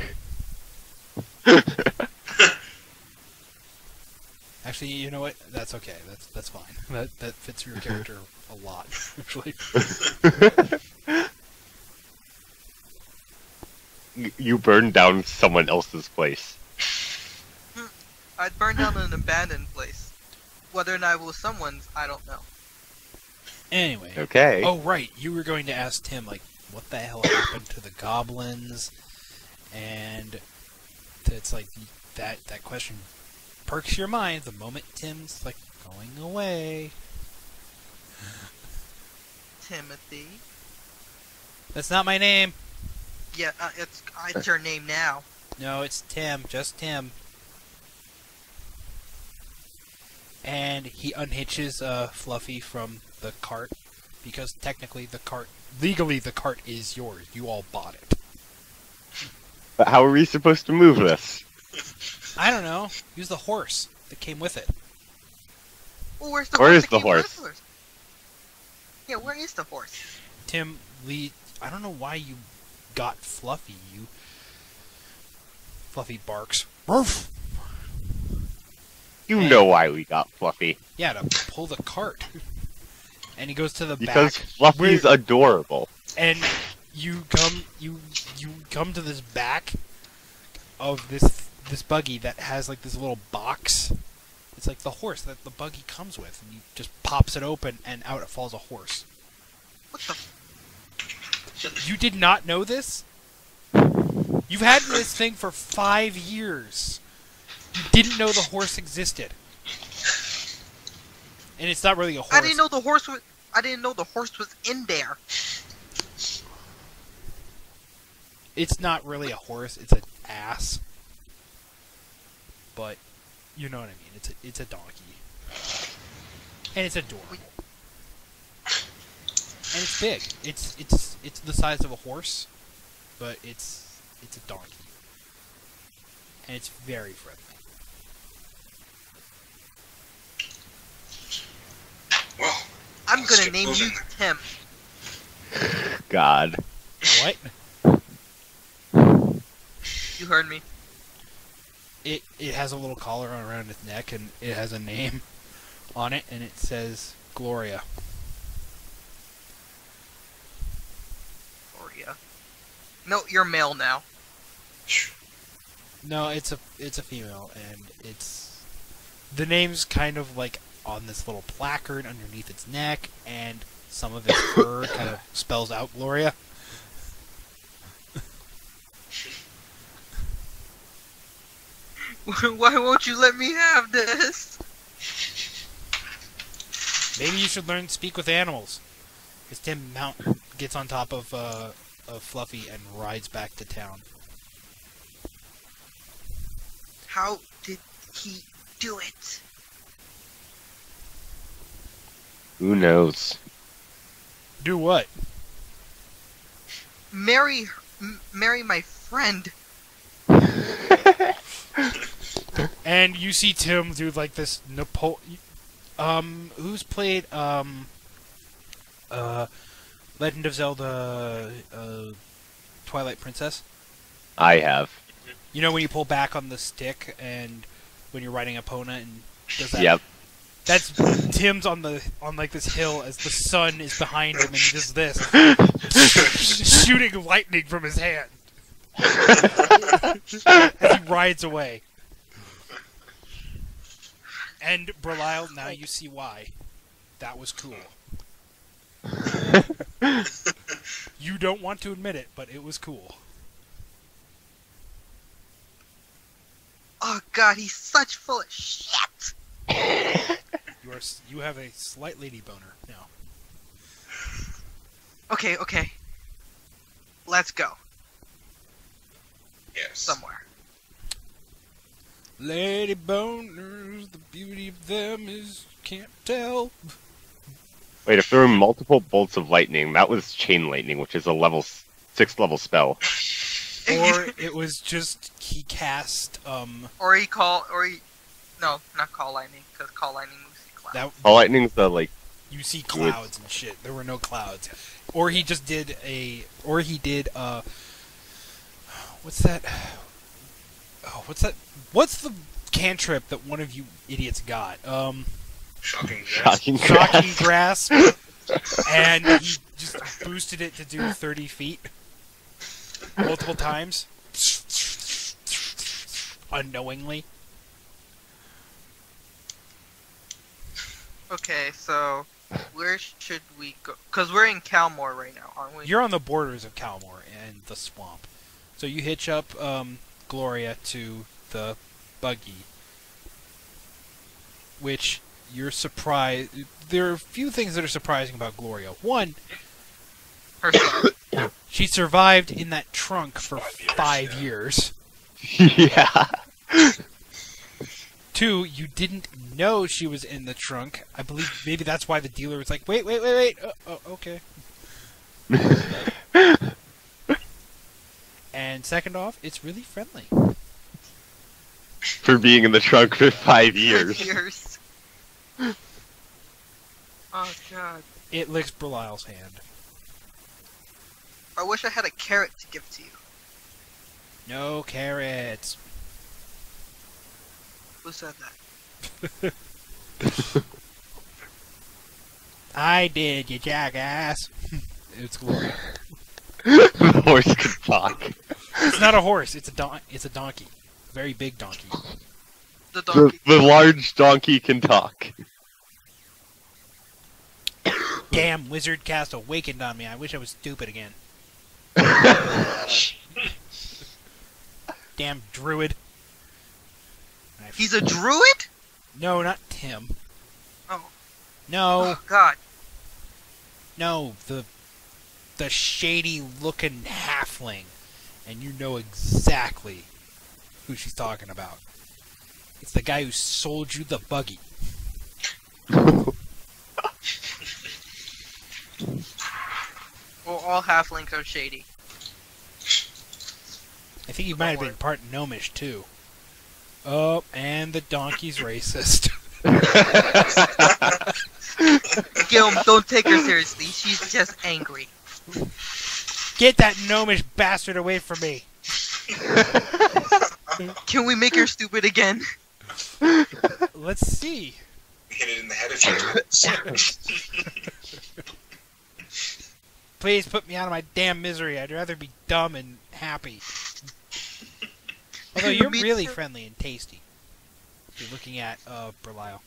[laughs] Actually, you know what? That's okay. That's that's fine. That that fits your [laughs] character a lot, [laughs] actually. [laughs] You burned down someone else's place. Hmm. I'd burned down an abandoned place. Whether or not it was someone's, I don't know. Anyway. Okay. Oh right, you were going to ask Tim like, what the hell happened to the goblins? And it's like that that question perks your mind the moment Tim's like going away. Timothy. That's not my name. Yeah, uh, it's it's your name now. No, it's Tim, just Tim. And he unhitches uh, Fluffy from the cart because technically the cart legally the cart is yours. You all bought it. But how are we supposed to move this? [laughs] I don't know. Use the horse that came with it. Well, where's the Where horse is the came horse? Yeah, where is the horse? Tim Lee. I don't know why you got Fluffy. You. Fluffy barks. Roof. You know why we got Fluffy. Yeah, to pull the cart. And he goes to the Because back. Fluffy's where- adorable. and you come you you come to this back of this this buggy that has like this little box. It's like the horse that the buggy comes with, and you just pops it open, and out it falls a horse. What the? You did not know this? You've had this thing for five years. You didn't know the horse existed. And it's not really a horse. I didn't know the horse was. I didn't know the horse was in there. It's not really a horse. It's an ass. But you know what I mean. It's a it's a donkey, and it's adorable, and it's big. It's it's it's the size of a horse, but it's it's a donkey, and it's very friendly. Well, I'm gonna get name you. Tim. God. What? You heard me. It it has a little collar around its neck, and it has a name on it, and it says Gloria. Gloria. No, you're male now. No, it's a it's a female, and it's the name's kind of like on this little placard underneath its neck, and some of its fur [coughs] kind of spells out Gloria. [laughs] Why won't you let me have this? Maybe you should learn to speak with animals. As Tim Mount gets on top of uh, of Fluffy and rides back to town. How did he do it? Who knows? Do what? Marry, m- marry my friend. [laughs] And you see Tim do like this Napo. Um, who's played um, uh, Legend of Zelda, uh, Twilight Princess? I have. You know when you pull back on the stick and when you're riding Epona and does that? Yep. That's Tim's on the on like this hill as the sun is behind him and he does this, [laughs] shooting lightning from his hand [laughs] as he rides away. And Belial, now you see why. That was cool. [laughs] you don't want to admit it, but it was cool. Oh god, he's such full of shit. [laughs] You are you have a slight lady boner now. Okay, okay. Let's go Yes. somewhere. Lady boners, the beauty of them is can't tell. Wait, if there were multiple bolts of lightning, that was chain lightning, which is a level six level spell. [laughs] Or it was just he cast um or he call, or he, no, not call lightning, because call lightning moves see cloud. that All lightning's the like you see clouds and shit. There were no clouds. Or he just did a or he did uh what's that Oh, what's that what's the cantrip that one of you idiots got? Um Shocking. Yes. shocking shocking grasp. grasp and he just boosted it to do 30 feet multiple times unknowingly Okay, so where should we go? Because we're in Calmore right now, aren't we? you're on the borders of Calmore and the swamp so you hitch up um, Gloria to the buggy which you're surprised there are a few things that are surprising about Gloria one [coughs] she survived in that trunk for five years yeah. Two, you didn't know she was in the trunk. I believe maybe that's why the dealer was like, "Wait, wait, wait, wait." Uh, oh, okay. [laughs] And second off, it's really friendly. For being in the trunk for five years. Years. [laughs] Oh god. It licks Belial's hand. I wish I had a carrot to give to you. No carrots. Who said that? [laughs] [laughs] I did, you jackass. it's Gloria. The [laughs] horse could talk. It's not a horse. It's a don. It's a donkey. A very big donkey. The The, donkey. the large donkey can talk. Damn, wizard cast awakened on me. I wish I was stupid again. Damn druid. I- He's a druid? no, not Tim. Oh. No, Oh god. no, the the shady looking halfling, and you know exactly who she's talking about. It's the guy who sold you the buggy. [laughs] Well, all halflings are shady. I think he might have been part gnomish too. Oh, and the donkey's [laughs] racist. [laughs] Gilm, don't take her seriously. She's just angry. Get that gnomish bastard away from me! Can we make her stupid again? Let's see. Hit it in the head a few times. Please put me out of my damn misery. I'd rather be dumb and happy. Although you're [laughs] really friendly and tasty. You're looking at uh Berlisle.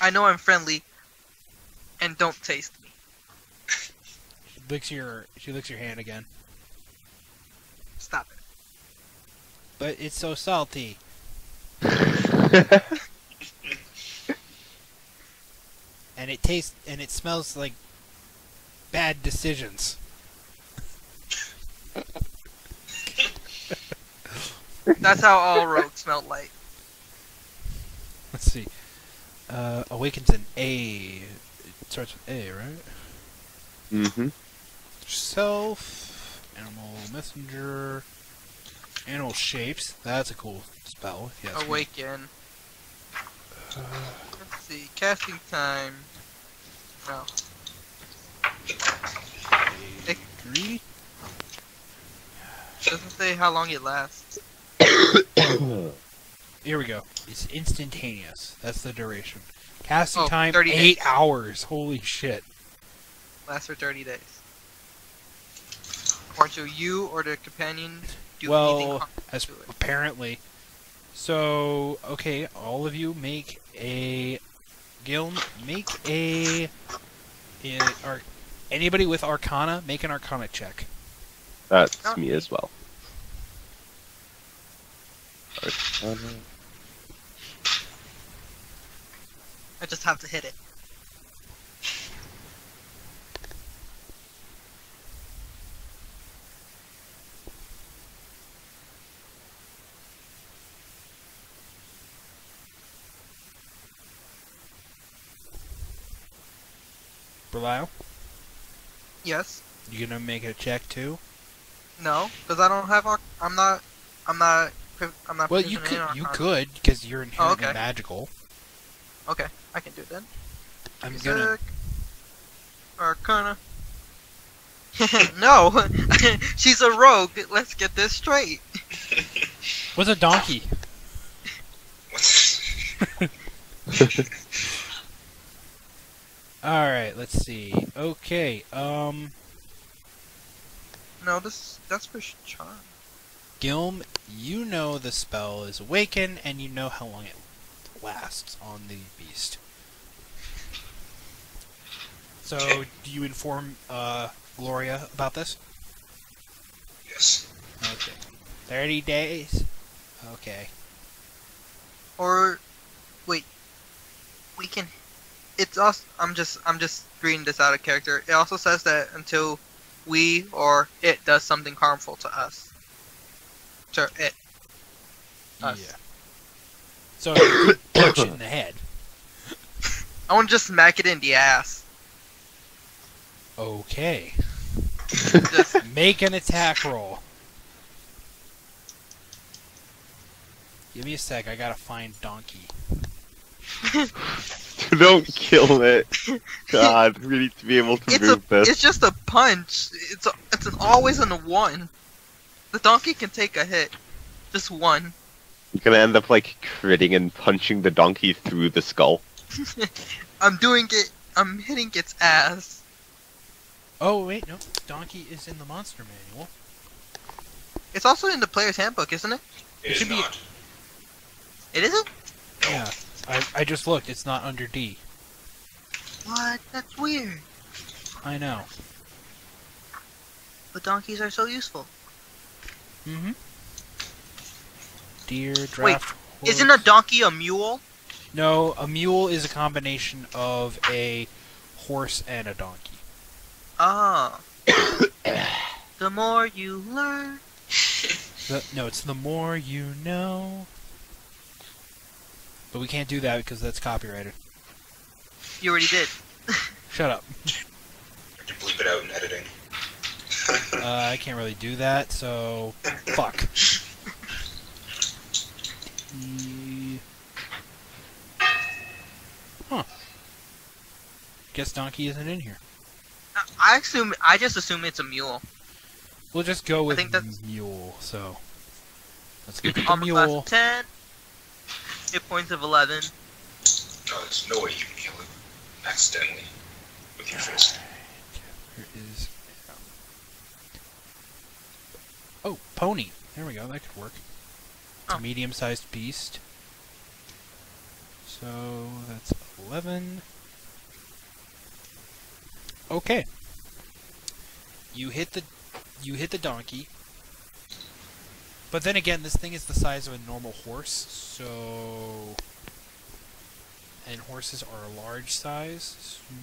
I know I'm friendly, and don't taste me. She licks your she licks your hand again. Stop it. But it's so salty. [laughs] And it tastes and it smells like bad decisions. That's how all rogues smell like. Let's see. Uh, awakens an A. It starts with A, right? hmm Self, animal messenger, animal shapes. That's a cool spell. if you ask me. Awaken. Let's see. Casting time. No. Agree. Doesn't say how long it lasts. [coughs] Here we go. It's instantaneous. That's the duration. Casting Oh, time 30 eight days. hours. Holy shit! Lasts for 30 days. Or do you or the companion do Well, anything harmful As to it? apparently. So okay, all of you make a Gil, make a, a or anybody with Arcana make an Arcana check. That's Oh. me as well. Arcana. I just have to hit it. Berlisle, Yes. you gonna make a check too? No, because I don't have. I'm not. I'm not. I'm not. Well, you could in you Arcana. could because you're inherently oh, okay. magical. Okay, I can do it then. I'm gonna. Music. Arcana. [laughs] no, [laughs] she's a rogue. Let's get this straight. [laughs] What's a donkey? What's All right, let's see. Okay, um, No, this that's for charm. Gilm, you know the spell is awaken, and you know how long it lasts on the beast. So, Okay. do you inform uh, Gloria about this? yes? Okay. 30 days? Okay. Or wait, we can. It's us. I'm just. I'm just reading this out of character. It also says that until we or it does something harmful to us. To it. Us. Yeah. So, [coughs] punch it in the head. I want to just smack it in the ass. Okay. Just, [laughs] Make an attack roll. Give me a sec. I gotta find Donkey. [laughs] [laughs] Don't kill it. God, we need to be able to it's a, move this. it's just a punch. It's a, it's an always on a one. The donkey can take a hit, just one. You're gonna end up like critting and punching the donkey through the skull. [laughs] I'm doing it. I'm hitting its ass. Oh wait, no. Donkey is in the monster manual. It's also in the player's handbook, isn't it? It should be- not. It isn't. Yeah. I I just looked. It's not under D. What? That's weird. I know. But donkeys are so useful. Mm-hmm. Deer, draft. Wait. Isn't a donkey a mule? No, a mule is a combination of a horse and a donkey. Ah. [coughs] the more you learn. The, no, it's the more you know. But we can't do that because that's copyrighted. You already did. Shut up. I can bleep it out in editing. Uh, I can't really do that, so fuck. Huh. Guess donkey isn't in here. I assume. I just assume it's a mule. We'll just go with I think that's- mule. So let's get the Armor class mule. of ten. Hit points of eleven. Oh, there's no way you can kill it accidentally with your fist. Here is. Um, oh, pony. There we go. That could work. Oh. a medium-sized beast. So that's eleven. Okay. You hit the you hit the donkey. But then again, this thing is the size of a normal horse, so and horses are a large size. So...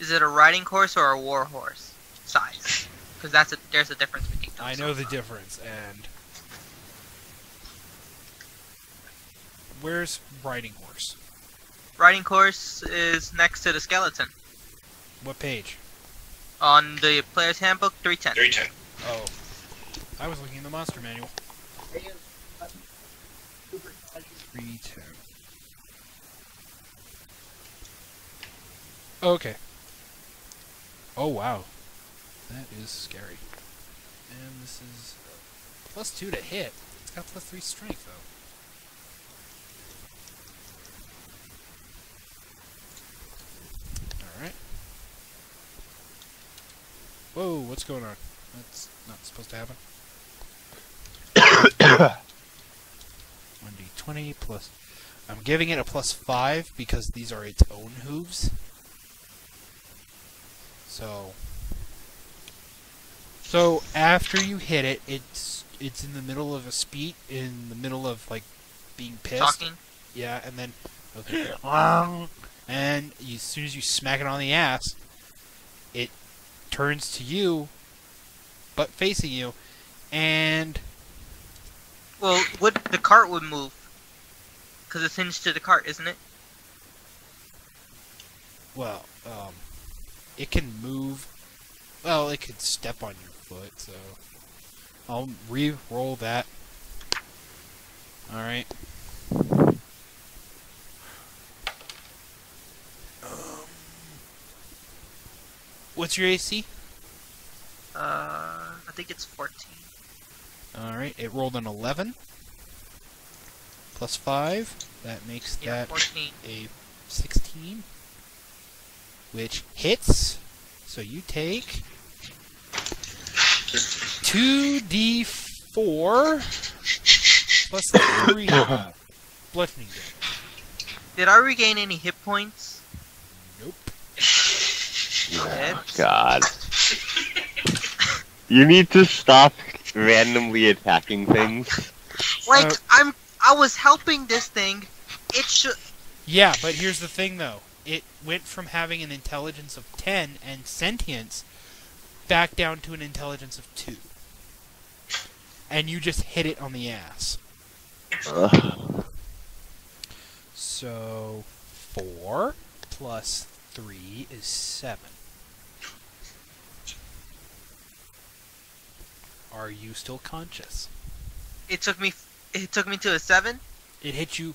Is it a riding horse or a war horse size? [laughs] Because that's a there's a difference between. those. I know the difference, and where's riding horse? Riding horse is next to the skeleton What page? On the player's handbook 310. 310. Oh, I was looking in the monster manual. Three ten. Okay. Oh wow, that is scary. And this is plus two to hit. It's got plus three strength though. Alright. Whoa, what's going on? That's not supposed to happen. [coughs] 1d20 plus. I'm giving it a plus 5 because these are its own hooves. So. So after you hit it, it's it's in the middle of a speed, in the middle of like being pissed. Talking. Yeah, and then okay, [coughs] and you, as soon as you smack it on the ass, it turns to you, but facing you, and Well, would the cart would move? Because it's hinged to the cart, isn't it? well, um, it can move. Well, it could step on your foot, so I'll re-roll that. All right. What's your AC? Uh, I think it's 14. All right, it rolled an 11 plus 5. That makes Yeah, that 14. a 16, which hits. So you take 2d4 plus 3 [coughs] [coughs] bludgeoning damage. Did I regain any hit points? Nope. Oops. God. You need to stop randomly attacking things. Like Uh, I'm, I was helping this thing. It should. Yeah, but here's the thing though. It went from having an intelligence of 10 and sentience back down to an intelligence of 2. And you just hit it on the ass. Ugh. So, 4 plus 3 is 7. Are you still conscious? It took me. It took me to a seven. It hit you.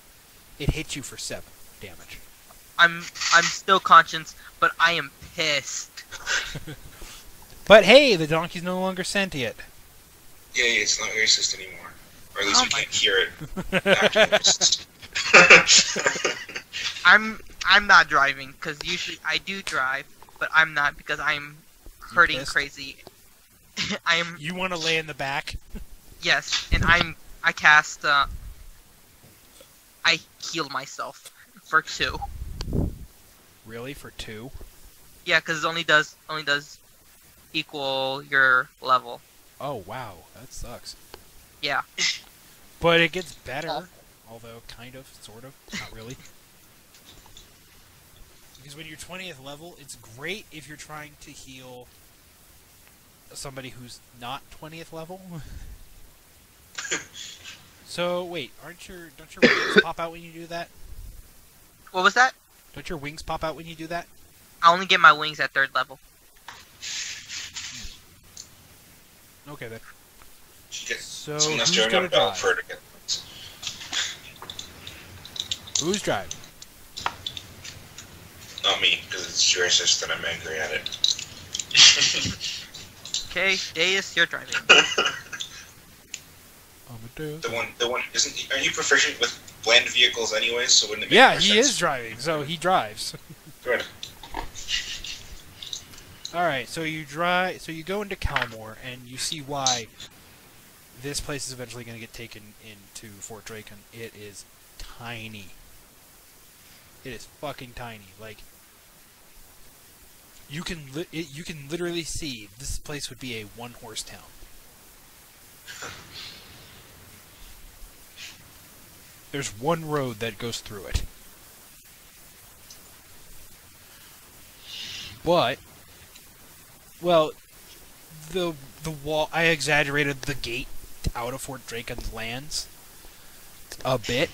It hit you for 7 damage. I'm. I'm still conscious, but I am pissed. [laughs] But hey, the donkey's no longer sentient. Yeah, yeah, it's not racist anymore. Or at least Oh we my- can't hear it. [laughs] [laughs] I'm. I'm not driving because usually I do drive, but I'm not because I'm hurting crazy. [laughs] I'm You want to lay in the back? yes, and I'm. I cast. Uh, I heal myself for two. Really? For 2? Yeah, because it only does only does equal your level. Oh, wow. That sucks. Yeah. But it gets better. Although, kind of, sort of, not really. [laughs] because when you're 20th level, it's great if you're trying to heal somebody who's not 20th level. [laughs] so, wait, aren't your don't your wings [coughs] pop out when you do that? What was that? Don't your wings pop out when you do that? I only get my wings at third level. Okay then. So who's gonna a bell drive? for her to get points. Who's driving? Not me, because it's racist and I'm angry at it. [laughs] Okay, Deus, you're driving. [laughs] the one, the one, isn't? Are you proficient with land vehicles anyway, So wouldn't it make Yeah, he sense? is driving, so he drives. [laughs] Good. All right, so you drive, so you go into Calmore, and you see why this place is eventually going to get taken into Fort Draken. It is tiny. It is fucking tiny. Like you can li- it, you can literally see this place would be a one horse town. There's one road that goes through it. But well, the the wall. I exaggerated the gate out of Fort Draken's lands a bit.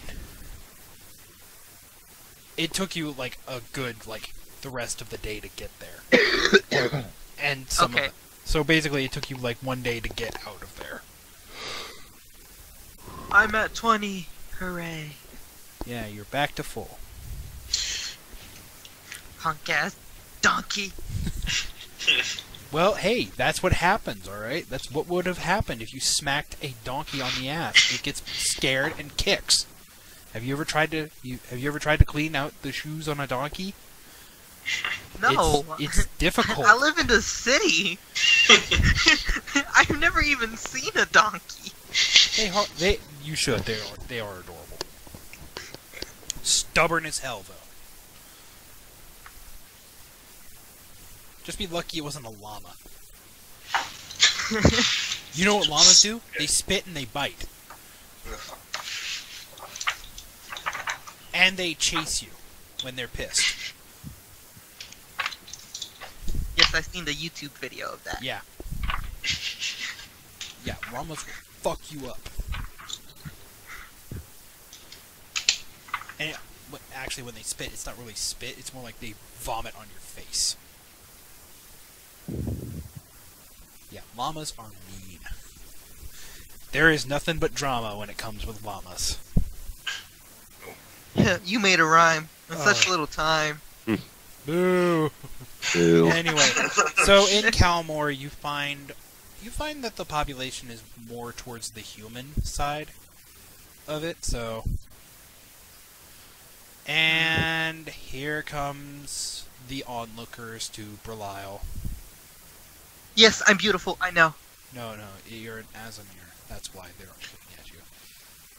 It took you like a good like the rest of the day to get there, [coughs] and some Okay. of it. So basically, it took you like one day to get out of there. I'm at 20. Hooray. Yeah, you're back to full. Punk ass donkey. [laughs] Well, hey, that's what happens, all right. That's what would have happened if you smacked a donkey on the ass. It gets scared and kicks. Have you ever tried to you have you ever tried to clean out the shoes on a donkey? No. It's, it's [laughs] difficult. I live in the city. [laughs] I've never even seen a donkey. They har- they you should. They are they are adorable. Stubborn as hell though. Just be lucky it wasn't a llama. You know what llamas do? They spit and they bite. And they chase you when they're pissed. Yes, I've seen the YouTube video of that. Yeah. [laughs] Yeah, llamas will fuck you up. And it, actually, when they spit, it's not really spit. It's more like they vomit on your face. Yeah, llamas are mean. There is nothing but drama when it comes with llamas. [laughs] you made a rhyme in such Oh. little time. [laughs] Boo. Ew. Anyway, [laughs] so in Calmore, you find you find that the population is more towards the human side of it. So, and here comes the onlookers to Belial. Yes, I'm beautiful. I know. No, no, you're an Aasimar. That's why they're looking at you.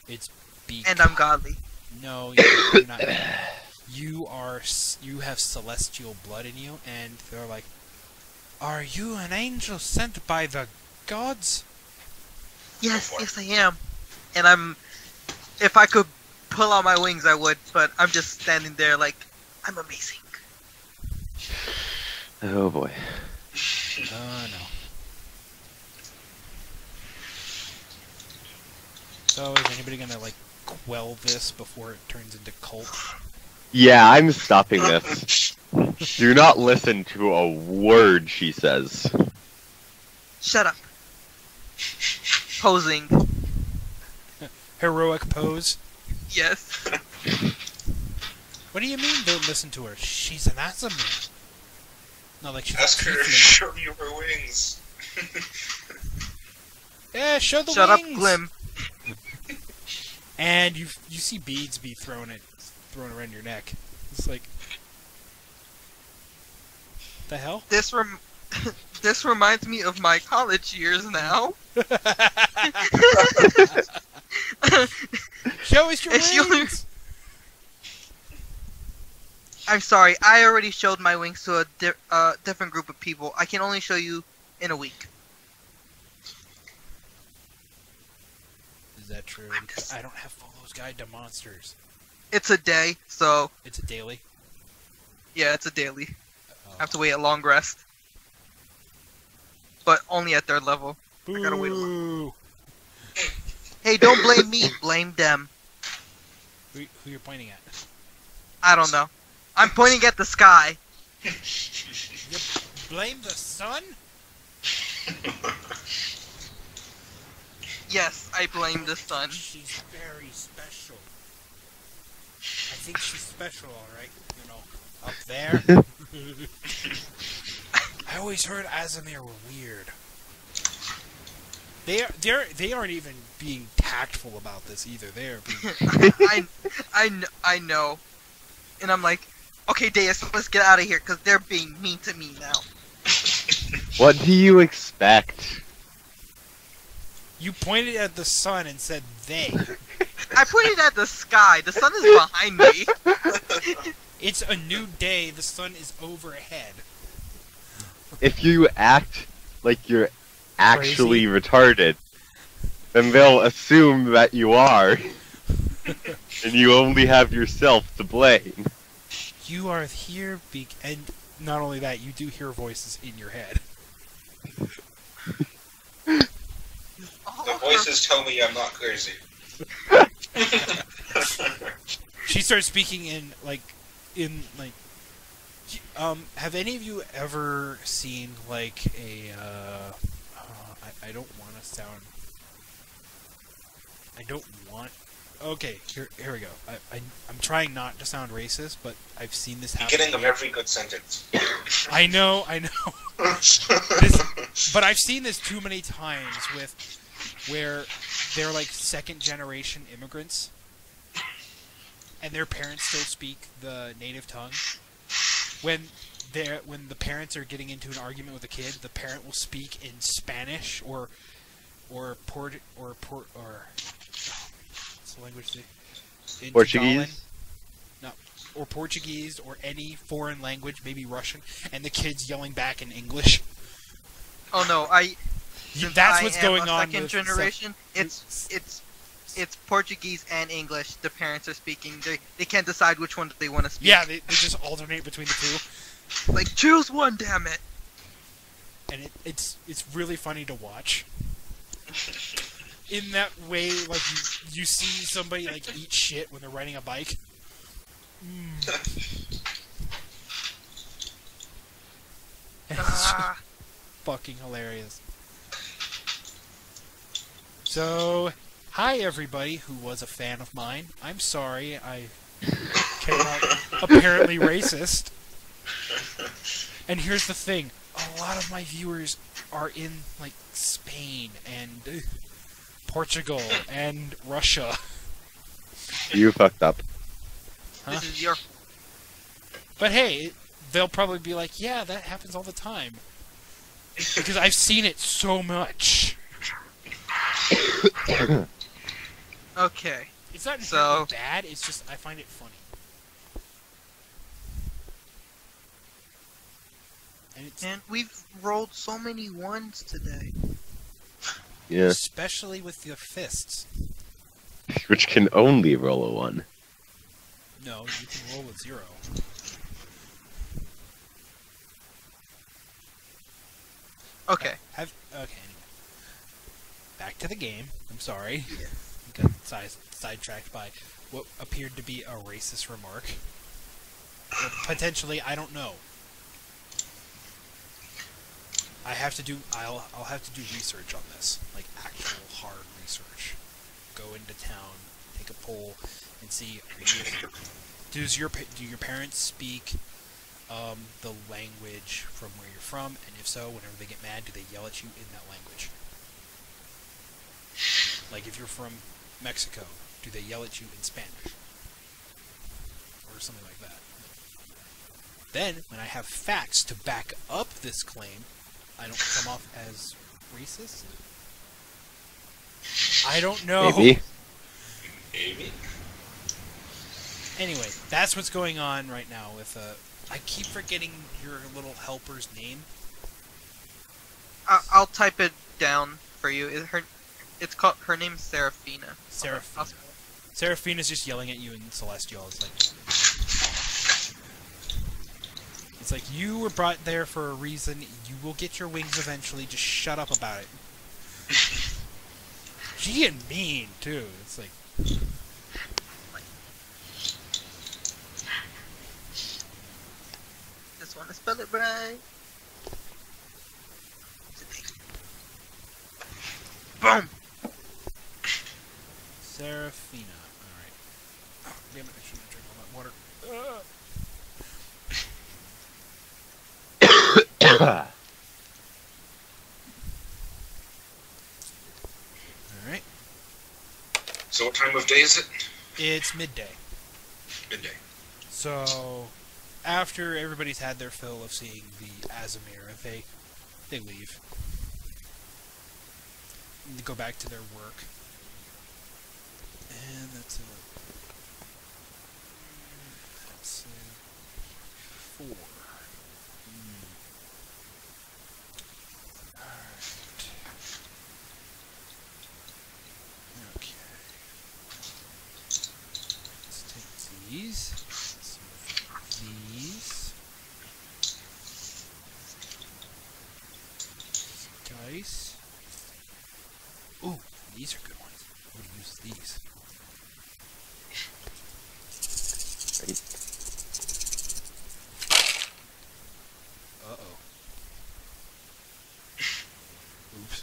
It's be And I'm godly. No, you're, you're not. [laughs] You are you have celestial blood in you, and they're like, "Are you an angel sent by the gods?" Yes, yes, I am. And I'm. If I could pull out my wings, I would. But I'm just standing there like, I'm amazing. Oh boy. Oh no. So is anybody gonna like quell this before it turns into cult? Yeah, I'm stopping this. Do not listen to a word she says. Shut up. Posing. Heroic pose. Yes. What do you mean don't listen to her? She's an Aasimar. Not like she's Ask a her to show you her wings. [laughs] Yeah, show the Shut up. Glim. And you you see beads be thrown it thrown around your neck. It's like the hell? This rem- [laughs] this reminds me of my college years now. [laughs] [laughs] Show us your wings. I'm sorry, I already showed my wings to a di- uh, different group of people. I can only show you in a week. Is that true? Just- I don't have Volo's Guide to Monsters. It's a day, so It's a daily. yeah, it's a daily. Oh. I have to wait a long rest. But only at third level. I gotta wait a Boo! Hey, don't blame me, blame them. Who, who you're pointing at? I don't know. I'm pointing at the sky. You [laughs] blame the sun? Yes, I blame the sun. She's very special. I think she's special, alright. You know, up there. [laughs] I always heard Aasimar were weird. They are, they're, they aren't even being tactful about this either. They are being [laughs] I, I, I know. And I'm like, okay, Deus, let's get out of here because they're being mean to me now. [laughs] What do you expect? You pointed at the sun and said they. I pointed at the sky. The sun is behind me. [laughs] It's a new day. The sun is overhead. If you act like you're actually retarded, then they'll assume that you are, [laughs] and you only have yourself to blame. You are here, be- and not only that, you do hear voices in your head. The voices tell me I'm not crazy. [laughs] She starts speaking in like, in like. Um, have any of you ever seen like a? Uh, uh, I I don't want to sound. I don't want. Okay, here here we go. I, I I'm trying not to sound racist, but I've seen this happen. Beginning of every good sentence. I know, I know. [laughs] This- but I've seen this too many times with where they're like second generation immigrants and their parents still speak the native tongue. When they're when the parents are getting into an argument with a kid, the parent will speak in Spanish or or port or port or what's the language they in Portuguese? Tagalog? No, or Portuguese or any foreign language, maybe Russian, and the kids yelling back in English. Oh no, I. Since That's I what's am going a on. Second generation. It's it's it's Portuguese and English. The parents are speaking. They they can't decide which one they want to speak. Yeah, they, they just alternate between the two, Like choose one, damn it. and it, it's it's really funny to watch. In that way, like you you see somebody like eat shit when they're riding a bike. Mm. It's [laughs] Ah, fucking hilarious. So, hi everybody who was a fan of mine. I'm sorry I came out [laughs] apparently racist. And here's the thing: a lot of my viewers are in like Spain and uh, Portugal and Russia. You fucked up. Huh? This is your. But hey, they'll probably be like, "Yeah, that happens all the time," because I've seen it so much. Okay. It's not So- bad. It's just I find it funny. And it's And we've rolled so many ones today. Yeah. especially with your fists. [laughs] Which can only roll a one. No, you can roll a zero. Okay. Have okay. Back to the game. I'm sorry. Yeah. Got side, sidetracked by what appeared to be a racist remark. Potentially, I don't know. I have to do. I'll. I'll have to do research on this, like actual hard research. Go into town, take a poll, and see. Does your do your parents speak um, the language from where you're from? And if so, whenever they get mad, do they yell at you in that language? Like if you're from Mexico, do they yell at you in Spanish? Or something like that. Then, when I have facts to back up this claim, I don't come off as racist? I don't know. Maybe. Maybe. Anyway, that's what's going on right now with uh I keep forgetting your little helper's name. I- I'll type it down for you. It, her, it's called. Her name's Serafina. Seraphina. I'll- Seraphina's just yelling at you in Celestial. It's like It's like you were brought there for a reason. You will get your wings eventually. Just shut up about it. [laughs] She getting mean too. It's like Just want to spell it right. Boom. Seraphina. Alright. Oh, damn it, I shouldn't have drank all that water. Ugh. Alright. So what time of day is it? It's midday. Midday. So, after everybody's had their fill of seeing the Aasimar, they they leave. They go back to their work. And that's a that's a four. Hmm. Alright. Okay. Let's take these. These. Ooh, these are good ones. I'm gonna use these. Uh oh. Oops.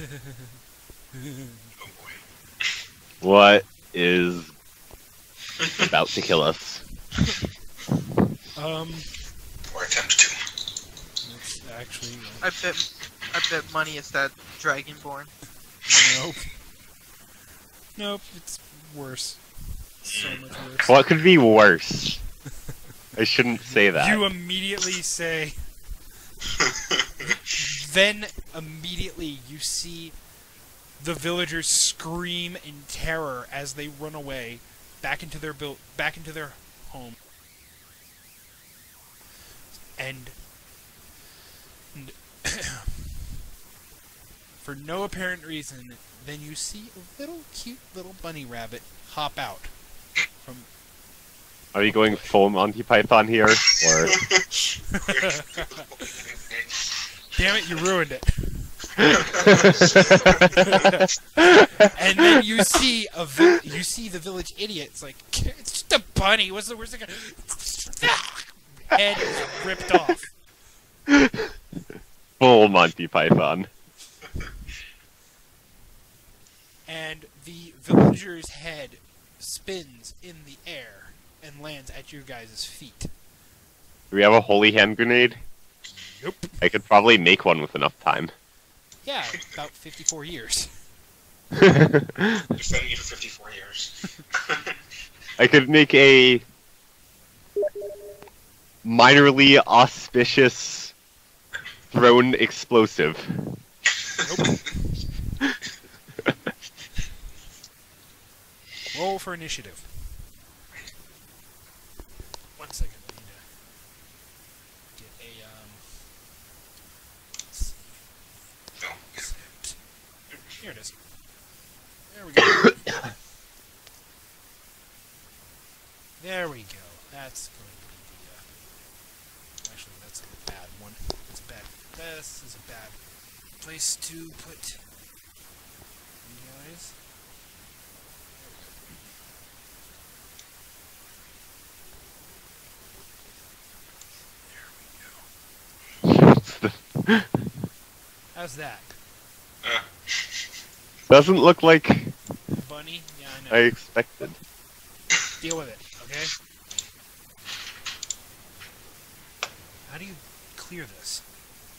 Oh boy. What is about to kill us? Um, Or attempt to. that's actually I bet. I bet money it's that Dragonborn. nope. Nope, it's worse. So much worse. What could be worse? I shouldn't say that. You immediately say. [laughs] then immediately you see the villagers scream in terror as they run away back into their build back into their home. And, and [coughs] for no apparent reason, then you see a little cute little bunny rabbit hop out from Are you going full Monty Python here? Or [laughs] [laughs] Damn it, you ruined it. [laughs] and then you see a vi- you see the village idiot. It's like it's just a bunny. What's the worst thing? [laughs] Head is ripped off. full Monty Python? and the villager's head spins in the air and lands at your guys' feet. Do we have a holy hand grenade? Nope. I could probably make one with enough time. Yeah, about 54 years. Defending you for 54 years. [laughs] I could make a minorly auspicious thrown explosive. Nope. [laughs] Roll for initiative. Here it is. There we go. [coughs] there we go. That's going to be the. Uh, actually, that's a bad one. That's a bad. This is a bad place to put. You guys. [laughs] How's that? Uh doesn't look like Bunny? Yeah, I know. I expected. Deal with it, okay? How do you clear this?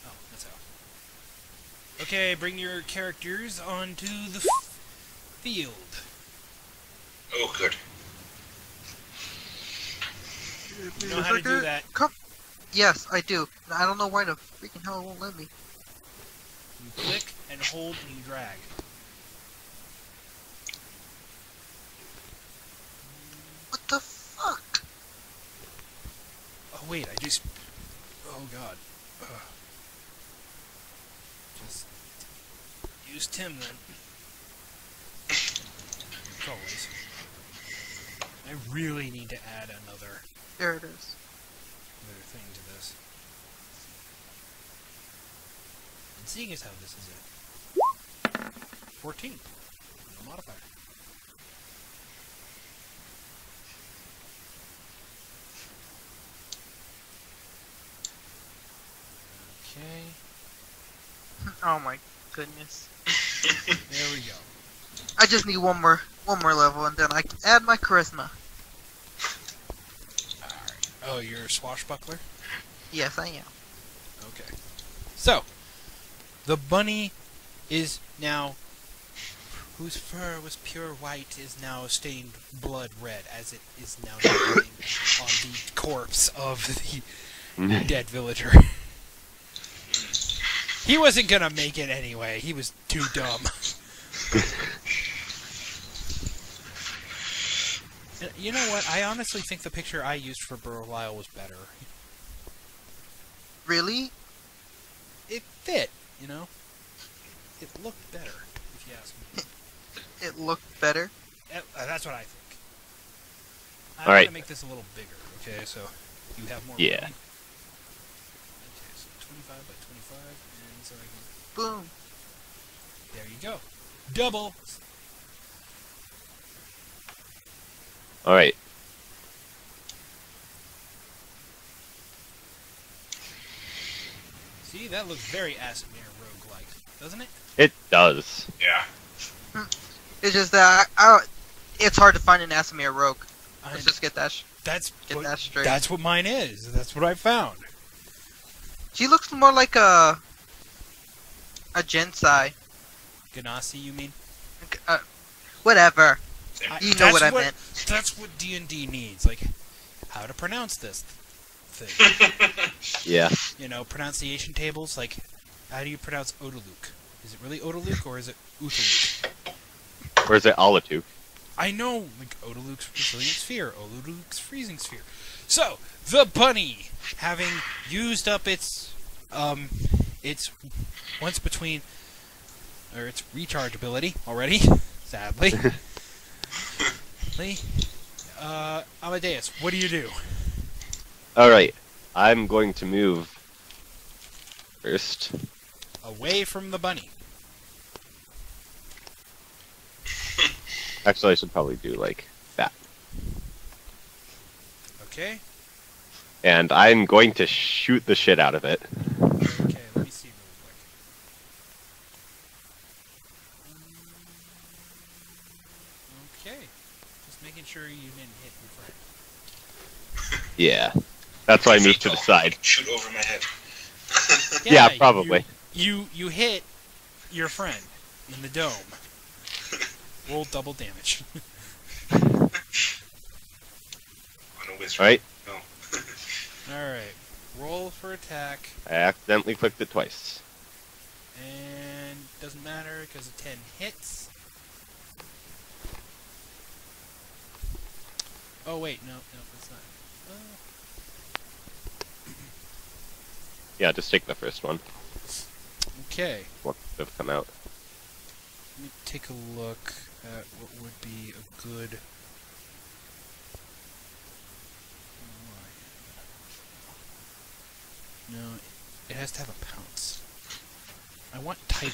Oh, that's how. Okay, bring your characters onto the f- field. oh, good. You know how to do that. Come. Yes, I do. I don't know why the freaking hell it won't let me. You click and hold and you drag. What the fuck? Oh wait, I just. Oh god. Ugh. Just use Tim then. Like always. I really need to add another There it is. another thing to this. And seeing as how this is a 14, no modifier. Okay, Oh my goodness. [laughs] there we go. I just need one more one more level and then I can add my charisma. Alright. Oh, you're a swashbuckler? Yes, I am. Okay. So, the bunny is now, whose fur was pure white, is now stained blood red, as it is now [coughs] on the corpse of the [laughs] dead villager. He wasn't gonna make it anyway. He was too dumb. [laughs] You know what? I honestly think the picture I used for Burlisle was better. Really? It fit, you know. It looked better, if you ask me. [laughs] It looked better. Uh, uh, that's what I think. I'm All right. gonna make this a little bigger, okay? So you have more. Yeah. room. Okay, so 25 by 25, and so I can. Boom. There you go. Double. All right. See, that looks very Aasimar rogue-like, doesn't it? It does. Yeah. Hmm. It's just that I, I, it's hard to find an Aasimar rogue. Let's just get that sh- that's get what, that straight. that's what mine is. That's what I found. She looks more like a a Gensai. Genasi, you mean? Uh, whatever. I- You know that's what I meant. That's what D and D needs. Like, how to pronounce this thing. [laughs] Yeah. you know, pronunciation tables. Like, how do you pronounce Odaluk? Is it really Odaluk or is it Uthaluk? Or is it Alatu? I know, like Otiluke's resilient sphere, Otiluke's freezing sphere. So the bunny, having used up its um, its once between or its rechargeability already, [laughs] sadly. Lee, [laughs] uh, Amadeus, what do you do? All right. I'm going to move first. Away from the bunny. [laughs] Actually, I should probably do like that. Okay. And I'm going to shoot the shit out of it. Okay, let me see real quick. Okay. Just making sure you didn't hit your friend. Yeah. That's why I moved to the side. Shoot over my head. [laughs] Yeah, you- probably. You, you hit your friend in the dome. [laughs] Roll double damage. [laughs] On a wizard. Right? No. Alright. Roll for attack. I accidentally clicked it twice. And doesn't matter because a 10 hits. Oh wait, no, no, that's not. Yeah, just take the first one. okay, What would have come out? let me take a look at what would be a good. No, it has to have a pounce. I want tiger.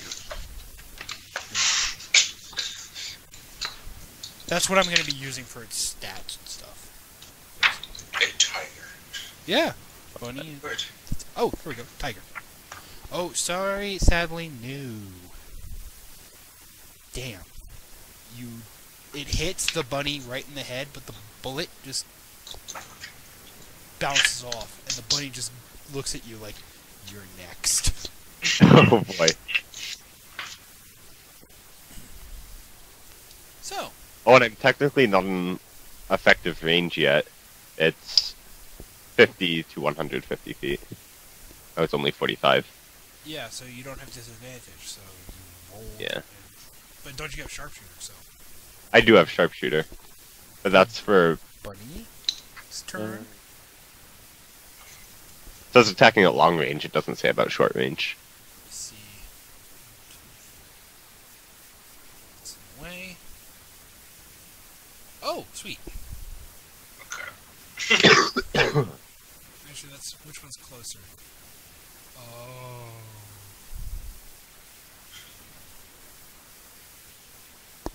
That's what I'm going to be using for its stats and stuff. A tiger. Yeah. Bunny. Good. Oh, here we go. Tiger. Oh, sorry, sadly, no. Damn. You. It hits the bunny right in the head, but the bullet just bounces off, and the bunny just looks at you like, you're next. [laughs] oh boy. So, Oh, and I'm technically not in effective range yet. It's 50 to 150 feet. Oh, it's only 45. yeah, so you don't have disadvantage, so you roll. Yeah. and- but don't you have sharpshooter, so. I do have sharpshooter, but that's for Bunny's turn. Uh, it says attacking at long range. It doesn't say about short range. Let's see. It's in the way. Oh, sweet. Okay. [coughs] [coughs] [coughs] Actually, that's which one's closer? Oh.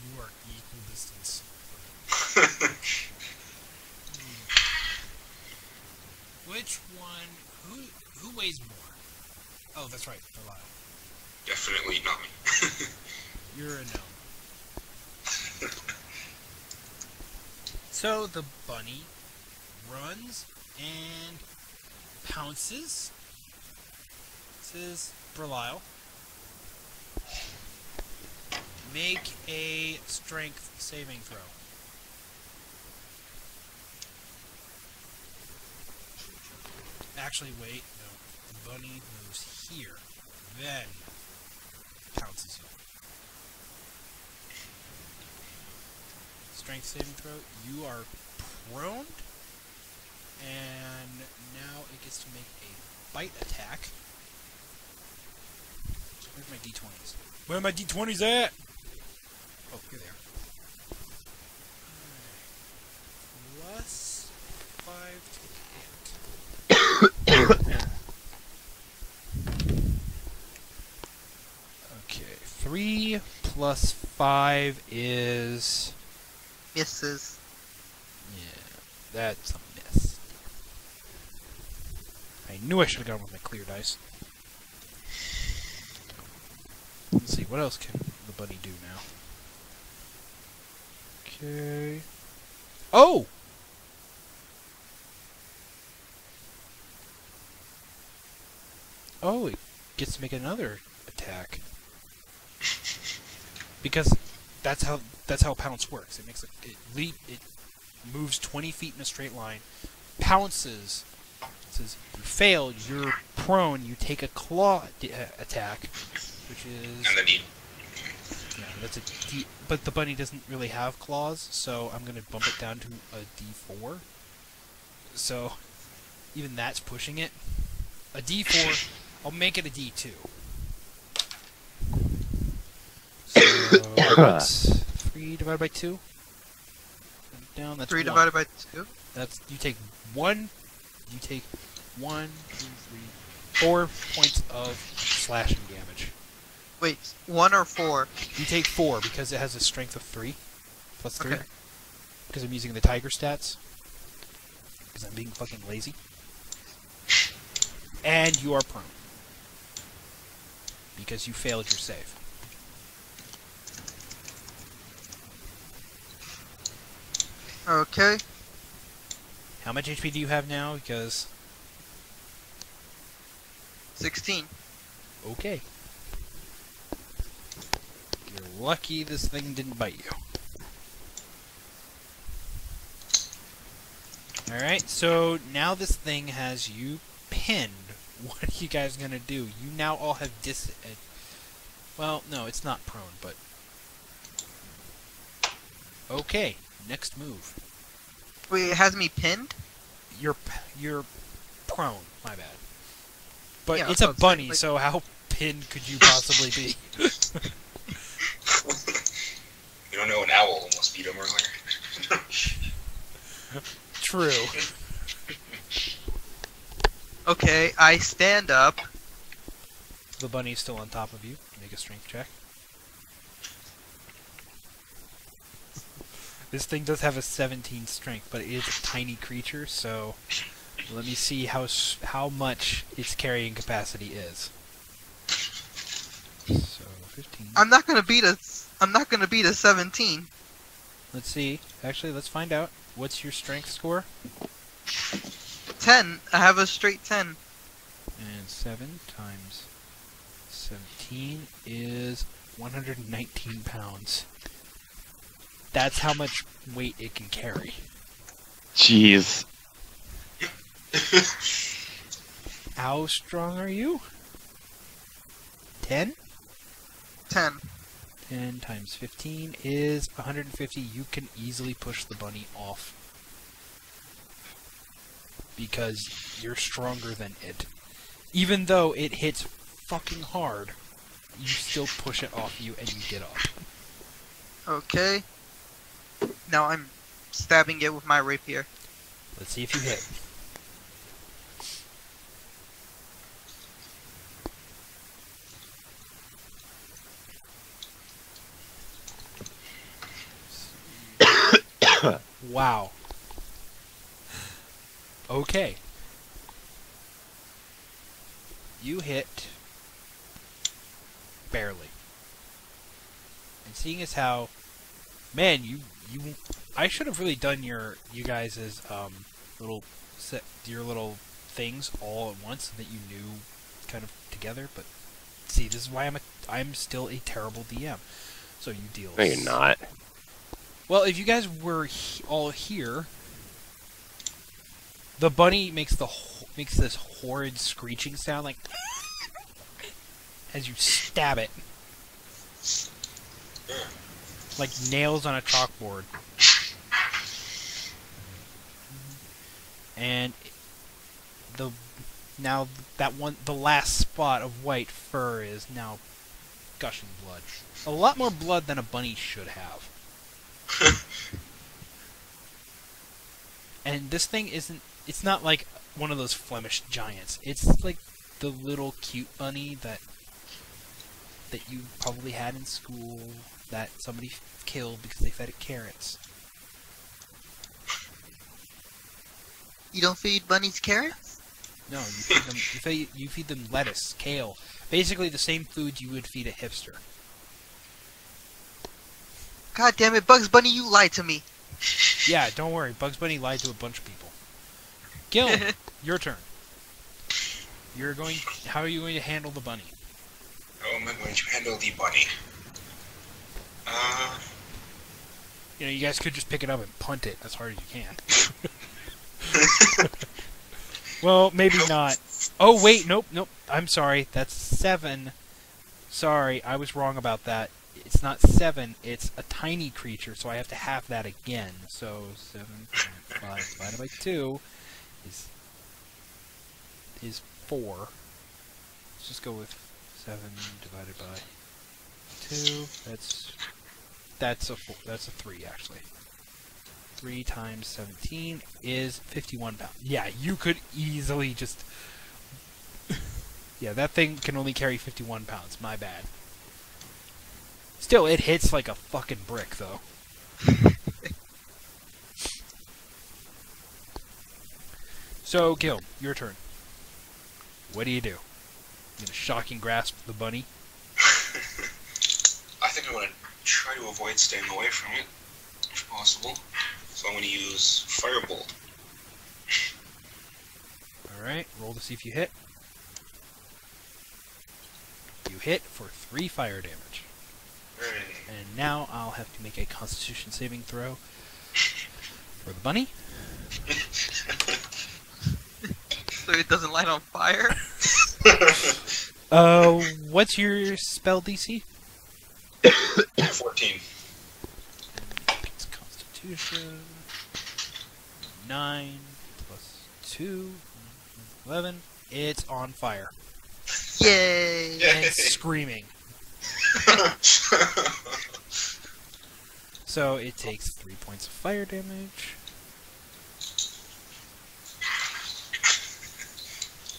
You are equal distance. [laughs] Which one? Who who weighs more? Oh, that's right, Belial. Definitely not me. [laughs] You're a gnome. [laughs] so the bunny runs and pounces. This is Belial. Make a strength saving throw. Actually, wait, no. The bunny moves here, then pounces you. Strength saving throw. You are prone, and now it gets to make a bite attack. Where's my d20s? Where are my d20s at? Oh, here they are. Plus five to hit. Okay, three plus five is Misses. yeah, that's. I knew I should have gone with my clear dice. Let's see, what else can the bunny do now? Okay. Oh! Oh, it gets to make another attack. Because that's how that's how pounce works. It makes a it leap it moves twenty feet in a straight line, pounces. It you failed. You're prone. You take a claw d- uh, attack, which is and then he yeah, that's a D. But the bunny doesn't really have claws, so I'm gonna bump it down to a D4. So even that's pushing it. A D4. I'll make it a D2. So [coughs] that's three divided by two. Down. That's Three one. divided by two. That's you take one. You take one, two, three, four points of slashing damage. Wait, one or four? You take four because it has a strength of three, plus three. Okay. Because I'm using the tiger stats. Because I'm being fucking lazy. And you are prone. Because you failed your save. Okay. How much HP do you have now? Because Sixteen. okay. You're lucky this thing didn't bite you. Alright, so now this thing has you pinned. [laughs] What are you guys gonna do? You now all have dis. Well, no, it's not prone, but. Okay, next move. Wait, it has me pinned. You're you're prone. My bad. But Yeah, it's a bunny, like- so how pinned could you possibly be? [laughs] you don't know an owl almost beat him earlier. [laughs] True. Okay, I stand up. The bunny's still on top of you. Make a strength check. This thing does have a 17 strength, but it is a tiny creature, so let me see how how much its carrying capacity is. 17. I'm not gonna beat a. I'm not gonna beat a 17. Let's see. Actually, let's find out. What's your strength score? 10. I have a straight 10. And 7 times 17 is 119 pounds. That's how much weight it can carry. Jeez. [laughs] How strong are you? 10? 10. 10 times 15 is 150. You can easily push the bunny off. Because you're stronger than it. Even though it hits fucking hard, you still push it off you and you get off. Okay. Now I'm stabbing it with my rapier. Let's see if you hit. Wow. Okay. You hit barely. And seeing as how man, you you I should have really done your you guys' um little set your little things all at once that you knew kind of together, but see, this is why I'm a I'm still a terrible DM. So you deal No, you're not. Well, if you guys were he- all here, the bunny makes the makes this horrid screeching sound like [laughs] as you stab it, like nails on a chalkboard. And the now that one the last spot of white fur is now gushing blood. A lot more blood than a bunny should have. [laughs] And this thing isn't it's not like one of those Flemish giants. It's like the little cute bunny that that you probably had in school that somebody f- killed because they fed it carrots. You don't feed bunnies carrots? No, you feed them you feed, you feed them lettuce, kale, basically the same food you would feed a hipster. God damn it, Bugs Bunny, you lied to me. Yeah, don't worry. Bugs Bunny lied to a bunch of people. Gil, [laughs] your turn. You're going. How are you going to handle the bunny? How am I going to handle the bunny? Uh, You know, you guys could just pick it up and punt it as hard as you can. [laughs] well, maybe not. Oh wait, nope, nope. I'm sorry. That's seven. Sorry, I was wrong about that. It's not seven. It's a tiny creature, so I have to half that again. So seven point five divided by two is is four. Let's just go with seven divided by two. That's that's a four, that's a three actually. Three times seventeen is fifty-one pounds. Yeah, you could easily just. [laughs] yeah, that thing can only carry fifty-one pounds. My bad. Still, it hits like a fucking brick, though. [laughs] so, Gil, your turn. What do you do? You gonna shocking grasp the bunny? [laughs] I think I'm to try to avoid staying away from it, if possible. So I'm going to use Firebolt. Alright, roll to see if you hit. You hit for three fire damage. Hooray. And now I'll have to make a constitution saving throw for the bunny. [laughs] So it doesn't light on fire? [laughs] Uh, what's your spell DC? 14. It's Constitution. 9 plus 2, 11. It's on fire. Yay! And it's screaming. [laughs] So it takes 3 points of fire damage.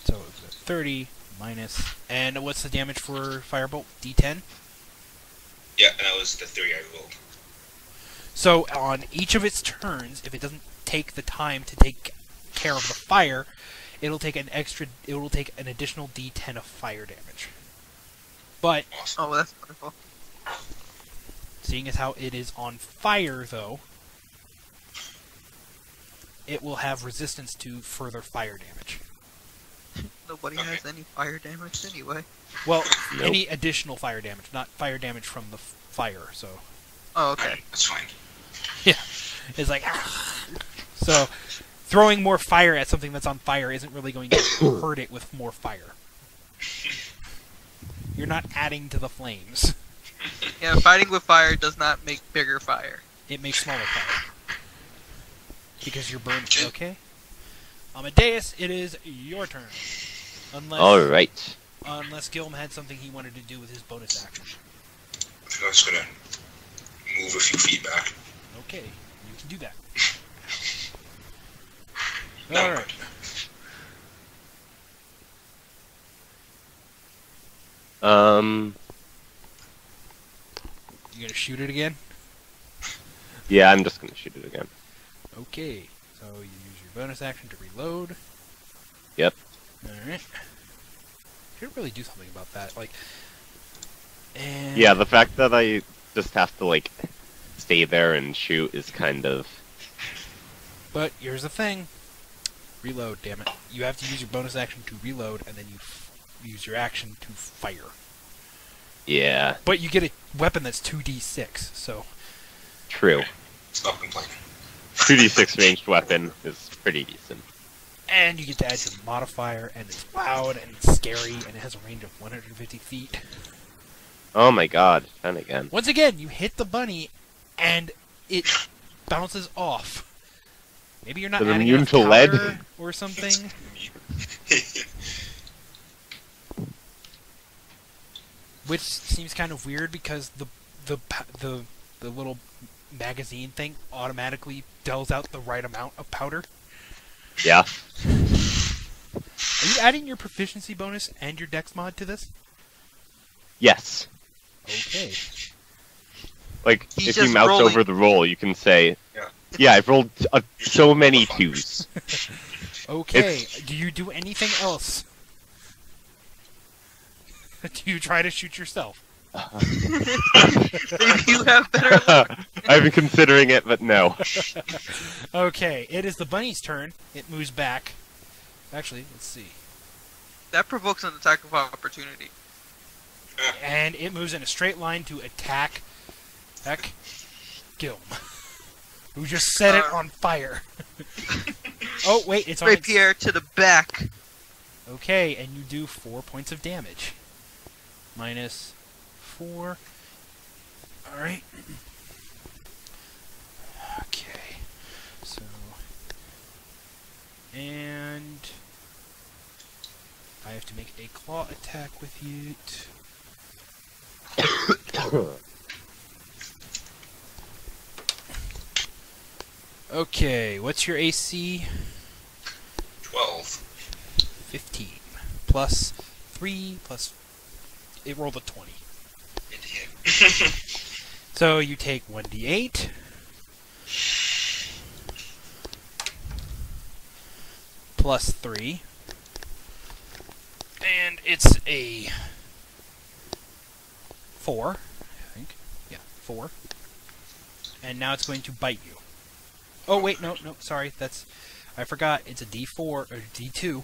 So it was a 30 minus. And what's the damage for Firebolt? D10? yeah, and that was the three I rolled. So on each of its turns, if it doesn't take the time to take care of the fire, it'll take an extra. It will take an additional D10 of fire damage. But Oh, that's wonderful. Seeing as how it is on fire, though, it will have resistance to further fire damage. [laughs] Nobody Okay. has any fire damage anyway. Well, Nope. any additional fire damage, not fire damage from the f- fire. So Oh, okay. Alright, that's fine. [laughs] Yeah, it's like, ah. so throwing more fire at something that's on fire isn't really going to [coughs] hurt it with more fire. [laughs] You're not adding to the flames. [laughs] Yeah, fighting with fire does not make bigger fire. It makes smaller fire. Because you're burned. Okay. Amadeus, it is your turn. Unless, Alright. unless Gilm had something he wanted to do with his bonus action. I think I was gonna move a few feet back. Okay, you can do that. [laughs] No. Alright. Um, You gonna shoot it again? yeah, I'm just gonna shoot it again. Okay. So you use your bonus action to reload. Yep. Alright. Should really do something about that. Like and Yeah, the fact that I just have to, like, stay there and shoot is kind of... But here's the thing. Reload, damn it. You have to use your bonus action to reload, and then you use your action to fire. Yeah, But you get a weapon that's 2d6, so. true. Stop complaining. 2d6 ranged weapon is pretty decent. And you get to add your modifier, and it's loud, and it's scary, and it has a range of 150 feet. Oh my god, and again. Once again, you hit the bunny, and it bounces off. Maybe you're not Is adding immune to lead? or something. [laughs] Which seems kind of weird because the the the the little magazine thing automatically dells out the right amount of powder. Yeah. Are you adding your proficiency bonus and your dex mod to this? Yes. Okay. Like, He's if you mouse rolling. over the roll, you can say, Yeah. yeah, I've rolled uh, so many twos. [laughs] Okay. Do you do anything else? [laughs] do you try to shoot yourself? [laughs] Maybe you have better luck. [laughs] I've been considering it, but no. Okay, it is the bunny's turn. It moves back. Actually, let's see. That provokes an attack of opportunity. And it moves in a straight line to attack Heck Gilm. Who just set it Uh. on fire. oh, wait, it's on its... Rapier to the back. Okay, and you do four points of damage. Minus four. Alright. Okay. So. And. I have to make a claw attack with it. Okay, what's your AC? 12. 15. Plus 3 plus. It rolled a 20. [laughs] [laughs] So you take 1d8. Plus 3. And it's a 4, I think. Yeah, 4. And now it's going to bite you. Oh, wait, no, no, sorry. That's. I forgot. It's a d4 or d2.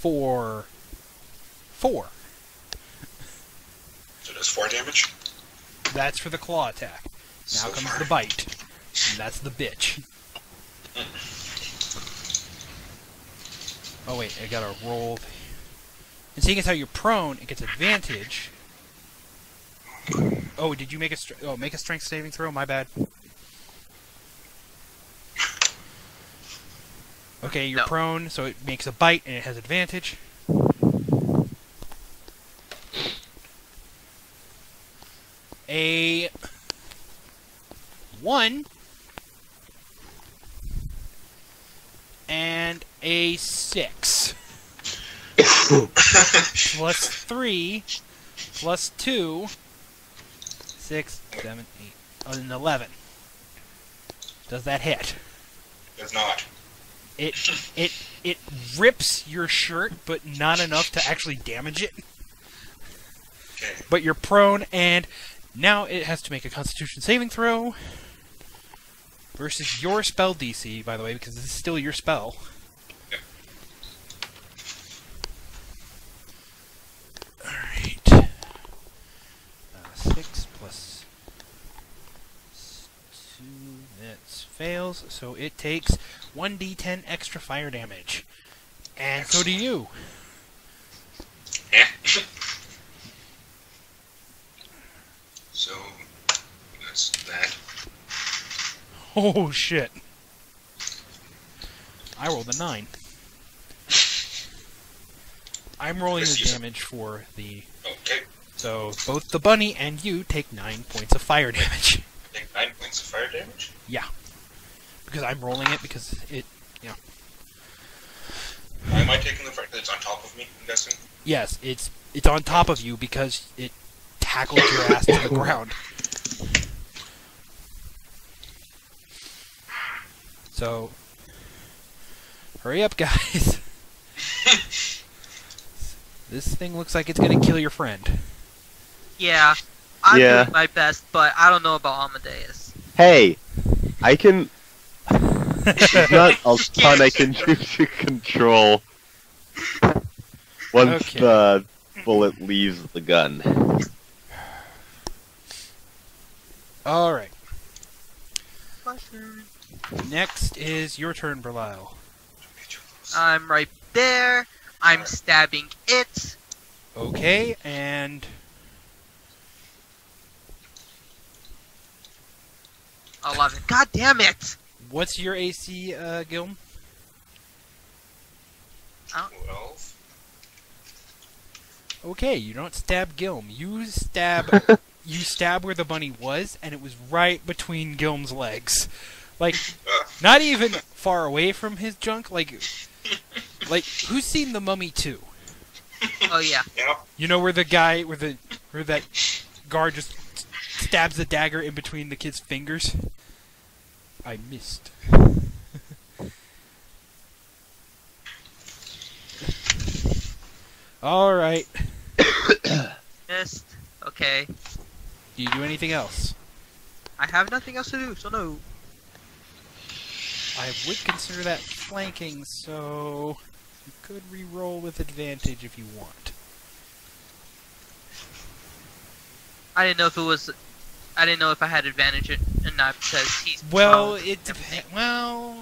For. 4. So it does 4 damage? That's for the claw attack. Now So comes far. the bite. And that's the bitch. Oh wait, I gotta roll. And seeing as how you're prone, it gets advantage. Oh, did you make a str- oh make a strength saving throw? My bad. Okay, you're No. prone, so it makes a bite and it has advantage. A one and a six plus three plus two six seven eight oh, and eleven does that hit Does not. It it it rips your shirt, but not enough to actually damage it. Okay. But you're prone, and now it has to make a Constitution saving throw versus your spell DC. By the way, because this is still your spell. Yep. All right. Uh, six plus s- two. That fails, so it takes one d10 extra fire damage, and so do you. Yeah. [laughs] so that's that. Oh shit! I rolled a nine. I'm rolling the damage for the Okay. so both the bunny and you take nine points of fire damage Take nine points of fire damage. Because I'm rolling it because it Why am I taking the fact that it's on top of me? I'm guessing. yes it's it's on top of you because it tackled your ass to the [coughs] ground. So hurry up, guys. [laughs] this thing looks like it's gonna kill your friend. Yeah, I'm Yeah. doing my best, but I don't know about Amadeus. Hey, I can. There's not a ton I can do to control once Okay. the bullet leaves the gun. All right. Next is your turn, Berlisle. I'm right there. I'm stabbing it. Okay, and Eleven. God damn it! What's your AC, uh, Gilm? Twelve. Okay, you don't stab Gilm. You stab [laughs] you stab where the bunny was, and it was right between Gilm's legs. Like [laughs] not even far away from his junk, like like who's seen the mummy too? Oh yeah. yeah. You know where the guy where the where that guard just stabs the dagger in between the kid's fingers? I missed. [laughs] All right. Missed. Okay. Do you do anything else? I have nothing else to do, so no. I would consider that flanking, so you could re-roll with advantage if you want. I didn't know if it was. I didn't know if I had advantage or or not because he's. Well, it depends. Well,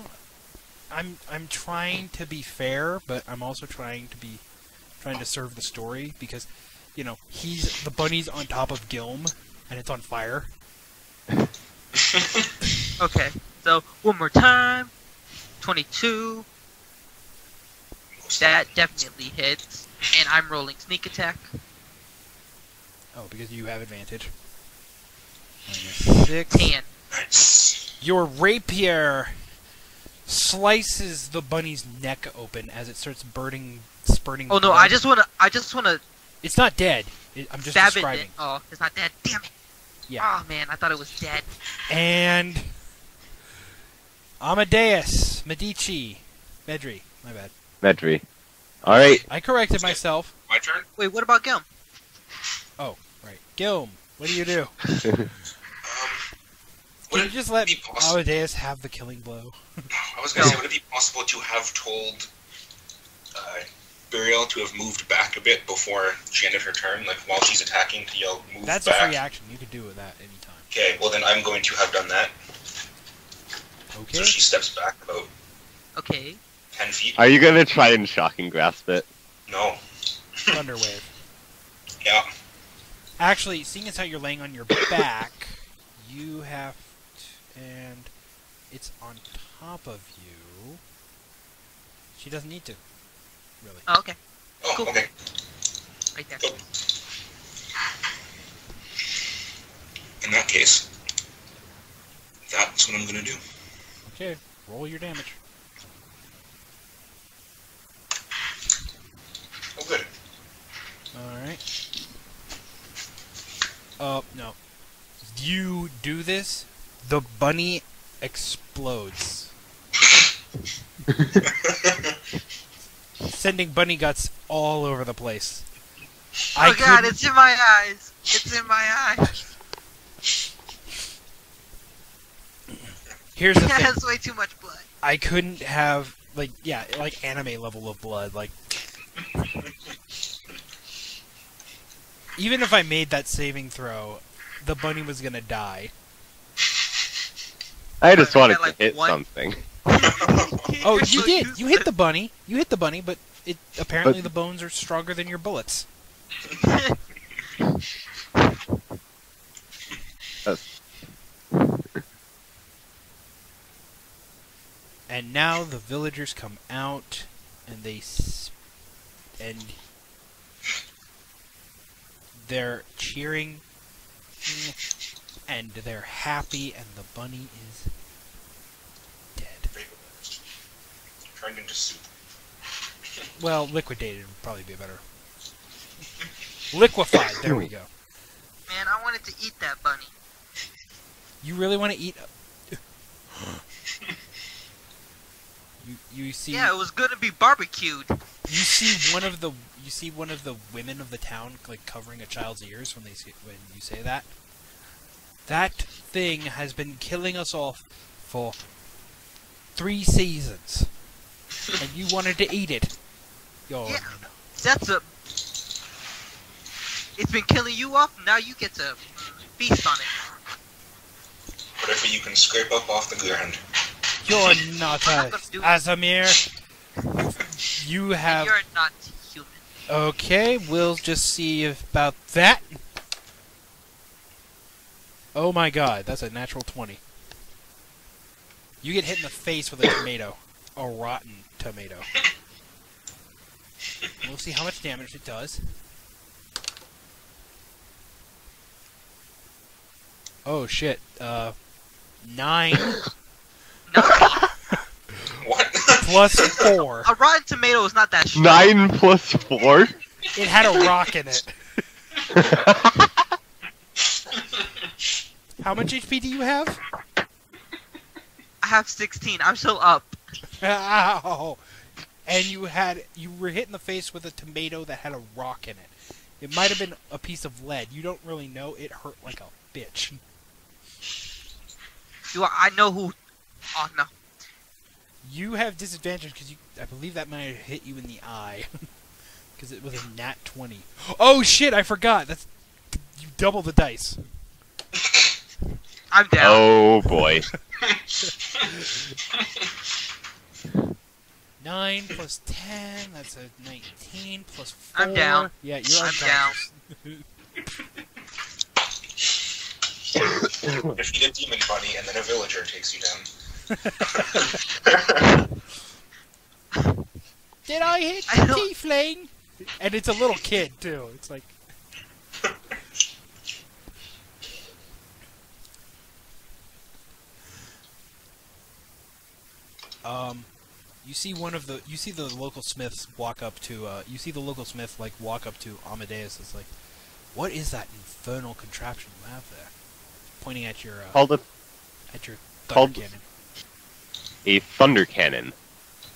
I'm I'm trying to be fair, but I'm also trying to be trying to serve the story because you know he's the bunny's on top of Gilm and it's on fire. [laughs] Okay. So one more time. Twenty-two. That definitely hits, and I'm rolling sneak attack. Oh, because you have advantage. Minus six. Ten. Your rapier slices the bunny's neck open as it starts burning, spurting. Oh no! blood. I just wanna. I just wanna It's not dead. It, I'm just stab describing. it. Oh, it's not dead. Damn it! Yeah. Oh man, I thought it was dead. And Amadeus Medici, Medri. My bad. Medri. Alright, I corrected myself. My turn. Wait, what about Gilm? Oh, right, Gilm. What do you do? [laughs] Can would you it just let be? Amadeus have the killing blow? I was gonna No. say, would it be possible to have told uh, Buriel to have moved back a bit before she ended her turn, like while she's attacking, to yell "move back. That's a back"? free action. You could do with that anytime. Okay, well then I'm going to have done that. Okay. So she steps back about Okay. ten feet. are you gonna try and shocking grasp it? No. Thunder wave. Yeah. Actually, seeing as how you're laying on your back, you have, to, and it's on top of you. She doesn't need to, really. Oh, okay. Oh, Cool. okay. Right there. Cool. In that case, that's what I'm gonna do. Okay, roll your damage. Oh, good. Alright. Oh, no. You do this, the bunny explodes. [laughs] sending bunny guts all over the place. Oh I god, couldn't- it's in my eyes. It's in my eyes. Here's the [laughs] thing. has way too much blood. I couldn't have like yeah, like anime level of blood. Like even if I made that saving throw, the bunny was gonna die. I just wanted got, like, to hit one- something. [laughs] Oh, You're you so did. You hit the bunny. You hit the bunny, but it apparently But- the bones are stronger than your bullets. And now the villagers come out, and they s- and they're cheering, and they're happy, and the bunny is dead. Turned into soup. Well, liquidated would probably be better. Liquefied. There we go. Man, I wanted to eat that bunny. You really want to eat? you you see Yeah, it was gonna be barbecued. you see one of the you see one of the women of the town like covering a child's ears when they see, when you say that. That thing has been killing us off for three seasons, and you wanted to eat it. Yo, Yeah. That's a. It's been killing you off. Now you get to feast on it. Whatever you can scrape up off the ground. you're [laughs] not a not gonna do. Aasimar. You have You're not human. Okay, we'll just see about that. Oh my god, that's a natural 20. You get hit in the face with a tomato. A rotten tomato. [laughs] We'll see how much damage it does. Oh shit. Uh, 9 [coughs] What? plus [laughs] 4. A rotten tomato is not that strong. Nine plus four. It had a rock in it. [laughs] How much HP do you have? I have 16. I'm still up. Ow! And you had you were hit in the face with a tomato that had a rock in it. It might have been a piece of lead. You don't really know. It hurt like a bitch. Do I, I know who? Oh no. You have disadvantage because you. I believe that might have hit you in the eye. [laughs] Because it was a nat twenty. Oh shit! I forgot. That's you double the dice. I'm down. Oh boy. [laughs] Nine plus ten. That's a nineteen plus four. I'm down. Yeah, you're I'm down. unconscious. Defeat a demon bunny and then a villager takes you down. [laughs] Did I hit I the don't- tiefling? And it's a little kid too. It's like Um you see one of the you see the local smiths walk up to uh you see the local smith like walk up to Amadeus it's like what is that infernal contraption you have there? Pointing at your uh, Called a, at your thunder called- cannon. a thunder cannon.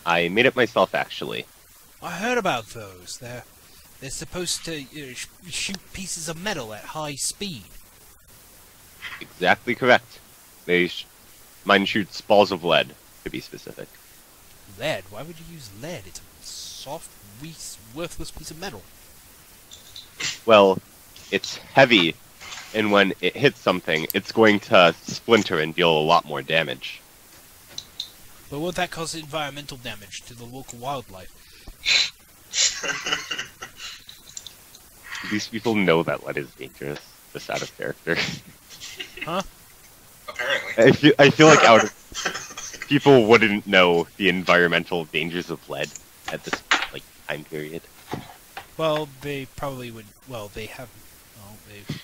I made it myself, actually. I heard about those. They're they're supposed to uh, sh- shoot pieces of metal at high speed. Exactly correct. They sh- mine shoots balls of lead, to be specific. Lead? Why would you use lead? It's a soft, weak, worthless piece of metal. Well, it's heavy, and when it hits something, it's going to splinter and deal a lot more damage. But would that cause environmental damage to the local wildlife? [laughs] These people know that lead is dangerous. Just out of character. Huh? Apparently. I feel, I feel like out of [laughs] people wouldn't know the environmental dangers of lead at this like time period. Well, they probably would. Well, they have. Well, they.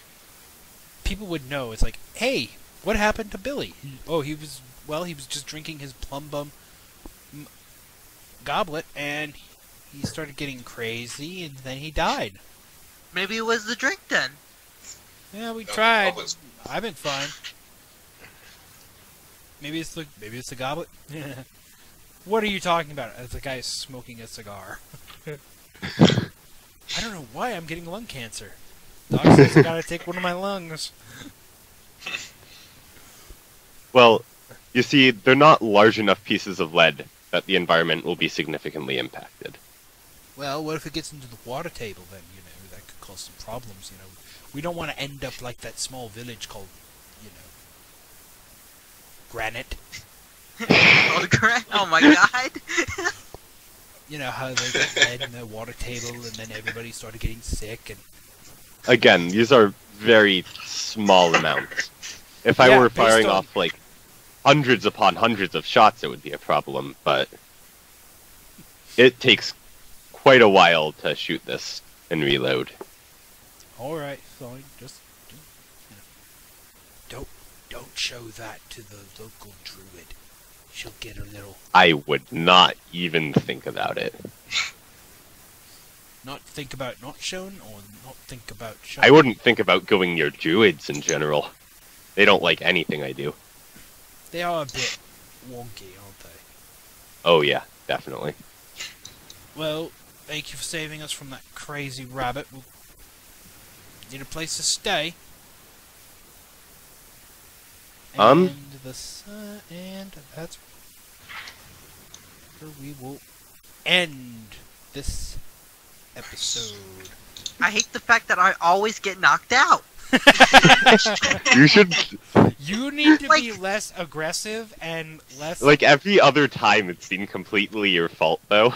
People would know. It's like, hey, what happened to Billy? Oh, he was. Well, he was just drinking his plum bum goblet, and he started getting crazy, and then he died. Maybe it was the drink then. Yeah, we No, tried. Oh, I've been fine. Maybe it's the maybe it's the goblet. [laughs] What are you talking about? As the guy is smoking a cigar. [laughs] I don't know why I'm getting lung cancer. Doc says I gotta take one of my lungs. Well, you see, they're not large enough pieces of lead that the environment will be significantly impacted. Well, what if it gets into the water table then, you know, that could cause some problems, you know. We don't want to end up like that small village called, you know, Granite. oh, the gra- oh my god. [laughs] You know how they got lead in the water table and then everybody started getting sick and Again, these are very small amounts. If I Yeah, were firing on- off like hundreds upon hundreds of shots, it would be a problem. But it takes quite a while to shoot this and reload. Alright, fine, just, just you know, don't show that to the local druid. She'll get a little I would not even think about it. [laughs] not think about not showing or not think about showing. I wouldn't think about going near druids in general. They don't like anything I do. They are a bit wonky, aren't they? Oh yeah, definitely. Well, thank you for saving us from that crazy rabbit. We'll need a place to stay. Um. And the sun, and that's where we will end this episode. I hate the fact that I always get knocked out. You should You need to be less aggressive and less. like every other time it's been completely your fault though.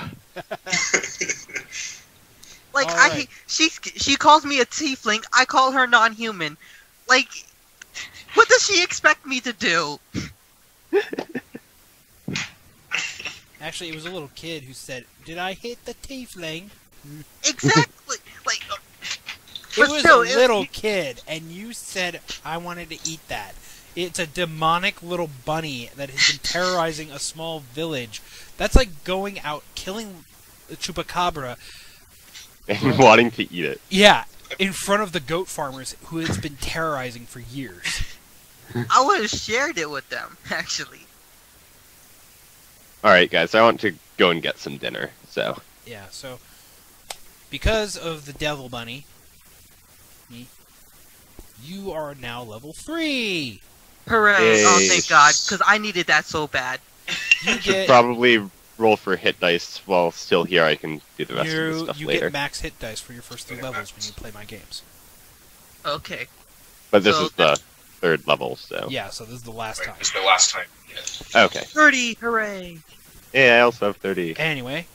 Like I, Alright. she she calls me a tiefling. I call her non-human. Like, what does she expect me to do? Actually, it was a little kid who said, "Did I hit the tiefling?" Exactly. [laughs] like, uh, It was still, a it- little kid, and you said I wanted to eat that. It's a demonic little bunny that has been terrorizing a small village. That's like going out killing the chupacabra. And [laughs] wanting to eat it. Yeah, in front of the goat farmers who it's been terrorizing for years. [laughs] I would have shared it with them. Actually, Alright guys, I want to go and get some dinner, so Yeah, so because of the devil bunny, me, you are now level three. hooray! Oh, thank God, because I needed that so bad. You should [laughs] get probably roll for hit dice while still here I can do the rest of the you, stuff you later. get max hit dice for your first three levels when you play my games. Okay. But this So- is the third level, so Yeah, so this is the last time. It's the last time. Yeah. Okay. Thirty, hooray! Yeah, I also have thirty. Anyway,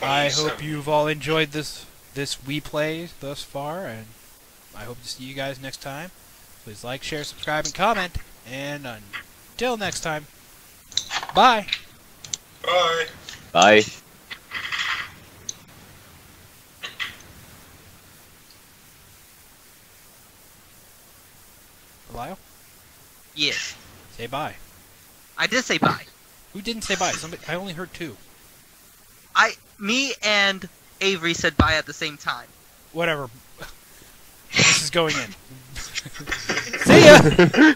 I hope you've all enjoyed this this we play thus far, and I hope to see you guys next time. Please like, share, subscribe, and comment. And until next time, bye. Bye. Bye. Lyle, Yes, say bye. I did say bye. Who didn't say bye? Somebody. I only heard two. I, me, and Avery said bye at the same time. Whatever. [laughs] this is going in. [laughs] see ya.